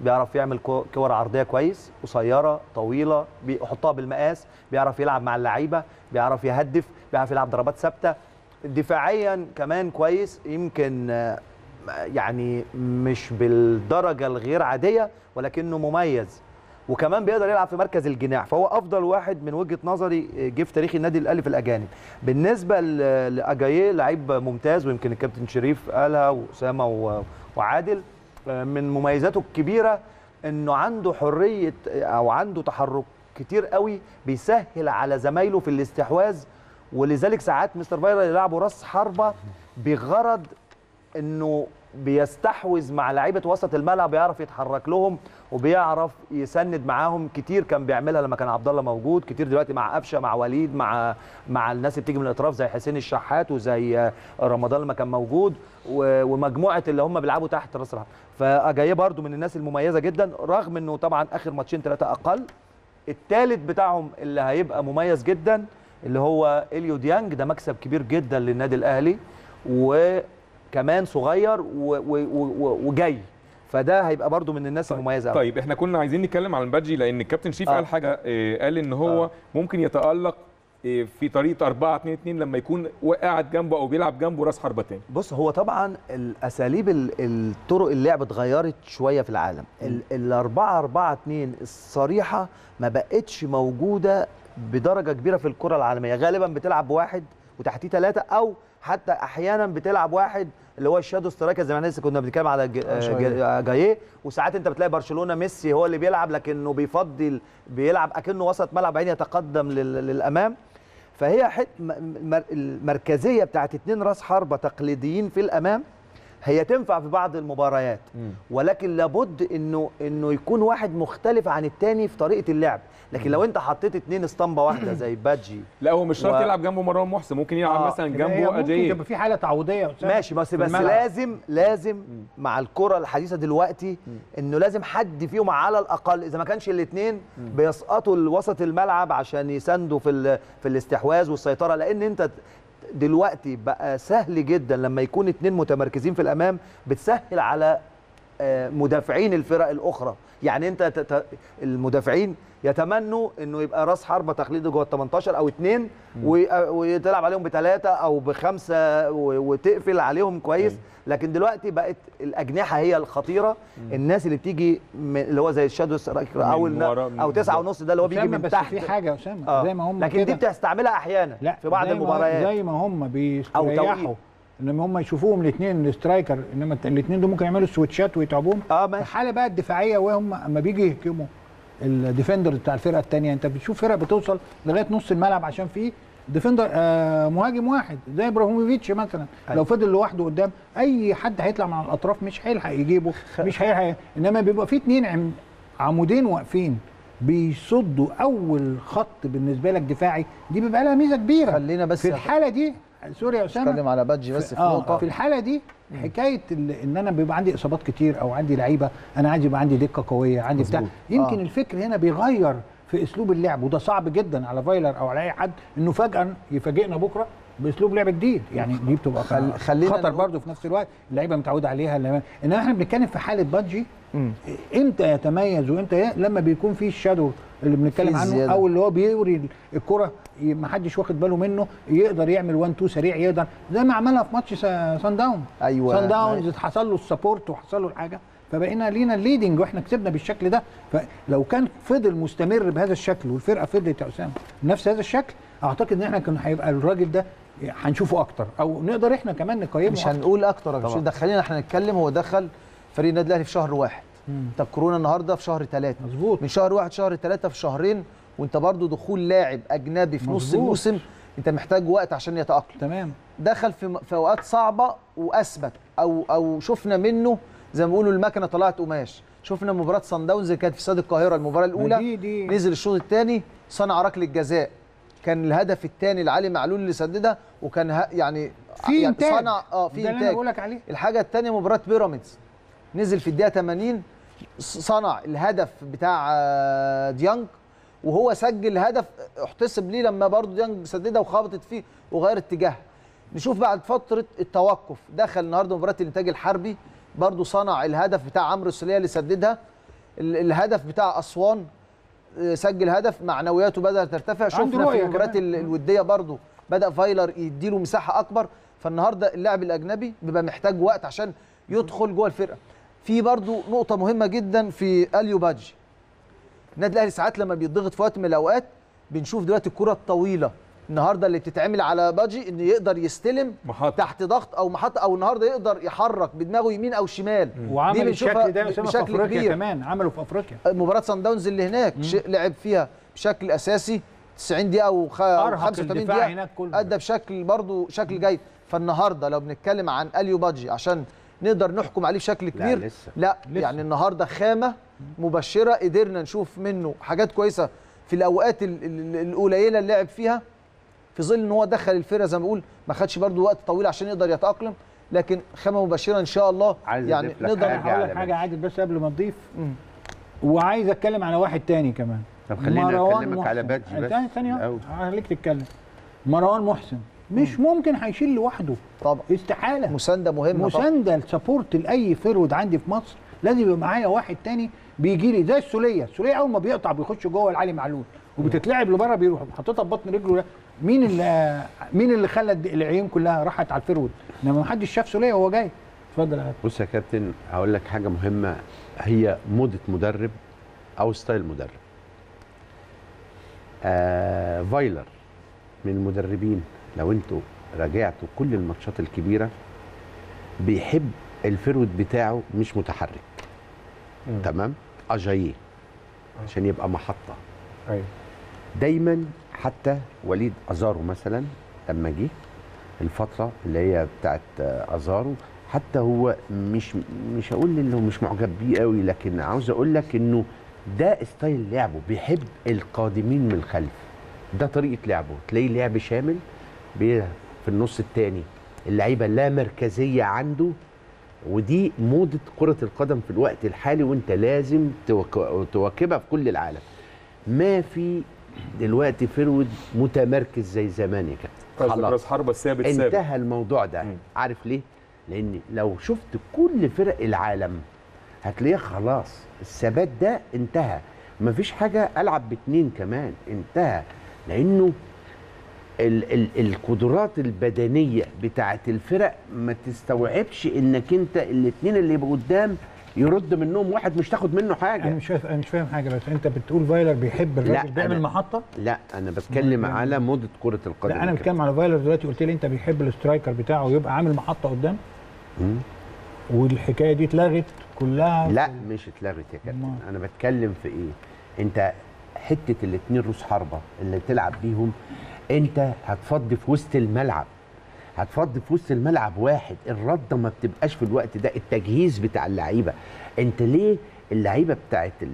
بيعرف يعمل كو- كور عرضية كويس قصيرة طويلة بيحطها بالمقاس بيعرف يلعب مع اللعيبة بيعرف يهدف بيعرف يلعب ضربات ثابتة. دفاعيا كمان كويس يمكن يعني مش بالدرجة الغير عادية ولكنه مميز. وكمان بيقدر يلعب في مركز الجناح فهو أفضل واحد من وجهة نظري جه في تاريخ النادي الأهلي في الأجانب. بالنسبة لأجاييه لعيب ممتاز ويمكن الكابتن شريف قالها وأسامة وعادل من مميزاته الكبيرة إنه عنده حرية أو عنده تحرك كتير قوي بيسهل على زمايله في الاستحواذ ولذلك ساعات مستر فايرا يلعبوا راس حربة بغرض إنه بيستحوذ مع لعيبة وسط الملعب بيعرف يتحرك لهم وبيعرف يسند معاهم. كتير كان بيعملها لما كان عبد الله موجود كتير دلوقتي مع قفشة مع وليد مع مع الناس اللي بتيجي من الأطراف زي حسين الشحات وزي رمضان لما كان موجود ومجموعة اللي هم بيلعبوا تحت راس الحرب فاجايه برضو من الناس المميزة جدا رغم إنه طبعا آخر ماتشين ثلاثة أقل الثالث بتاعهم اللي هيبقى مميز جدا اللي هو إليو ديانج ده مكسب كبير جدا للنادي الأهلي وكمان صغير وجاي فده هيبقى برضو من الناس المميزة أوي. طيب إحنا كنا عايزين نتكلم على المبادجي لأن الكابتن شريف آه. قال حاجة آه، قال إن هو آه. ممكن يتألق في طريقة 4 2 2 لما يكون قاعد جنبه أو بيلعب جنبه راس حربة تاني. بص هو طبعا الأساليب ال- الطرق اللعب اتغيرت شوية في العالم. ال- الأربعة أربعة اتنين الصريحة ما بقتش موجودة بدرجة كبيرة في الكرة العالمية. غالبا بتلعب بواحد وتحتيه ثلاثة أو حتى أحيانا بتلعب واحد اللي هو ال shadow striker زي ما إحنا لسه كنا بنتكلم على آه، شوية. جا- جاييه. وساعات انت بتلاقي برشلونة ميسي هو اللي بيلعب لكنه بيفضل بيلعب أكنه وسط ملعب بعدين يتقدم لل- للأمام. فهي المركزية بتاعت اتنين راس حربه تقليديين في الأمام هي تنفع في بعض المباريات ولكن لابد إنه إنه يكون واحد مختلف عن التاني في طريقة اللعب. لكن لو أنت حطيت اتنين اسطمبة واحدة زي بادجي لا هو مش شرط و- يلعب جنبه مروان محسن ممكن يلعب آه، مثلا هي جنبه ممكن اجاي يبقى في حالة تعويضيه ماشي بس بس الملعب. لازم لازم مع الكرة الحديثة دلوقتي إنه لازم حد فيهم على الأقل إذا ما كانش الاثنين بيسقطوا لوسط الملعب عشان يساندوا في ال- في الاستحواذ والسيطرة لأن أنت دلوقتي بقى سهل جدا لما يكون اتنين متمركزين في الأمام بتسهل على آه، مدافعين الفرق الأخرى. يعني انت المدافعين يتمنوا إنه يبقى راس حربة تقليدي جوه ال 18 أو اتنين وي- وتلعب عليهم بثلاثه أو بخمسة وتقفل عليهم كويس. لكن دلوقتي بقت الأجنحة هي الخطيرة. الناس اللي بتيجي من اللي هو زي ال shadow striker أو تسعة ونص ده اللي هو بيجي من بس تحت. في حاجة يا أسامة آه. زي ما هم لكن دي كده. بتستعملها أحيانا لا في بعض المباريات. زي ما هم توقيت. بيريحوا إن هم يشوفوهم الاثنين ال strikers إنما الاثنين دول ممكن يعملوا سويتشات ويتعبوهم. آه ماشي. حالة بقى الدفاعية وهم أما بيجي يهجموا. ال defender بتاع الفرقة الثانية انت بتشوف فرق بتوصل لغاية نص الملعب عشان في defender آه مهاجم واحد زي إبراهيموفيتش مثلا. أيوة. لو فضل لوحده قدام أي حد هيطلع من الأطراف مش هيلحق يجيبه مش هيلحق إنما بيبقى في اتنين عم عمودين واقفين بيصدوا أول خط بالنسبة لك دفاعي. دي بيبقى لها ميزة كبيرة. خلينا بس في الحالة دي sorry يا أسامة على بادجي بس في آه نقطة. في الحالة دي حكاية إن أنا بيبقى عندي إصابات كتير أو عندي لعيبة أنا عايز يبقى عندي دقة قوية عندي بتاع يمكن. آه. الفكر هنا بيغير في أسلوب اللعب وده صعب جدا على فايلر أو على أي حد إنه فجاه يفاجئنا بكرة باسلوب لعب جديد. يعني دي بتبقى خل- خلينا خطر نقول- برضه في نفس الوقت. اللعيبة متعودة عليها اللعيبة. إنما إحنا بنتكلم في حالة بادجي. إمتى يتميز وإمتى ي- لما بيكون في ال shadow اللي بنتكلم عنه زيادة. أو اللي هو بيوري الكرة ما حدش واخد باله منه يقدر يعمل 1 2 سريع يقدر. زي ما عملها في ماتش سا- سان داونز أيوة. سان داونز حصل له ال support وحصل له الحاجة فبقينا لينا ال leading وإحنا كسبنا بالشكل ده. فلو كان فضل مستمر بهذا الشكل والفرقة فضلت يا أسامة بنفس هذا الشكل أعتقد إن إحنا كان هيبقى الراجل ده هنشوفه أكتر. أو نقدر إحنا كمان نقيمه مش أكتر. هنقول أكتر يا باشا ده خلينا إحنا نتكلم هو دخل فريق النادي الأهلي في شهر واحد. طب كورونا النهارده في شهر ثلاثة مظبوط. من شهر واحد شهر ثلاثة في شهرين وأنت برضو دخول لاعب أجنبي في نص مظبوط. الموسم أنت محتاج وقت عشان يتأقلم. تمام. دخل في في أوقات صعبة وأثبت. أو أو شفنا منه زي ما بيقولوا المكنة طلعت قماش. شفنا مباراة صن داونز كانت في استاد القاهرة المباراة الأولى. دي دي. نزل الشوط الثاني صنع ركلة جزاء. كان الهدف الثاني لعلي معلول اللي سددها وكان ه- يعني في يعني إنتاج. صنع آه في اللي إنتاج. بقول لك عليه. الحاجة الثانية مباراة بيراميدز. نزل في الدقيقة 80 ص- صنع الهدف بتاع آه، ديانج وهو سجل هدف احتسب ليه لما برضه ديانج سددها وخبطت فيه وغير اتجاهها. نشوف بعد فترة التوقف. دخل النهارده مباراة الإنتاج الحربي برضه صنع الهدف بتاع عمرو السولية اللي سددها. ال- الهدف بتاع أسوان سجل هدف معنوياته بدات ترتفع. شفنا في المباريات الودية برضو بدأ فايلر يديله مساحة أكبر. فالنهاردة اللاعب الأجنبي بيبقى محتاج وقت عشان يدخل جوه الفرقة. في برضو نقطة مهمة جدا في أليو باجي النادي الأهلي ساعات لما بيضغط في وقت من الأوقات بنشوف دلوقتي الكرة الطويلة. النهارده اللي بتتعمل على باجي إنه يقدر يستلم محطة. تحت ضغط أو محطة أو النهارده يقدر يحرك بدماغه يمين أو شمال وعمل الشكل ده أسامة في أفريقيا كمان عمله في أفريقيا مباراة سان داونز اللي هناك شيء لعب فيها بشكل أساسي 90 دقيقة. أرهق 85 الدفاع دقيقة. أدى بشكل برضه شكل جيد فالنهارده لو بنتكلم عن أليو بادجي عشان نقدر نحكم عليه بشكل كبير لسه. لا لسه. يعني النهارده خامة مبشرة قدرنا نشوف منه حاجات كويسة في الأوقات ال- ال- القليلة اللي لعب فيها في ظل إن هو دخل الفرقة زي ما بقول ما خدش برضه وقت طويل عشان يقدر يتأقلم لكن خامة مبشره إن شاء الله عايز يعني نقدر حاجة. على حاجة بالي. عادل بس قبل ما تضيف مم. وعايز أتكلم على واحد تاني كمان. طب خليني مروان أكلمك على محسن. بادجي بس. ثانية الأول. خليك تتكلم. مروان محسن مش ممكن هيشيل لوحده. طبعا. استحالة. مساندة مهمة طبعا. مساندة ال support لأي forward عندي في مصر. لازم يبقى معايا واحد تاني بيجي لي زي السولية. السولية أول ما بيقطع بيخش جوه العلي معلول. وبتتلعب لبره بيروح. حاططها ببطن رجله. مين اللي مين اللي خلى العيون كلها راحت على ال forward إنما ما حدش شاف سولية وهو جاي. اتفضل يا. بص يا كابتن هقول لك حاجة مهمة. هي موضه مدرب أو style مدرب. آه فايلر من المدربين لو أنتوا راجعتوا كل الماتشات الكبيرة بيحب الفرود بتاعه مش متحرك. تمام؟ اجاييه عشان يبقى محطة. أيوه. دايما حتى وليد أزارو مثلا لما جه الفترة اللي هي بتاعت أزارو حتى هو مش مش هقول إنه مش معجب بيه قوي لكن عاوز أقول لك إنه ده style لعبه بيحب القادمين من الخلف. ده طريقة لعبه. تلاقيه لعب شامل في النص الثاني اللعيبة لا مركزية عنده ودي موضة كرة القدم في الوقت الحالي وأنت لازم تواكبها في كل العالم. ما في دلوقتي forward متمركز زي زمان يا كابتن قصدك راس حربة الثابت ثابت. انتهى الموضوع ده. مم. عارف ليه؟ لأن لو شفت كل فرق العالم هتلاقيها خلاص الثبات ده انتهى. مفيش حاجة ألعب باتنين كمان انتهى. لأنه ال ال القدرات البدنية بتاعت الفرق ما تستوعبش إنك أنت الاتنين اللي قدام يرد منهم واحد مش تاخد منه أنا حاجة مش فاهم أنا مش فاهم حاجة بس. أنت بتقول فايلر بيحب الراجل بيعمل محطة؟ لا أنا بتكلم على موضه كرة القدم لا أنا بتكلم على فايلر دلوقتي. قلت لي أنت بيحب ال striker بتاعه يبقى عامل محطة قدام. والحكاية دي اتلغت كلها لا مش اتلغت يا كابتن. أنا بتكلم في إيه؟ أنت حتة الاتنين روس حربة اللي تلعب بيهم أنت هتفضي في وسط الملعب. هتفضي في وسط الملعب واحد. الرده ما بتبقاش في الوقت ده. التجهيز بتاع اللعيبة. انت ليه اللعيبة بتاعت ال-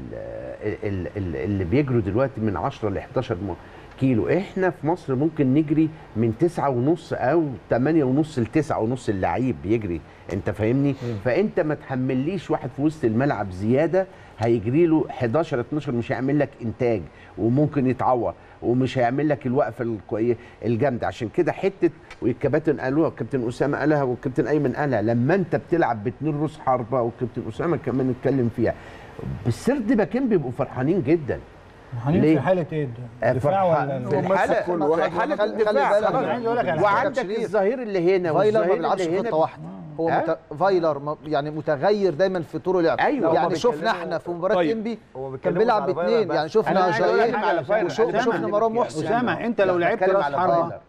ال- ال- اللي بيجروا دلوقتي من 10 ل 11 م- كيلو؟ إحنا في مصر ممكن نجري من تسعة ونص أو تمانية ونص لتسعة ونص اللعيب بيجري. انت فاهمني؟ فانت ما تحمليش واحد في وسط الملعب زيادة. هيجري له 11 12 مش هيعمل لك انتاج. وممكن يتعور ومش هيعمل لك الوقفه الجامده عشان كده حتة والكباتن قالوها الكابتن أسامة قالها والكابتن أيمن قالها لما أنت بتلعب باتنين روس حربة والكابتن أسامة كمان اتكلم فيها بالسرد باكين بيبقوا فرحانين جدا. ليه؟ في حالة إيه ده؟ دفاع فرحان- ولا في واحد. في حالة الدفاع. وعندك. الظهير اللي هنا فايلر ما والظهير بيلعبش اللي خطة هنا واحدة هو؟ مت... فايلر م- يعني متغير دايما في طول اللعب أيوة. يعني شفنا إحنا في مباراة طيب. إنبي كان بيلعب باثنين يعني شفنا أسامة. وشفنا مروان محسن أسامة أنت لو لا، لعبت راس حربة فايلر.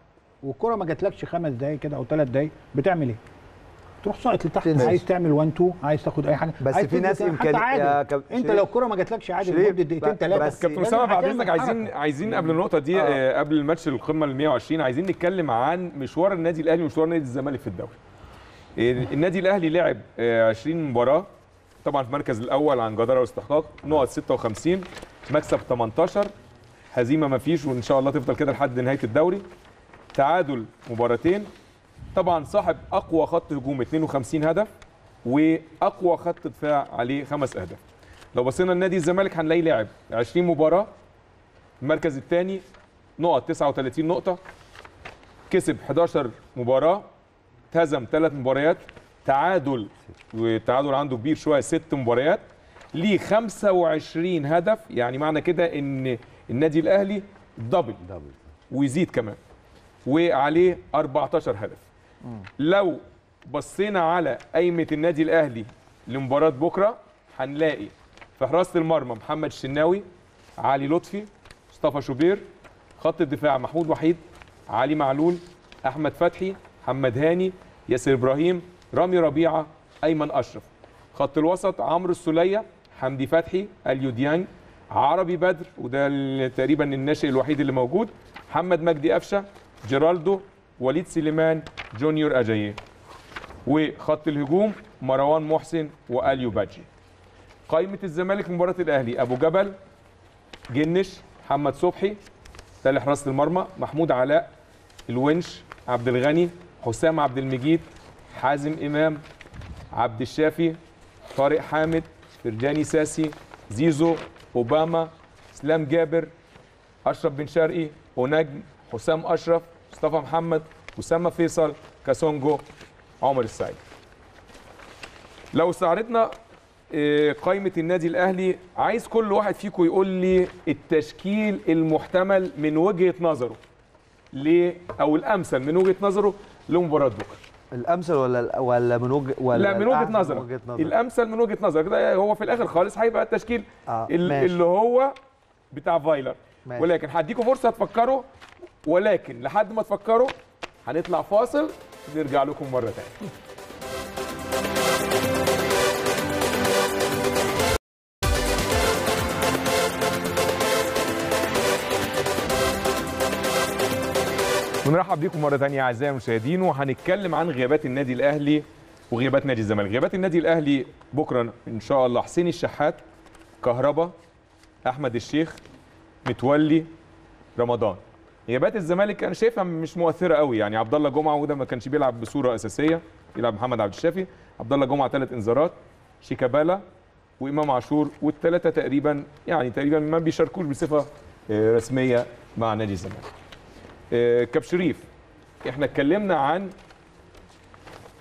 والكره ما جاتلكش خمس دقايق كده أو ثلاث دقايق بتعمل إيه؟ تروح ساقط لتحت تنزل. عايز تعمل 1 2 عايز تاخد أي حاجة. بس في ناس كاب- أنت لو الكره ما جاتلكش عادل شريف، لمدة دقيقتين ثلاثة بس- كابتن اسامه بعد اذنك عايزين عايزين قبل النقطة دي آه. قبل الماتش القمة ال 120 عايزين نتكلم عن مشوار النادي الأهلي ومشوار نادي الزمالك في الدوري. آه، النادي الأهلي لعب آه، 20 مباراة طبعا في المركز الأول عن جدارة واستحقاق نقط 56 مكسب 18 هزيمة ما فيش وإن شاء الله تفضل كده لحد نهاية الدوري. تعادل مباراتين طبعا صاحب أقوى خط هجوم 52 هدف وأقوى خط دفاع عليه خمس أهداف. لو بصينا لنادي الزمالك هنلاقيه لعب 20 مباراة المركز الثاني نقط 39 نقطة كسب 11 مباراة اتهزم ثلاث مباريات تعادل والتعادل عنده كبير شوية ست مباريات ليه 25 هدف يعني معنى كده إن النادي الأهلي دبل دبل ويزيد كمان وعليه 14 هدف. لو بصينا على قايمة النادي الأهلي لمباراة بكرة هنلاقي في حراسة المرمى محمد الشناوي علي لطفي مصطفى شوبير خط الدفاع محمود وحيد علي معلول أحمد فتحي محمد هاني ياسر إبراهيم رامي ربيعة أيمن أشرف. خط الوسط عمرو السولية حمدي فتحي أليو ديانج عربي بدر وده تقريبا الناشئ الوحيد اللي موجود محمد مجدي قفشة جيرالدو وليد سليمان جونيور اجاييه وخط الهجوم مروان محسن وآليو باجي قائمة الزمالك مباراة الأهلي أبو جبل جنش محمد صبحي ده اللي حراسه المرمى محمود علاء الونش عبد الغني حسام عبد المجيد حازم إمام عبد الشافي طارق حامد فرجاني ساسي زيزو أوباما اسلام جابر أشرف بن شرقي ونجم حسام أشرف مصطفى محمد اسامه فيصل كاسونجو عمر السعيد. لو استعرضنا آه، قائمة النادي الأهلي عايز كل واحد فيكم يقول لي التشكيل المحتمل من وجهة نظره. ليه أو الأمثل من وجهة نظره لمباراة بكرة. الأمثل ولا ولا من وجه ولا لا من وجهة نظرك وجهة نظرك الأمثل من وجهة نظرك ده هو في الآخر خالص هيبقى التشكيل آه، ماشي. اللي هو بتاع فايلر. ماشي. ولكن هديكم فرصة تفكروا ولكن لحد ما تفكروا هنطلع فاصل نرجع لكم مرة تانية. ونرحب بيكم مرة ثانية أعزائي المشاهدين وهنتكلم عن غيابات النادي الأهلي وغيابات نادي الزمالك. غيابات النادي الأهلي بكرة إن شاء الله. حسين الشحات كهربا أحمد الشيخ متولي رمضان. غيابات الزمالك أنا شايفها مش مؤثرة قوي. يعني عبد الله جمعه وده ما كانش بيلعب بصورة أساسية. يلعب محمد عبد الشافي. عبد الله جمعة ثلاث انذارات. شيكابالا وإمام عاشور والثلاثه تقريبا يعني تقريبا ما بيشاركوش بصفة آه، رسمية مع نادي الزمالك. آه، كاب شريف إحنا اتكلمنا عن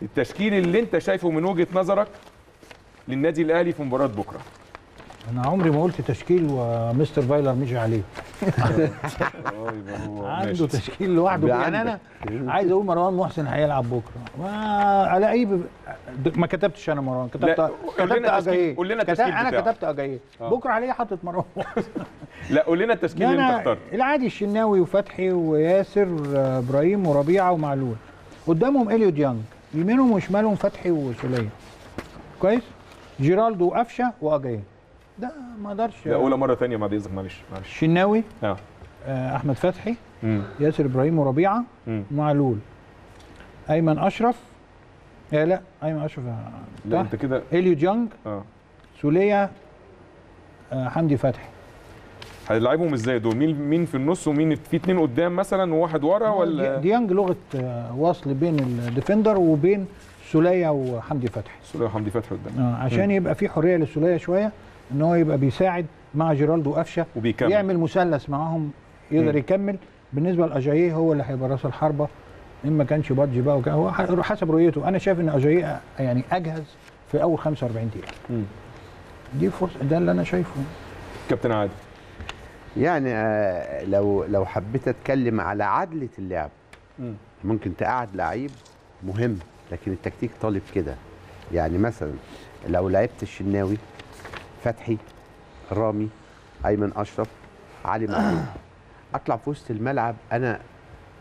التشكيل اللي أنت شايفه من وجهة نظرك للنادي الأهلي في مباراة بكرة. أنا عمري ما قلت تشكيل ومستر فايلر مشي عليه. عنده. تشكيل لوحده. يعني أنا. عايز أقول مروان محسن هيلعب بكرة. ما الاقيه ب... ما كتبتش أنا مروان. كتبت كتبت اجاييه قول لنا التشكيل أنا. كتبت اجاييه آه. بكرة عليه حاطط مروان لا قول لنا التشكيل اللي أنت اخترته. العادي الشناوي وفتحي وياسر آه، إبراهيم وربيعة ومعلول. قدامهم اليو ديانج يمينهم وشمالهم فتحي وسوليه كويس؟ جيرالدو وقفشة واجاييه ده ما أقدرش لا قولها مرة ثانية بعد إذنك معلش معلش. الشناوي آه. آه، أحمد فتحي مم. ياسر إبراهيم وربيعة. معلول. أيمن أشرف يا لا أيمن أشرف آه، لا. أنت كده. إليو ديانج آه. سولية آه، حمدي فتحي. هتلعبهم إزاي دول؟ مين مين في النص ومين في اتنين قدام مثلا وواحد ورا ولا؟ دي- ديانج لغاية آه، وصل بين ال defender وبين سولية وحمدي فتحي. sorry حمدي فتحي قدام. آه، عشان يبقى في حرية للسوليه شوية. إن هو يبقى بيساعد مع جيرالدو وقفشه وبيكمل. يعمل مثلث معاهم يقدر. يكمل. بالنسبة لأجاييه هو اللي هيبقى راس الحربة. إن ما كانش بادجي بقى وكان هو حسب رؤيته. أنا شايف إن أجاييه يعني أجهز في أول 45 دقيقة. دي فرصة ده اللي أنا شايفه. كابتن عادل. يعني آه، لو لو حبيت أتكلم على عدلة اللعب مم. ممكن تقعد لعيب مهم لكن التكتيك طالب كده. يعني مثلا لو لعبت الشناوي فتحي رامي أيمن أشرف علي معلول. أطلع في وسط الملعب أنا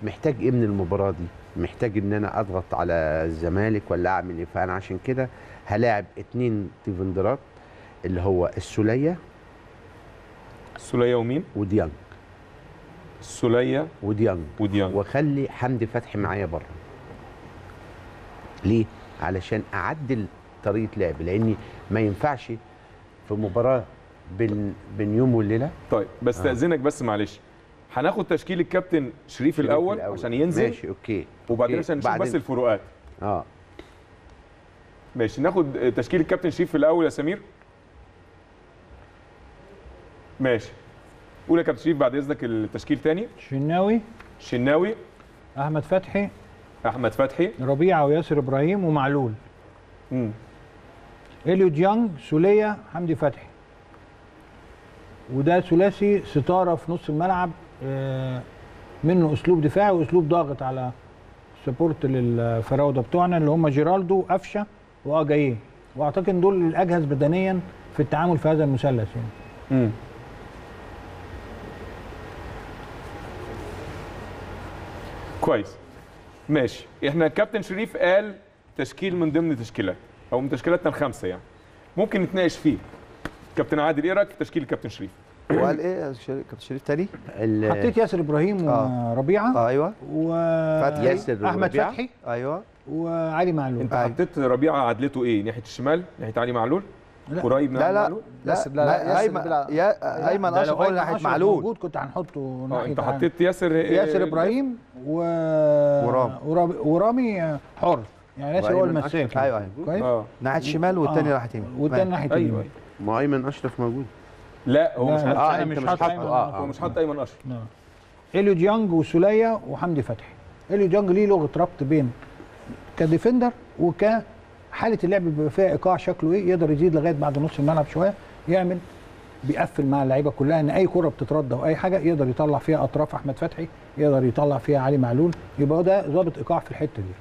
محتاج إيه من المباراة دي؟ محتاج إن أنا أضغط على الزمالك ولا أعمل إيه؟ فأنا عشان كده هلاعب اتنين defender ات اللي هو السولية السولية ومين؟ وديانج. السولية وديانج. وديانج. وأخلي حمدي فتحي معايا بره. ليه؟ علشان أعدل طريقة لعب لأني ما ينفعش في مباراة بين بين يوم وليله طيب بستاذنك بس معلش. هناخد تشكيل الكابتن شريف الأول عشان ينزل ماشي okay وبعدين. عشان نشوف بس الفروقات. آه. ماشي ناخد تشكيل الكابتن شريف في الأول يا سمير. ماشي. قول يا كابتن شريف بعد إذنك التشكيل تاني. شناوي. شناوي. أحمد فتحي. أحمد فتحي. ربيعة وياسر إبراهيم ومعلول. مم. اليو ديانج سوليه حمدي فتحي وده ثلاثي ستارة في نص الملعب آه، منه أسلوب دفاعي وأسلوب ضاغط على سبورت للفراوده بتوعنا اللي هم جيرالدو قفشة واجاييه وأعتقد إن دول الأجهز بدنيا في التعامل في هذا المثلث يعني. مم. كويس. ماشي. إحنا كابتن شريف قال تشكيل من ضمن تشكيلات. أو من تشكيلاتنا الخمسه يعني. ممكن نتناقش فيه. كابتن عادل إيه رأيك في تشكيل كابتن شريف؟ وقال إيه؟ كابتن شريف تاني؟ حطيت ياسر إبراهيم آه. وربيعة. آه أيوه. فتحي. ياسر واحمد وربيعة. فتحي. أيوه. وعلي معلول. أنت. حطيت ربيعة عدلته إيه؟ ناحية الشمال؟ ناحية علي معلول؟ لا. قريب من لا علي لا. معلول؟ لا. لا، لا، ايمن يا ايمن اشرف هو ناحية معلول. موجود كنت هنحطه آه ناحية انت حطيت ياسر ياسر إبراهيم و... ورامي ورامي حر. يعني ياسر هو المساك أيوه أيوه كويس؟ ناحيه الشمال والتاني آه. ناحيه يمين والتاني ناحيه أيوه. اليمين ما أيمن أشرف موجود. لا هو مش حاطط آه مش حاطط حاطط أيمن. آه هو مش حاطط أيمن أشرف. آه. أليو ديانج وسولية وحمدي فتحي. أليو ديانج ليه لغة ربط بين ك defender وكحاله اللعب بيبقى فيها إيقاع شكله إيه يقدر يزيد لغاية بعد نص الملعب شوية يعمل بيقفل مع اللعيبة كلها إن أي كرة بتترد أو أي حاجة يقدر يطلع فيها أطراف أحمد فتحي يقدر يطلع فيها علي معلول يبقى هو ده ضابط إيقاع في الحتة دي.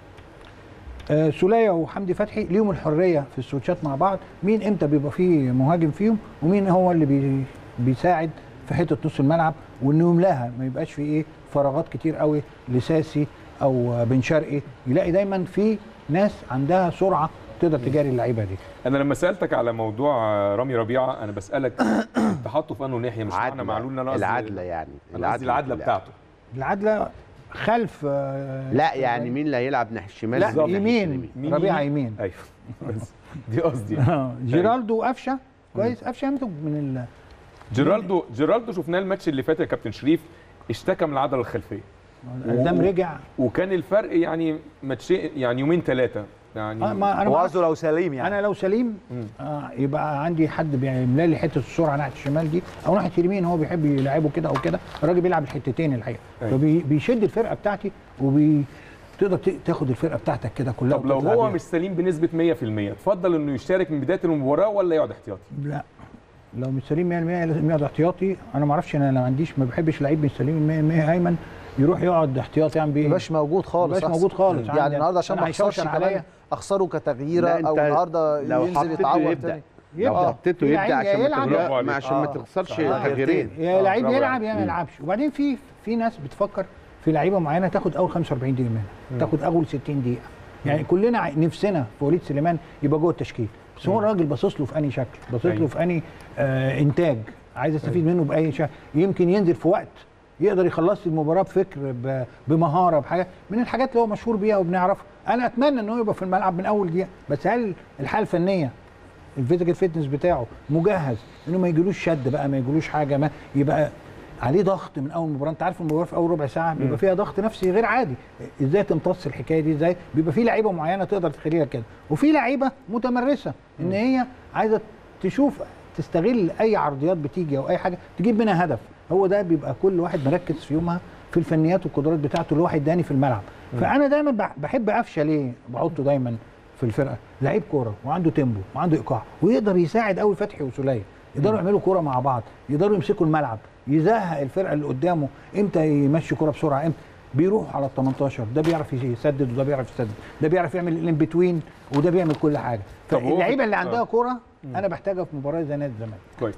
آه، سولية وحمدي فتحي ليهم الحرية في السويتشات مع بعض. مين إمتى بيبقى فيه مهاجم فيهم ومين هو اللي بي بيساعد في حتة نص الملعب؟ وانه يملاها ما يبقاش في إيه فراغات كتير قوي لساسي أو بن شرقي. يلاقي دايما في ناس عندها سرعة تقدر تجاري اللعيبة دي. أنا لما سألتك على موضوع رامي ربيعة أنا بسألك انت حاطه في أنه ناحية مش معنى. معلول ان أنا قصدي العدلة يعني. العدلة بتاعته. العدلة خلف آه، لا يعني مين اللي هيلعب ناحية الشمال؟ لا يمين ربيعه يمين؟ أيوه. دي قصدي. يعني. آه، جيرالدو وقفشه كويس قفشة يمسك من ال جيرالدو جيرالدو شفناه الماتش اللي فات يا كابتن شريف اشتكى من العضله الخلفية. قدام رجع. وكان الفرق يعني ماتشين يعني يومين ثلاثة يعني آه، ما ما قصده لو سليم يعني أنا لو سليم. آه يبقى عندي حد بيملى لي حتة السرعه ناحية الشمال دي أو ناحية اليمين هو بيحب يلعبه كده أو كده الراجل بيلعب الحتتين الحقيقة أيوة. فبيشد الفرقة بتاعتي وبي تقدر ت- تاخد الفرقة بتاعتك كده كلها طب لو هو بيها. مش سليم بنسبة 100% تفضل إنه يشارك من بداية المباراة ولا يقعد احتياطي لا لو مش سليم 100% لازم يقعد احتياطي أنا ما أعرفش أنا ما عنديش ما بحبش لعيب مش سليم 100% ايمن يروح يقعد احتياطي يعمل بيه ما يبقاش موجود خالص أحسن. موجود خالص يعني. النهارده عشان أنا ما كمان عليا. اخسره كتغييره لا، أو النهارده لو ينزل يتعور يبدأ. تاني لو يبدأ. حطيته يبدأ عشان يلعب ما عليك. عشان ما آه. تخسرش. تغييرين يا آه، لعيب يلعب. يا ما. يلعبش وبعدين في في ناس بتفكر في لعيبة معينة تاخد أول 45 دقيقة منها تاخد أول 60 دقيقة يعني كلنا نفسنا في وليد سليمان يبقى جوه التشكيل بس هو الراجل باصص له في أنهي شكل باصص. له في أنهي آه إنتاج عايز أستفيد منه بأي شكل يمكن ينزل في وقت يقدر يخلص المباراة بفكر بمهارة بحاجة من الحاجات اللي هو مشهور بيها وبنعرفها. أنا أتمنى ان هو يبقى في الملعب من أول دقيقة بس هل الحالة الفنية ال physical fitness بتاعه مجهز إنه ما يجيلوش شد بقى ما يجيلوش حاجة ما يبقى عليه ضغط من أول مباراة؟ أنت عارف المباراة في أول ربع ساعة بيبقى فيها ضغط نفسي غير عادي. إزاي تمتص الحكاية دي؟ إزاي؟ بيبقى في لعيبة معينة تقدر تخليها كده. وفي لعيبة متمرسة إن هي عايزة تشوف تستغل أي عرضيات بتيجي أو أي حاجة تجيب منها هدف. هو ده بيبقى كل واحد مركز في يومها في الفنيات والقدرات بتاعته اللي هو هيداني في الملعب. فأنا دايما بح- بحب قفشة ليه؟ بحطه دايما في الفرقة. لعيب كورة وعنده tempo وعنده إيقاع ويقدر يساعد قوي فتحي وسوليه يقدروا يعملوا كورة مع بعض يقدروا يمسكوا الملعب يزهق الفرقة اللي قدامه إمتى يمشي كورة بسرعة إمتى؟ بيروح على ال 18 ده بيعرف يسدد وده بيعرف يسدد ده بيعرف يعمل ال in between وده بيعمل كل حاجة. فاللعيبة اللي عندها آه. كوره أنا بحتاجها في مباراة زي نادي الزمالك. كويس.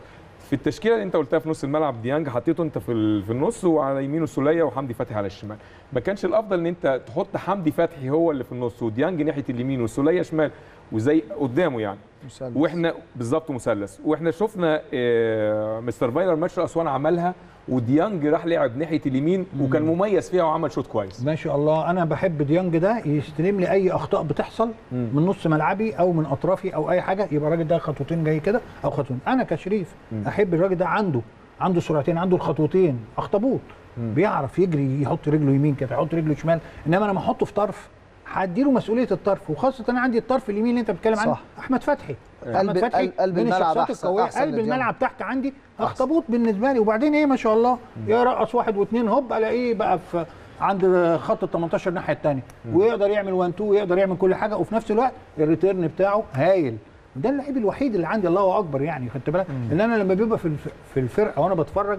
في التشكيلة اللي انت قلتها في نص الملعب ديانج حطيته انت في في النص وعلى يمينه سولية وحمدي فتحي على الشمال. ما كانش الأفضل إن انت تحط حمدي فتحي هو اللي في النص وديانج ناحية اليمين وسولية شمال وزي قدامه يعني. مثلث. وإحنا بالظبط مثلث. وإحنا شفنا آه، مستر فايلر ماتش اسوان عملها وديانج راح لعب ناحية اليمين وكان مميز فيها وعمل شوط كويس ما شاء الله أنا بحب ديانج ده يستلم لي أي أخطاء بتحصل مم. من نص ملعبي أو من أطرافي أو أي حاجة يبقى الراجل ده خطوتين جاي كده أو خطوتين أنا كشريف مم. أحب الراجل ده عنده عنده سرعتين عنده الخطوتين أخطبوط. بيعرف يجري يحط رجله يمين كده يحط رجله شمال إنما أنا ما أحطه في طرف هديله مسؤولية الطرف وخاصة أنا عندي الطرف اليمين اللي أنت بتتكلم عنه صح. أحمد فتحي قلب- فتحي قلب- قلب من الملعب أحسن قلب. الملعب تحت عندي. أخطبوط بالنسبة لي. وبعدين إيه ما شاء الله يرقص واحد واثنين هوب ألاقيه بقى في عند خط ال 18 الناحيه الثانية ويقدر يعمل 1 2 ويقدر يعمل كل حاجة. وفي نفس الوقت ال return بتاعه هايل. ده اللعيب الوحيد اللي عندي الله أكبر يعني خدت بالك؟ ان أنا لما بيبقى في الف- في الفرقة وأنا بتفرج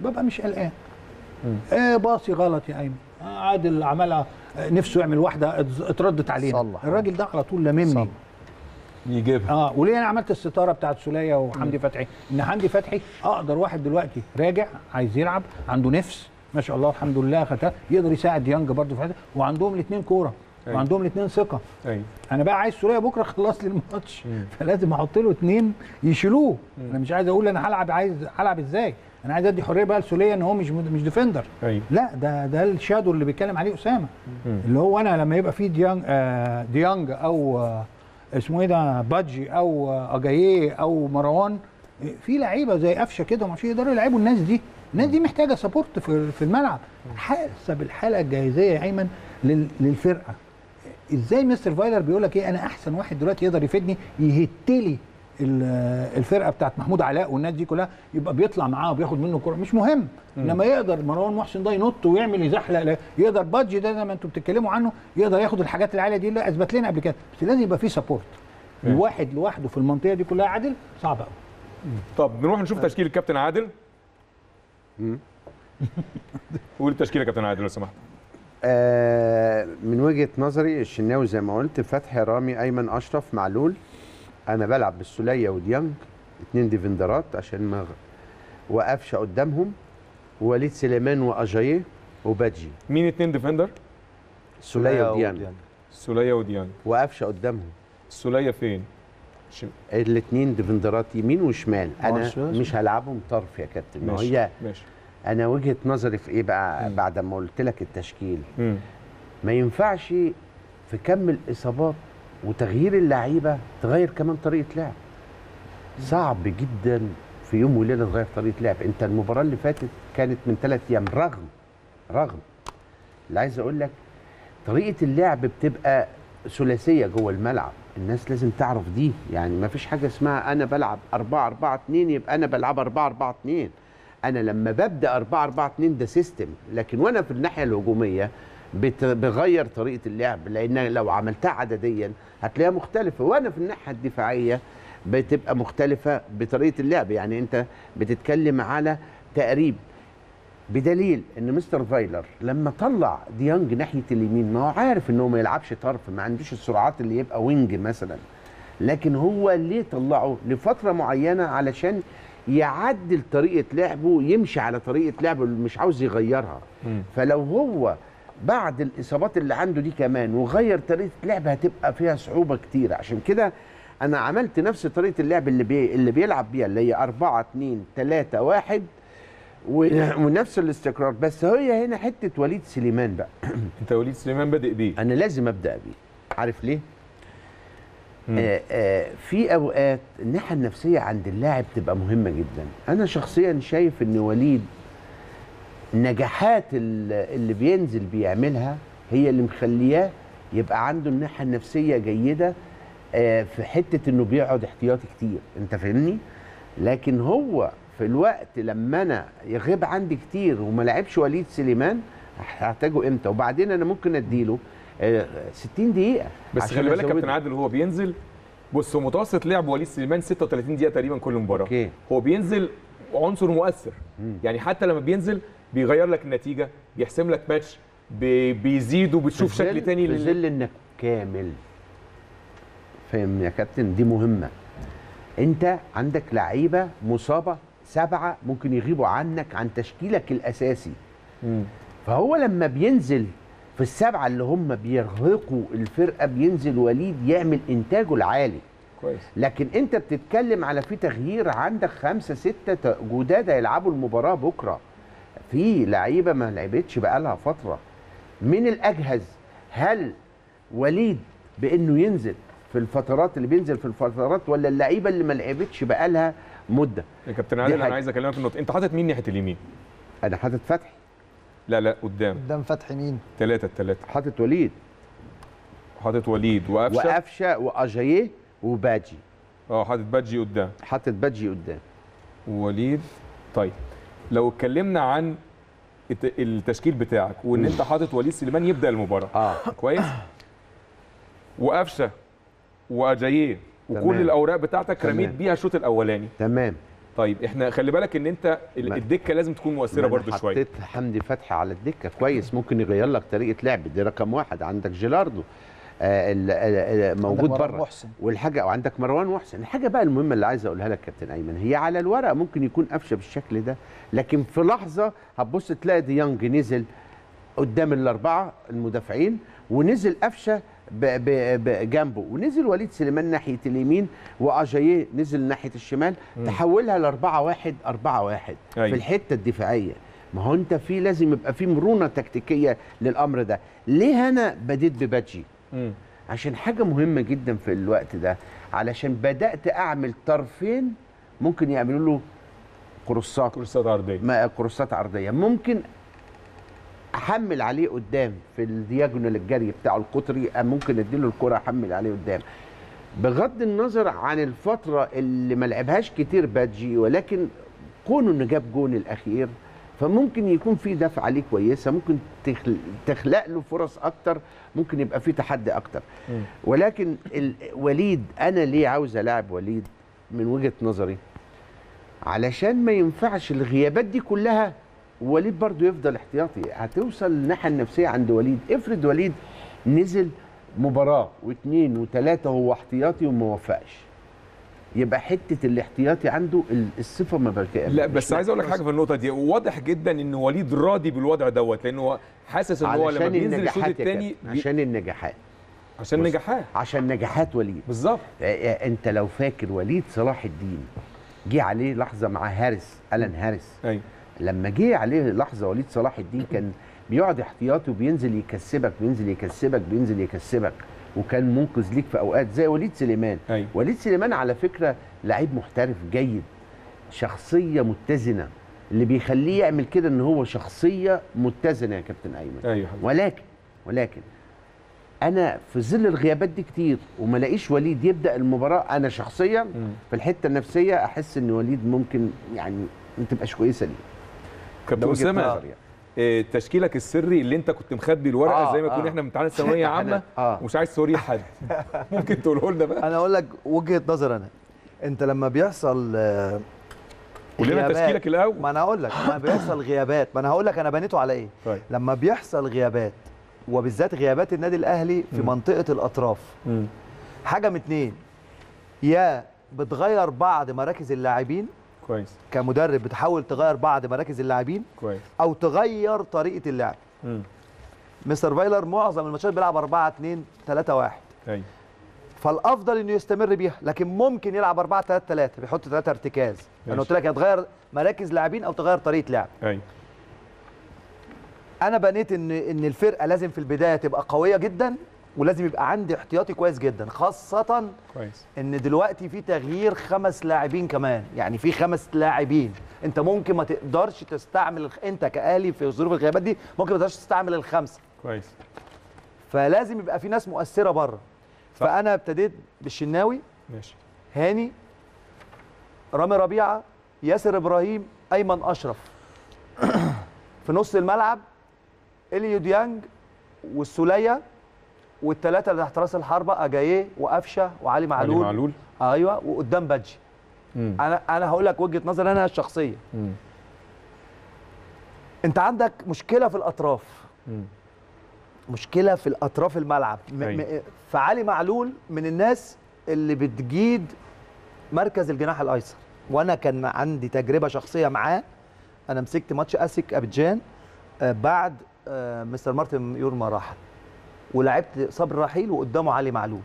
ببقى مش قلقان. إيه باصي غلط يا أيمن. عادل عملها نفسه يعمل واحدة اتردت علينا. الراجل ده على طول لاممني. صلح. يجيبها. آه وليه أنا عملت الستارة بتاعت سولية وحمدي فتحي؟ إن حمدي فتحي أقدر واحد دلوقتي راجع عايز يلعب عنده نفس ما شاء الله الحمد لله خدها يقدر يساعد ديانج برضه في حتة وعندهم الاثنين كورة أيوة. وعندهم الاثنين ثقة. أيوه. أنا بقى عايز سولية بكرة خلص لي الماتش فلازم أحط له اثنين يشيلوه. أنا مش عايز أقول أنا هلعب عايز هلعب إزاي؟ أنا عايز أدي حرية بقى لسولية إن هو مش مش defender أيوه. لا ده ده ال shadow اللي بيتكلم عليه أسامة. اللي هو أنا لما يبقى في ديانج آه ديانج أو آه اسمه إيه ده بادجي أو اجاييه أو مروان في لعيبة زي قفشة كده مش يقدروا يلعبوا الناس دي. الناس دي محتاجة support في في الملعب. حسب الحاله الجاهزية يا أيمن لل- للفرقة. إزاي مستر فايلر بيقول لك إيه أنا أحسن واحد دلوقتي يقدر يفيدني؟ يهتلي. الفرقة بتاعت محمود علاء والناس دي كلها يبقى بيطلع معاه وبياخد منه كورة. مش مهم. إنما يقدر مروان محسن ده ينط ويعمل يزحلق يقدر بادجي ده زي ما أنتم بتتكلموا عنه يقدر ياخد الحاجات العالية دي اللي أثبت لنا قبل كده. بس لازم يبقى في support الواحد لوحده في المنطقة دي كلها عادل صعب قوي طب نروح نشوف تشكيل الكابتن عادل. قول التشكيل يا كابتن عادل لو سمحت. آه من وجهة نظري الشناوي زي ما قلت فتحي رامي أيمن أشرف معلول. أنا بلعب بالسولية وديانج اتنين defender ات عشان ما وقفشه قدامهم وليد سليمان وأجاييه وباجي مين اتنين defender؟ سولية وديانج. سولية وديانج. وقفشه قدامهم. السوليه فين؟ شم- الاثنين ديفندرات يمين وشمال. أنا ماشي. مش هلعبهم طرف يا كابتن. ما ماشي هي ماشي. أنا وجهة نظري في إيه بقى بعد ما قلت لك التشكيل؟ مم. ما ينفعش في كم الإصابات وتغيير اللعيبة تغير كمان طريقة لعب. صعب جدا في يوم وليلة تغير طريقة لعب. انت المباراة اللي فاتت كانت من ثلاث أيام رغم رغم. اللي عايز أقول لك طريقة اللعب بتبقى ثلاثية جوه الملعب. الناس لازم تعرف دي. يعني ما فيش حاجة اسمها أنا بلعب 4 4 2 يبقى أنا بلعب 4 4 2 أنا لما ببدأ 4 4 2 ده سيستم لكن وأنا في الناحية الهجومية بغير طريقة اللعب لأن لو عملتها عدديا هتلاقيها مختلفة. وأنا في الناحية الدفاعية بتبقى مختلفة بطريقة اللعب. يعني أنت بتتكلم على تقريب بدليل إن مستر فايلر لما طلع ديانج ناحية اليمين ما هو عارف إن هو ما يلعبش طرف ما عندوش السرعات اللي يبقى wing مثلا. لكن هو ليه طلعه؟ لفترة معينة علشان يعدل طريقة لعبه يمشي على طريقة لعبه اللي مش عاوز يغيرها. مم. فلو هو بعد الإصابات اللي عنده دي كمان وغير طريقة لعب هتبقى فيها صعوبة كتير عشان كده أنا عملت نفس طريقة اللعب اللي بي اللي بيلعب بيها اللي هي 4 2 3 1 و- ونفس الاستقرار. بس هي هنا حتة وليد سليمان بقى. انت وليد سليمان بادئ بيه. أنا لازم أبدأ بيه. عارف ليه؟ مم. آه آه في أوقات الناحية النفسية عند اللاعب تبقى مهمة جدا. أنا شخصيا شايف إن وليد النجاحات ال- اللي بينزل بيعملها هي اللي مخلياه يبقى عنده الناحية النفسية جيدة آه في حتة إنه بيقعد احتياطي كتير أنت فاهمني لكن هو في الوقت لما أنا يغيب عندي كتير وما لعبش وليد سليمان هحتاجه إمتى وبعدين أنا ممكن أديله آه 60 دقيقة بس خلي بالك. كابتن عادل وهو بينزل بص هو متوسط لعب وليد سليمان 36 دقيقة تقريبا كل مباراة okay. هو بينزل عنصر مؤثر. يعني حتى لما بينزل بيغير لك النتيجة بيحسم لك ماتش بي- بيزيد وبتشوف شكل تاني في. ظل إنك كامل. فاهم يا كابتن؟ دي مهمة. أنت عندك لعيبة مصابة سبعة ممكن يغيبوا عنك عن تشكيلك الأساسي. مم. فهو لما بينزل في السبعة اللي هم بيرهقوا الفرقة بينزل وليد يعمل إنتاجه العالي. كويس. لكن انت بتتكلم على في تغيير عندك خمسة ستة جداد هيلعبوا المباراة بكرة. في لعيبة ما لعبتش بقالها فترة. من الأجهز هل وليد بإنه ينزل في الفترات اللي بينزل في الفترات ولا اللعيبة اللي ما لعبتش بقالها مدة؟ يا كابتن عادل أنا. عايز أكلمك في النقطة. أنت حاطط مين ناحية اليمين؟ أنا حاطط فتحي. لا لا قدام. قدام فتحي مين؟ ثلاثة الثلاثه حاطط وليد. حاطط وليد وقفشة. وقفشة وأجاييه. وباجي. آه حاطط بادجي قدام. حاطط باجي قدام. وليد طيب لو اتكلمنا عن الت- التشكيل بتاعك وإن أنت حاطط وليد سليمان يبدأ المباراة. آه. كويس؟ وقفشة وأجاييه وكل تمام. الأوراق بتاعتك تمام. رميت بيها الشوط الأولاني. تمام. طيب إحنا خلي بالك إن أنت الدكة لازم تكون مؤثرة برضو شوية. حطيت حمدي فتحي على الدكة. كويس ممكن يغير لك طريقة لعب. دي رقم واحد. عندك جيلاردو. آه موجود بره. والحاجة وعندك مروان محسن. الحاجة بقى المهمة اللي عايز أقولها لك كابتن أيمن هي على الورق ممكن يكون قفشة بالشكل ده لكن في لحظة هتبص تلاقي ديانج نزل قدام الأربعة المدافعين ونزل قفشة بجنبه ونزل وليد سليمان ناحية اليمين وأجاييه نزل ناحية الشمال تحولها ل 4 1 4 1 أيوة. في الحتة الدفاعية. ما هو أنت في لازم يبقى في مرونة تكتيكية للأمر ده. ليه أنا بديت بباتجي مم. عشان حاجة مهمة جدا في الوقت ده علشان بدأت أعمل طرفين ممكن يعملوا له cross ات. cross ات عرضية. ما cross ات عرضية. ممكن أحمل عليه قدام في ال diagonal الجري بتاعه القطري ممكن اديله الكرة أحمل عليه قدام. بغض النظر عن الفترة اللي ما لعبهاش كتير بادجي ولكن كونه إنه جاب جون الأخير فممكن يكون في دفعه عليه كويسة ممكن تخل- تخلق له فرص أكتر ممكن يبقى في تحدي أكتر. ولكن وليد أنا ليه عاوز العب وليد؟ من وجهة نظري علشان ما ينفعش الغيابات دي كلها وليد برضو يفضل احتياطي. هتوصل الناحية النفسية عند وليد. افرض وليد نزل مباراة واثنين وثلاثه وهو احتياطي وما وفقش يبقى حتة الاحتياطي عنده ال- الصفة ما لا بس عايز أقول لك حاجة في النقطة دي. واضح جدا إن وليد راضي بالوضع دوت لأنه هو حاسس إن هو لما بينزل الشوط الثاني عشان النجاحات. عشان. نجاحات عشان نجاحات وليد. بالظبط. آه، آه، أنت لو فاكر وليد صلاح الدين جه عليه لحظة مع هارس ألان هارس أيوه لما جه عليه لحظة وليد صلاح الدين كان بيقعد احتياطي وبينزل يكسبك بينزل يكسبك بينزل يكسبك. وكان منقذ ليك في أوقات زي وليد سليمان. أيوه. وليد سليمان على فكرة لعيب محترف جيد شخصية متزنة. اللي بيخليه يعمل كده إن هو شخصية متزنة يا كابتن أيمن. أيوه حبيبي. ولكن ولكن أنا في ظل الغيابات دي كتير وما لاقيش وليد يبدأ المباراة أنا شخصيا. في الحتة النفسية أحس إن وليد ممكن يعني ما تبقاش كويسة ليه. كابتن أسامة تشكيلك السري اللي انت كنت مخبي الورقة آه، زي ما كنا آه. إحنا امتحانات ثانوية عامة آه. ومش عايز توريه لحد. ممكن تقوله لنا بقى؟ أنا أقول لك وجهة نظر أنا. أنت لما بيحصل آه، قول لنا تشكيلك الأول. ما أنا هقول لك لما بيحصل غيابات. ما أنا هقول لك أنا بنيته على إيه. طيب. لما بيحصل غيابات وبالذات غيابات النادي الأهلي في مم. منطقة الأطراف. مم. حاجة من اتنين. يا بتغير بعض مراكز اللاعبين كويس. كمدرب بتحاول تغير بعض مراكز اللاعبين كويس. أو تغير طريقة اللعب. مستر فايلر معظم الماتشات بيلعب 4 2 3 1 أيوه. فالأفضل إنه يستمر بيها لكن ممكن يلعب 4 3 3 بيحط ثلاثة ارتكاز. أنا. قلت لك يا تغير مراكز لاعبين أو تغير طريقة لعب. أيوه. أنا بنيت ان إن الفرقة لازم في البداية تبقى قوية جدا ولازم يبقى عندي احتياطي كويس جدا خاصة كويس. إن دلوقتي في تغيير خمس لاعبين كمان يعني في خمس لاعبين. أنت ممكن ما تقدرش تستعمل أنت كأهلي في ظروف الغيابات دي ممكن ما تقدرش تستعمل الخمسة. كويس. فلازم يبقى في ناس مؤثرة بره. فأنا ابتديت بالشناوي ماشي. هاني رامي ربيعة ياسر إبراهيم أيمن أشرف. في نص الملعب أليو ديانج والسوليه والثلاثه اللي تحت رأس الحربة أجاييه وقفشة وعلي علي معلول. معلول. أيوه وقدام بادجي. أنا أنا هقول لك وجهة نظري أنا الشخصية. مم. أنت عندك مشكلة في الأطراف. مم. مشكلة في الأطراف الملعب. أيوة. فعلي معلول من الناس اللي بتجيد مركز الجناح الأيسر. وأنا كان عندي تجربة شخصية معاه. أنا مسكت ماتش اسك أبيجان آه، بعد آه، مستر مارتن يورما راح. ولعبت صبر رحيل وقدامه علي معلول.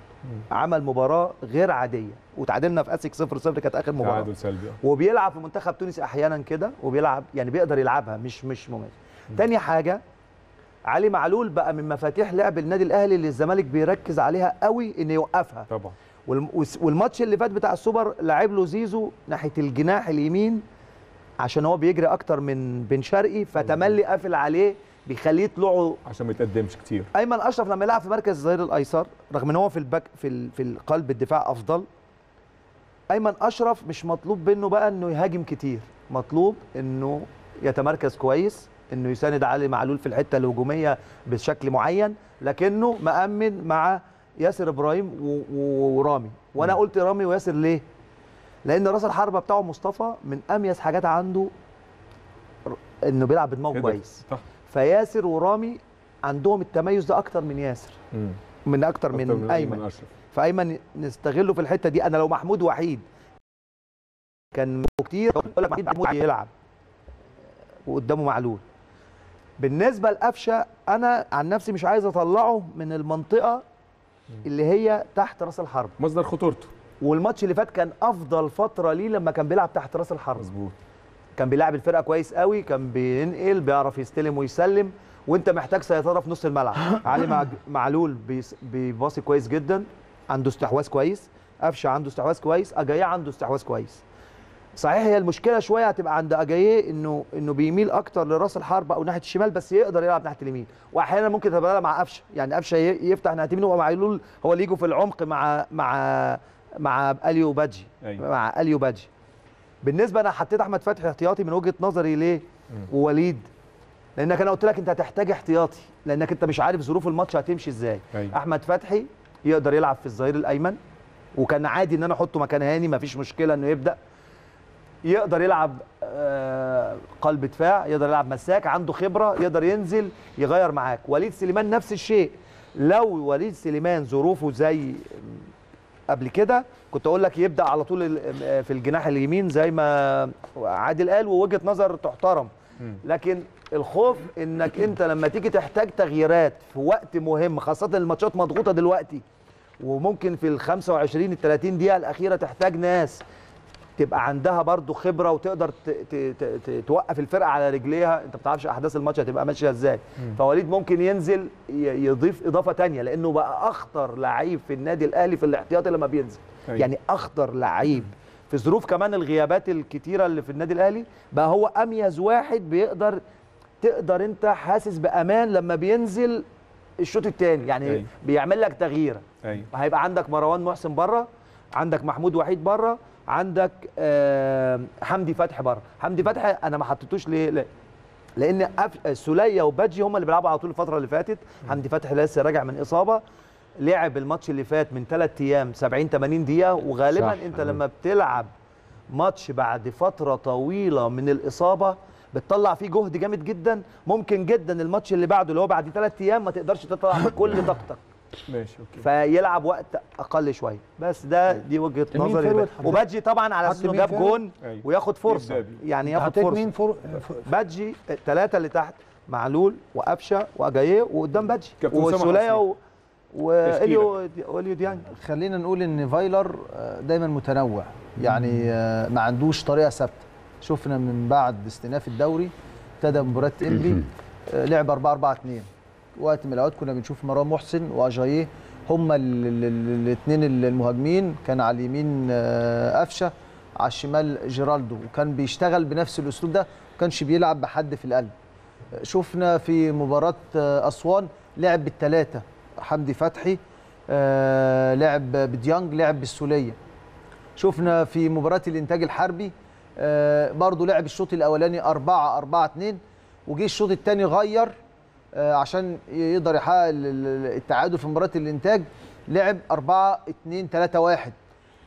عمل مباراة غير عادية. وتعادلنا في اسك 0 0 كانت آخر مباراة. تعادل سلبي. وبيلعب في منتخب تونس أحيانا كده وبيلعب يعني بيقدر يلعبها مش مش مميز. تاني حاجة علي معلول بقى من مفاتيح لعب النادي الأهلي اللي الزمالك بيركز عليها قوي إنه يوقفها. طبعا. والماتش اللي فات بتاع السوبر لعب له زيزو ناحية الجناح اليمين عشان هو بيجري أكتر من بن شرقي فتملي قافل عليه. بيخليه يطلعوا عشان ما يتقدمش كتير. أيمن أشرف لما يلعب في مركز الظهير الأيسر رغم إن هو في ال back في في القلب الدفاع أفضل أيمن أشرف مش مطلوب منه بقى إنه يهاجم كتير. مطلوب إنه يتمركز كويس إنه يساند علي معلول في الحتة الهجومية بشكل معين لكنه مأمن مع ياسر إبراهيم ورامي. وأنا قلت رامي وياسر ليه؟ لأن راس الحربة بتاعه مصطفى من أميز حاجات عنده إنه بيلعب بدماغه. كويس. فياسر ورامي عندهم التميز ده أكتر من ياسر. مم. من أكتر من, أكتر أيمن. فأيمن نستغله في الحتة دي. أنا لو محمود وحيد كان كتير أقول لك محمود يلعب. وقدامه معلول. بالنسبة لقفشة أنا عن نفسي مش عايز أطلعه من المنطقة اللي هي تحت رأس الحرب. مصدر خطورته. والماتش اللي فات كان أفضل فترة ليه لما كان بيلعب تحت رأس الحرب. مظبوط. كان بيلعب الفرقة كويس قوي كان بينقل بيعرف يستلم ويسلم وانت محتاج سيطرة في نص الملعب. علي مع- معلول بيباصي كويس جدا عنده استحواذ كويس قفشة عنده استحواذ كويس اجاييه عنده استحواذ كويس. صحيح هي المشكلة شوية هتبقى عند اجاييه إنه إنه بيميل أكتر لرأس الحرب أو ناحية الشمال بس يقدر يلعب ناحية اليمين. واحيانا ممكن تبقى مع قفشة. يعني قفشة يفتح ناحية اليمين ومعلول هو اللي يجوا في العمق مع مع مع أليو بادجي. أيوة. مع أليو بادجي. بالنسبة أنا حطيت أحمد فتحي احتياطي من وجهة نظري ليه؟ ووليد. لأنك أنا قلت لك أنت هتحتاج احتياطي لأنك أنت مش عارف ظروف الماتش هتمشي إزاي. أيوة. أحمد فتحي يقدر يلعب في الظهير الأيمن وكان عادي إن أنا أحطه مكان هاني مفيش مشكلة إنه يبدأ. يقدر يلعب آه، قلب دفاع يقدر يلعب مساك عنده خبرة يقدر ينزل يغير معاك. وليد سليمان نفس الشيء. لو وليد سليمان ظروفه زي قبل كده كنت أقول لك يبدأ على طول في الجناح اليمين زي ما عادل قال ووجهة نظر تحترم. لكن الخوف إنك أنت لما تيجي تحتاج تغييرات في وقت مهم خاصة الماتشات مضغوطة دلوقتي وممكن في ال 25 ال 30 دقيقة الأخيرة تحتاج ناس تبقى عندها برضو خبرة وتقدر توقف الفرقة على رجليها. أنت ما بتعرفش أحداث الماتش هتبقى ماشية إزاي. فوليد ممكن ينزل يضيف إضافة تانية لأنه بقى أخطر لعيب في النادي الأهلي في الاحتياطي لما بينزل. أيوة. يعني اخطر لعيب. في ظروف كمان الغيابات الكتيرة اللي في النادي الأهلي بقى هو أميز واحد بيقدر تقدر أنت حاسس بأمان لما بينزل الشوط الثاني يعني أيوة. بيعمل لك تغييره أيوه. هيبقى عندك مروان محسن بره عندك محمود وحيد بره عندك آه حمدي فتحي بره حمدي فتحي أنا ما حطيتوش ليه؟ لا. لأن سولية وبادجي هم اللي بيلعبوا على طول الفترة اللي فاتت. حمدي فتحي لسه راجع من إصابة. لعب الماتش اللي فات من ثلاث أيام 70 80 دقيقة وغالبا صح. أنت لما بتلعب ماتش بعد فترة طويلة من الإصابة بتطلع فيه جهد جامد جدا ممكن جدا الماتش اللي بعده اللي هو بعد ثلاث أيام ما تقدرش تطلع بكل طاقتك ماشي okay فيلعب وقت أقل شوية بس ده دي وجهة نظري؟ وبادجي طبعا على أساس إنه جاب؟ جون أيوة. وياخد فرصة. يعني ياخد فرصة مين فور... ف- بادجي الثلاثه اللي تحت معلول وقفشة وأجاييه وقدام بادجي وسولية. وإليو وإليو ديانج. خلينا نقول إن فايلر آه، دايما متنوع. يعني آه، ما عندوش طريقة ثابتة. شفنا من بعد استئناف الدوري ابتدى مباراة انبي آه، لعب 4 4 2 وقت من الأوقات كنا بنشوف مروان محسن وأجاييه هما الاثنين المهاجمين. كان على اليمين قفشة على الشمال جيرالدو. وكان بيشتغل بنفس الأسلوب ده ما كانش بيلعب بحد في القلب. شفنا في مباراة أسوان لعب بالثلاثه حمدي فتحي آه، لعب بديانج لعب بالسولية. شفنا في مباراة الإنتاج الحربي آه، برضو لعب الشوط الأولاني 4 4 2 وجه الشوط الثاني غير آه، عشان يقدر يحقق ال- ال- التعادل في مباراة الإنتاج. لعب 4 2 3 1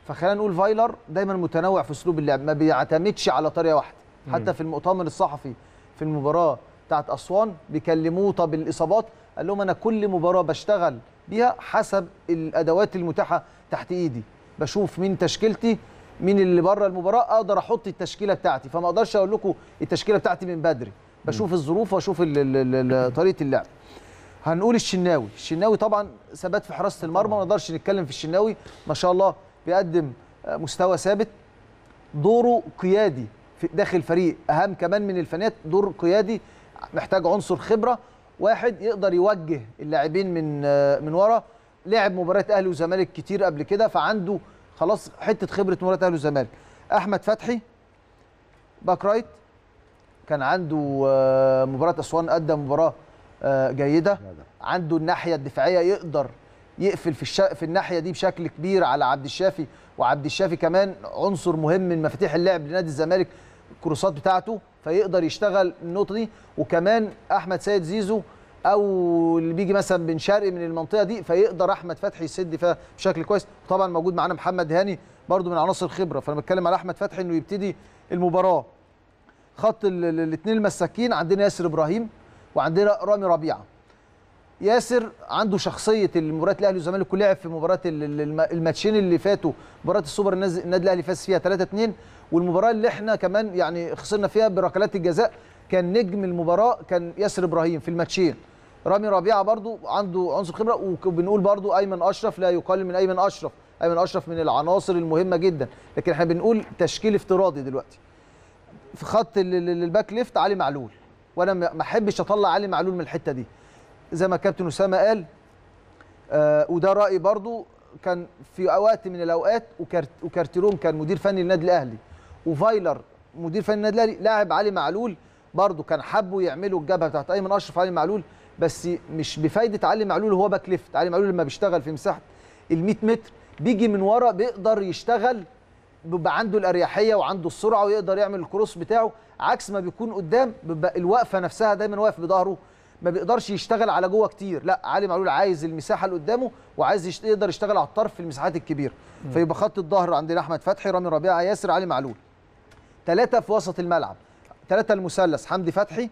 فخلينا نقول فايلر دايما متنوع في أسلوب اللعب ما بيعتمدش على طريقة واحدة. حتى في المؤتمر الصحفي في المباراة بتاعت أسوان بيكلموه طب الإصابات قال لهم أنا كل مباراة بشتغل بيها حسب الأدوات المتاحة تحت إيدي. بشوف مين تشكيلتي مين اللي بره المباراة أقدر أحط التشكيلة بتاعتي. فما أقدرش أقول لكم التشكيلة بتاعتي من بدري. بشوف الظروف وأشوف طريقة اللعب. هنقول الشناوي. الشناوي طبعا ثبات في حراسة المرمى ما نقدرش نتكلم في الشناوي. ما شاء الله بيقدم مستوى ثابت. دوره قيادي داخل الفريق أهم كمان من الفنيات دور قيادي محتاج عنصر خبرة. واحد يقدر يوجه اللاعبين من آه، من ورا. لعب مباريات أهلي وزمالك كتير قبل كده فعنده خلاص حتة خبرة مباريات أهلي وزمالك. أحمد فتحي back right كان عنده آه، مباراة أسوان قدم مباراة آه، جيدة. عنده الناحية الدفاعية يقدر يقفل في الش... في الناحية دي بشكل كبير على عبد الشافي. وعبد الشافي كمان عنصر مهم من مفاتيح اللعب لنادي الزمالك الكروسات بتاعته. فيقدر يشتغل النقطة دي. وكمان أحمد سيد زيزو أو اللي بيجي مثلا بن شرقي من المنطقة دي فيقدر أحمد فتحي يسد فيها بشكل كويس. طبعا موجود معانا محمد هاني برضو من عناصر الخبرة. فأنا بتكلم على أحمد فتحي إنه يبتدي المباراة. خط الاثنين المساكين عندنا ياسر إبراهيم وعندنا رامي ربيعة. ياسر عنده شخصية المباراة الأهلي والزمالك لعب في مباراة ال- ال- الم- الماتشين اللي فاتوا مباراة السوبر النادي الأهلي فاز فيها 3 2 والمباراة اللي إحنا كمان يعني خسرنا فيها بركلات الجزاء كان نجم المباراة كان ياسر إبراهيم في الماتشين. رامي ربيعة برضو عنده عنصر خبرة وبنقول برضو أيمن أشرف لا يقل من أيمن أشرف. أيمن أشرف من العناصر المهمة جدا. لكن إحنا بنقول تشكيل افتراضي دلوقتي. في خط ال- ال- ال back left علي معلول. وأنا ما أحبش أطلع علي معلول من الحتة دي. زي ما كابتن أسامة قال آه وده رايي برضو كان في وقت من الأوقات وكارت وكارتيرون كان مدير فني للنادي الأهلي. وفايلر مدير فني النادي الأهلي لاعب علي معلول برضو كان حب يعمل الجبهة بتاعت أيمن أشرف علي معلول بس مش بفايدة علي معلول هو back left. علي معلول لما بيشتغل في مساحة ال 100 متر بيجي من ورا بيقدر يشتغل بيبقى عنده الأريحية وعنده السرعة ويقدر يعمل الكروس بتاعه عكس ما بيكون قدام بيبقى الوقفة نفسها دايما واقف بظهره ما بيقدرش يشتغل على جوه كتير. لا علي معلول عايز المساحة اللي قدامه وعايز. يقدر يشتغل على الطرف في المساحات الكبيرة. فيبقى خط الظهر عندنا أحمد فتحي رامي ربيعة ياسر علي معلول. ثلاثة في وسط الملعب. ثلاثة المثلث حمدي فتحي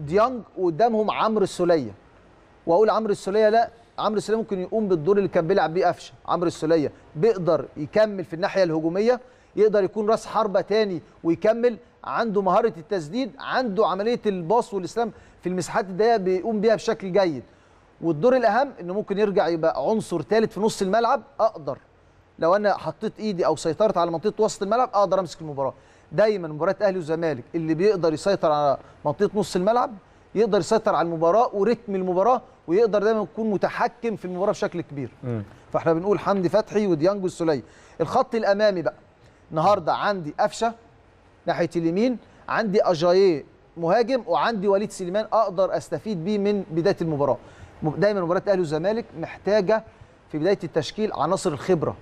ديانج وقدامهم عمرو السولية. وأقول عمرو السولية لا عمرو السولية ممكن يقوم بالدور اللي كان بيلعب بيه قفشه. عمرو السولية بيقدر يكمل في الناحية الهجومية يقدر يكون راس حربة تاني ويكمل. عنده مهارة التسديد عنده عملية الباص والإسلام في المساحات الضيقة بيقوم بيها بشكل جيد. والدور الأهم إنه ممكن يرجع يبقى عنصر ثالث في نص الملعب أقدر. لو أنا حطيت إيدي أو سيطرت على منطقة وسط الملعب أقدر أمسك المباراة. دايما مباراة أهلي والزمالك اللي بيقدر يسيطر على منطقة نص الملعب يقدر يسيطر على المباراة ورتم المباراة ويقدر دايما يكون متحكم في المباراة بشكل كبير. فإحنا بنقول حمدي فتحي وديانج والسوليه الخط الأمامي بقى النهارده عندي قفشة ناحية اليمين عندي أجاييه مهاجم وعندي وليد سليمان أقدر أستفيد بيه من بداية المباراة. دايما مباراة الاهلي والزمالك محتاجة في بداية التشكيل عناصر الخبرة.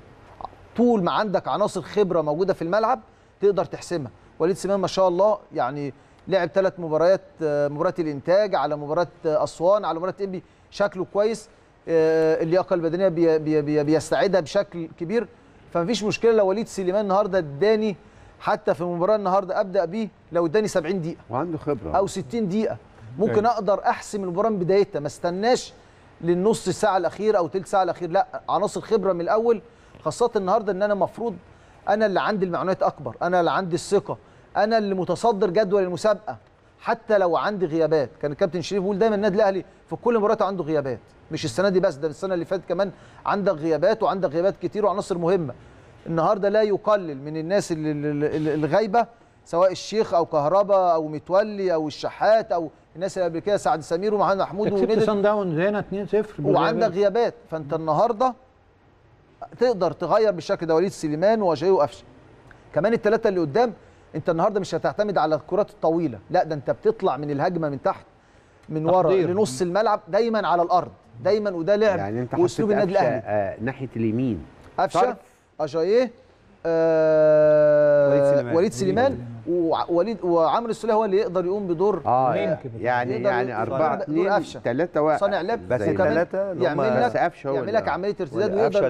طول ما عندك عناصر خبرة موجودة في الملعب تقدر تحسمها. وليد سليمان ما شاء الله يعني لعب ثلاث مباريات آه، مباراة الإنتاج على مباراة آه، أسوان على مباراة إنبي. شكله كويس آه، اللياقة البدنية بي بي بي بيستعيدها بشكل كبير. فمفيش مشكلة لو وليد سليمان النهارده اداني حتى في المباراه النهارده أبدأ بيه لو اداني 70 دقيقة وعنده خبرة. أو 60 دقيقة. ممكن. أقدر أحسم المباراة من بدايتها. ما استناش للنص ساعه الاخير أو تلت ساعة الأخير لأ عناصر خبرة من الأول خاصة النهارده إن أنا المفروض أنا اللي عندي المعلومات أكبر أنا اللي عندي الثقة أنا اللي متصدر جدول المسابقة حتى لو عندي غيابات. كان الكابتن شريف بيقول دايما النادي الأهلي في كل مباراه عنده غيابات. مش السنة دي بس ده السنة اللي فاتت كمان عندك غيابات وعندك غيابات كتير وعناصر مهمة. النهارده لا يقلل من الناس اللي- الغايبه سواء الشيخ أو كهربا أو متولي أو الشحات أو الناس اللي قبل كده سعد سمير ومحمد محمود وندى سان داونز هنا 2-0 وعندك غيابات. فأنت النهارده تقدر تغير بالشكل ده وليد سليمان وجاي وقفشه كمان الثلاثه اللي قدام انت النهارده مش هتعتمد على الكرات الطويلة لا ده انت بتطلع من الهجمة من تحت من ورا. لنص الملعب دايما على الأرض دايما وده لعب يعني أنت وأسلوب النادي الأهلي. آه ناحية اليمين. قفشة؟ طرف. اجاييه آه وليد سليمان. وليد سليمان ووليد وعمرو السوليه هو اللي يقدر يقوم بدور آه يعني يعني يقدر 4 دور 2 قفشة. 3 1 صانع لعب بس هم- يعمل لك يعمل لك عملية ارتداد ويقدر.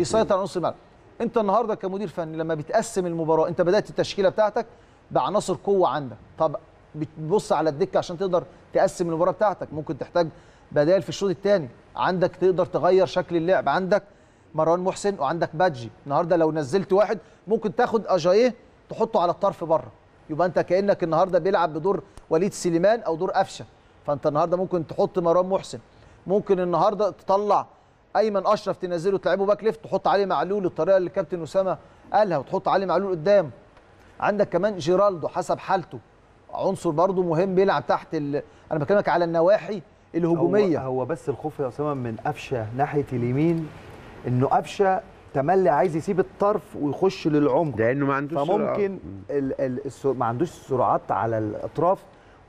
يسيطر على نص الملعب. انت النهارده كمدير فني لما بتقسم المباراة انت بدأت التشكيلة بتاعتك بعناصر قوة عندك. طب بتبص على الدكة عشان تقدر تقسم المباراة بتاعتك. ممكن تحتاج بدائل في الشوط الثاني عندك تقدر تغير شكل اللعب. عندك مروان محسن وعندك بادجي. النهارده لو نزلت واحد ممكن تاخد أجاييه تحطه على الطرف بره. يبقى انت كأنك النهارده بيلعب بدور وليد سليمان أو دور قفشة. فانت النهارده ممكن تحط مروان محسن. ممكن النهارده تطلع أيمن أشرف تنزله تلعبه back left تحط علي معلول الطريقة اللي الكابتن أسامة قالها وتحط علي معلول قدام. عندك كمان جيرالدو حسب حالته. عنصر برضه مهم بيلعب تحت ال... أنا بكلمك على النواحي الهجومية. هو, هو بس الخوف يا أسامة من قفشة ناحية اليمين انه قفشه تملي عايز يسيب الطرف ويخش للعمق. لأنه ما عندوش سرعة. فممكن ال ال السر... ما عندوش سرعات على الأطراف.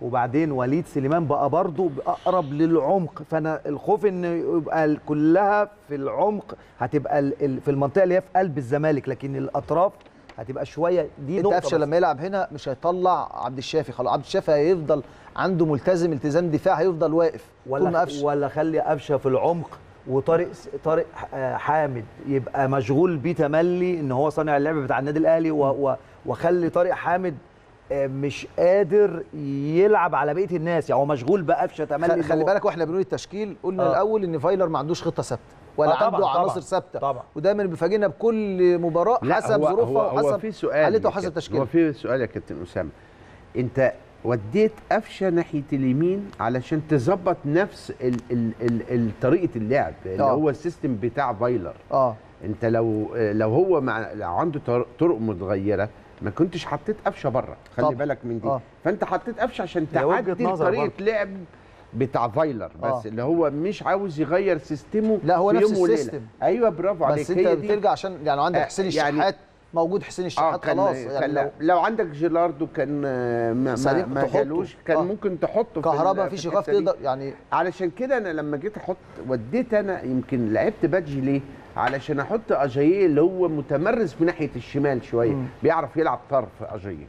وبعدين وليد سليمان بقى برضه أقرب للعمق. فأنا الخوف إن يبقى كلها في العمق هتبقى ال ال في المنطقة اللي هي في قلب الزمالك. لكن الأطراف هتبقى شوية. دي أنت نقطة قفشة. لما يلعب هنا مش هيطلع عبد الشافي خلاص. عبد الشافي هيفضل عنده ملتزم التزام دفاع هيفضل واقف. ولا ولا خلي قفشة في العمق. وطارق طارق آه، حامد يبقى مشغول بيه تملي إن هو صانع اللعب بتاع النادي الأهلي وخلي طارق حامد آه، مش قادر يلعب على بقية الناس يعني هو مشغول بقفشه تملي خلي بالك وإحنا بنقول التشكيل قلنا آه. الأول إن فايلر ما عندوش خطة ثابتة ولا آه عنده عناصر ثابتة طبعا ودايما بيفاجئنا بكل مباراة حسب ظروفها وحسب يا وحسب كابتن. تشكيلها هو في سؤال يا كابتن أسامة أنت وديت قفشة ناحية اليمين علشان تظبط نفس ال ال ال ال طريقة اللعب اللي آه. هو ال system بتاع فايلر آه انت لو لو هو مع لو عنده طر- طرق متغيرة ما كنتش حطيت قفشة بره خلي طبعا. بالك من دي آه. فانت حطيت قفشة عشان تعدل نظر طريقة. لعب بتاع فايلر بس آه. اللي هو مش عاوز يغير system ه لا، هو في نفس. ال system. أيوه برافو عليك بس انت. بترجع عشان يعني عندك آه، حسين يعني- الشحات موجود حسين الشحات كان خلاص كان يعني لو, لو لو عندك جيرالدو كان آه، ما, ما, ما. جالوش كان آه. ممكن تحطه في كهربا ال- مفيش في دي. تقدر يعني علشان كده أنا لما جيت أحط وديت أنا يمكن لعبت بادجي ليه علشان أحط أجاييه اللي هو متمرس من ناحية الشمال شوية بيعرف يلعب طرف أجاييه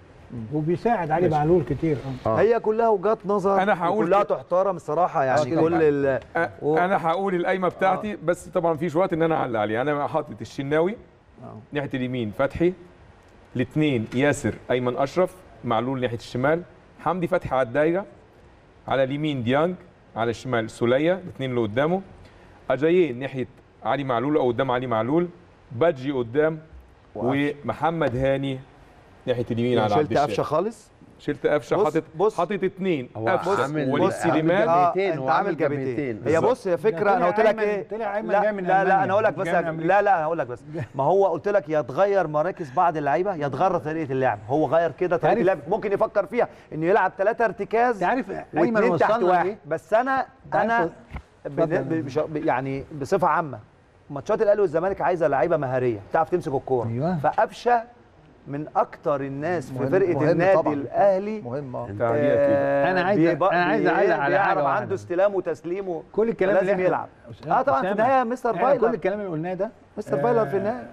وبيساعد علي معلول كتير آه. هي كلها وجهات نظر أنا هقول كلها. تحترم الصراحة يعني كده. كل ال و- أنا هقول القايمة بتاعتي بس طبعا مفيش وقت إن أنا أعلق عليها أنا حاطط الشناوي ناحية اليمين فتحي الاثنين ياسر أيمن أشرف معلول ناحية الشمال حمدي فتحي على الدايرة على اليمين ديانج على الشمال سولية الاثنين اللي قدامه. اجاييه ناحية علي معلول أو قدام علي معلول بادجي قدام ومحمد هاني ناحية اليمين على عبد شلت قفشه الشافي خالص؟ شلت قفشة حاطط بص. حاطط اثنين هو قفشة. وليد سليمان آه، أنت عامل جبهتين. هي بص هي فكرة أنا قلت لك إيه؟ لا جاي من لا لا أنا أقول لك بس. لا لا أنا هقول لك بس. ما هو قلت لك يا تغير مراكز بعض اللعيبة يا تغير طريقة اللعب. هو غير كده طريقة اللعب. ممكن يفكر فيها إنه يلعب ثلاثة ارتكاز انت عارف ايمن تحت وصلنا واحد. ليه؟ بس أنا أنا يعني بصفة عامة ماتشات الأهلي والزمالك عايزة لعيبة مهارية تعرف تمسك الكورة. أيوة. فقفشة من أكتر الناس في فرقة مهم النادي طبعاً. الأهلي مهم آه كده. آه، أنا عايز- أنا عايز أعلق على واحدة. عنده استلام وتسليم كل الكلام اللي لازم احنا- يلعب آه طبعا في النهاية مستر إحنا كل فايلر الكلام اللي قلناه ده مستر فايلر في النهاية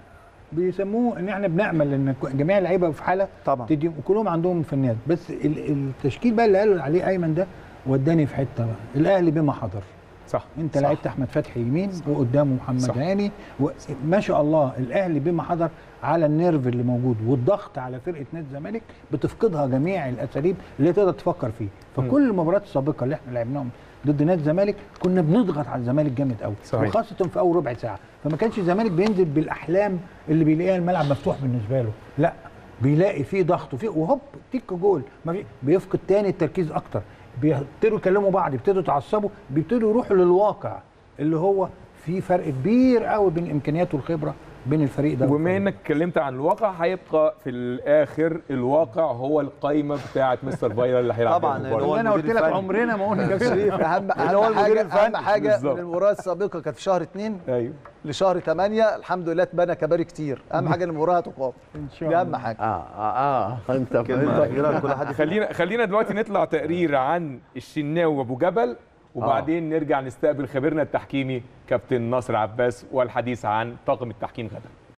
بيسموه إن إحنا بنعمل إن جميع اللعيبة في حالة طبعا. تدي وكلهم عندهم فنيات بس ال- التشكيل بقى اللي قالوا عليه أيمن ده وداني في حتة بقى الأهلي بما حضر صح. انت صح. لعبت احمد فتحي يمين وقدامه محمد صح. هاني وما شاء الله الاهلي بما حضر على النيرف اللي موجود والضغط على فرقة نادي الزمالك بتفقدها جميع الأساليب اللي تقدر تفكر فيه. فكل المباريات السابقة اللي إحنا لعبناهم ضد نادي الزمالك كنا بنضغط على الزمالك جامد قوي صحيح. وخاصة في أول ربع ساعة. فما كانش الزمالك بينزل بالأحلام اللي بيلاقيها الملعب مفتوح بالنسبة له. لا بيلاقي فيه ضغط وفيه وهوب تيك جول. ما بيفقد تاني التركيز أكتر. بيبتدوا يكلموا بعض بيبتدوا يتعصبوا بيبتدوا يروحوا للواقع اللي هو في فرق كبير قوي بين الامكانيات والخبرة بين الفريق ده وبما إنك اتكلمت عن الواقع هيبقى في الآخر الواقع هو القايمة بتاعه مستر فايلر اللي هيلعب طبعاً،. هو أنا قلت لك. عمرنا ما قلنا كده. شريف أهم حاجة. أهم حاجة. من المباراة السابقة كانت في شهر اثنين أيوه. لشهر 8 الحمد لله اتبنى كباري كتير. أهم حاجة إن المباراة تقام إن شاء دي الله. اهم حاجة. آه آه آه. أنت لكل حد خلينا خلينا دلوقتي نطلع تقرير عن الشناوي وأبو جبل. وبعدين نرجع نستقبل خبيرنا التحكيمي كابتن ناصر عباس والحديث عن طاقم التحكيم غدا.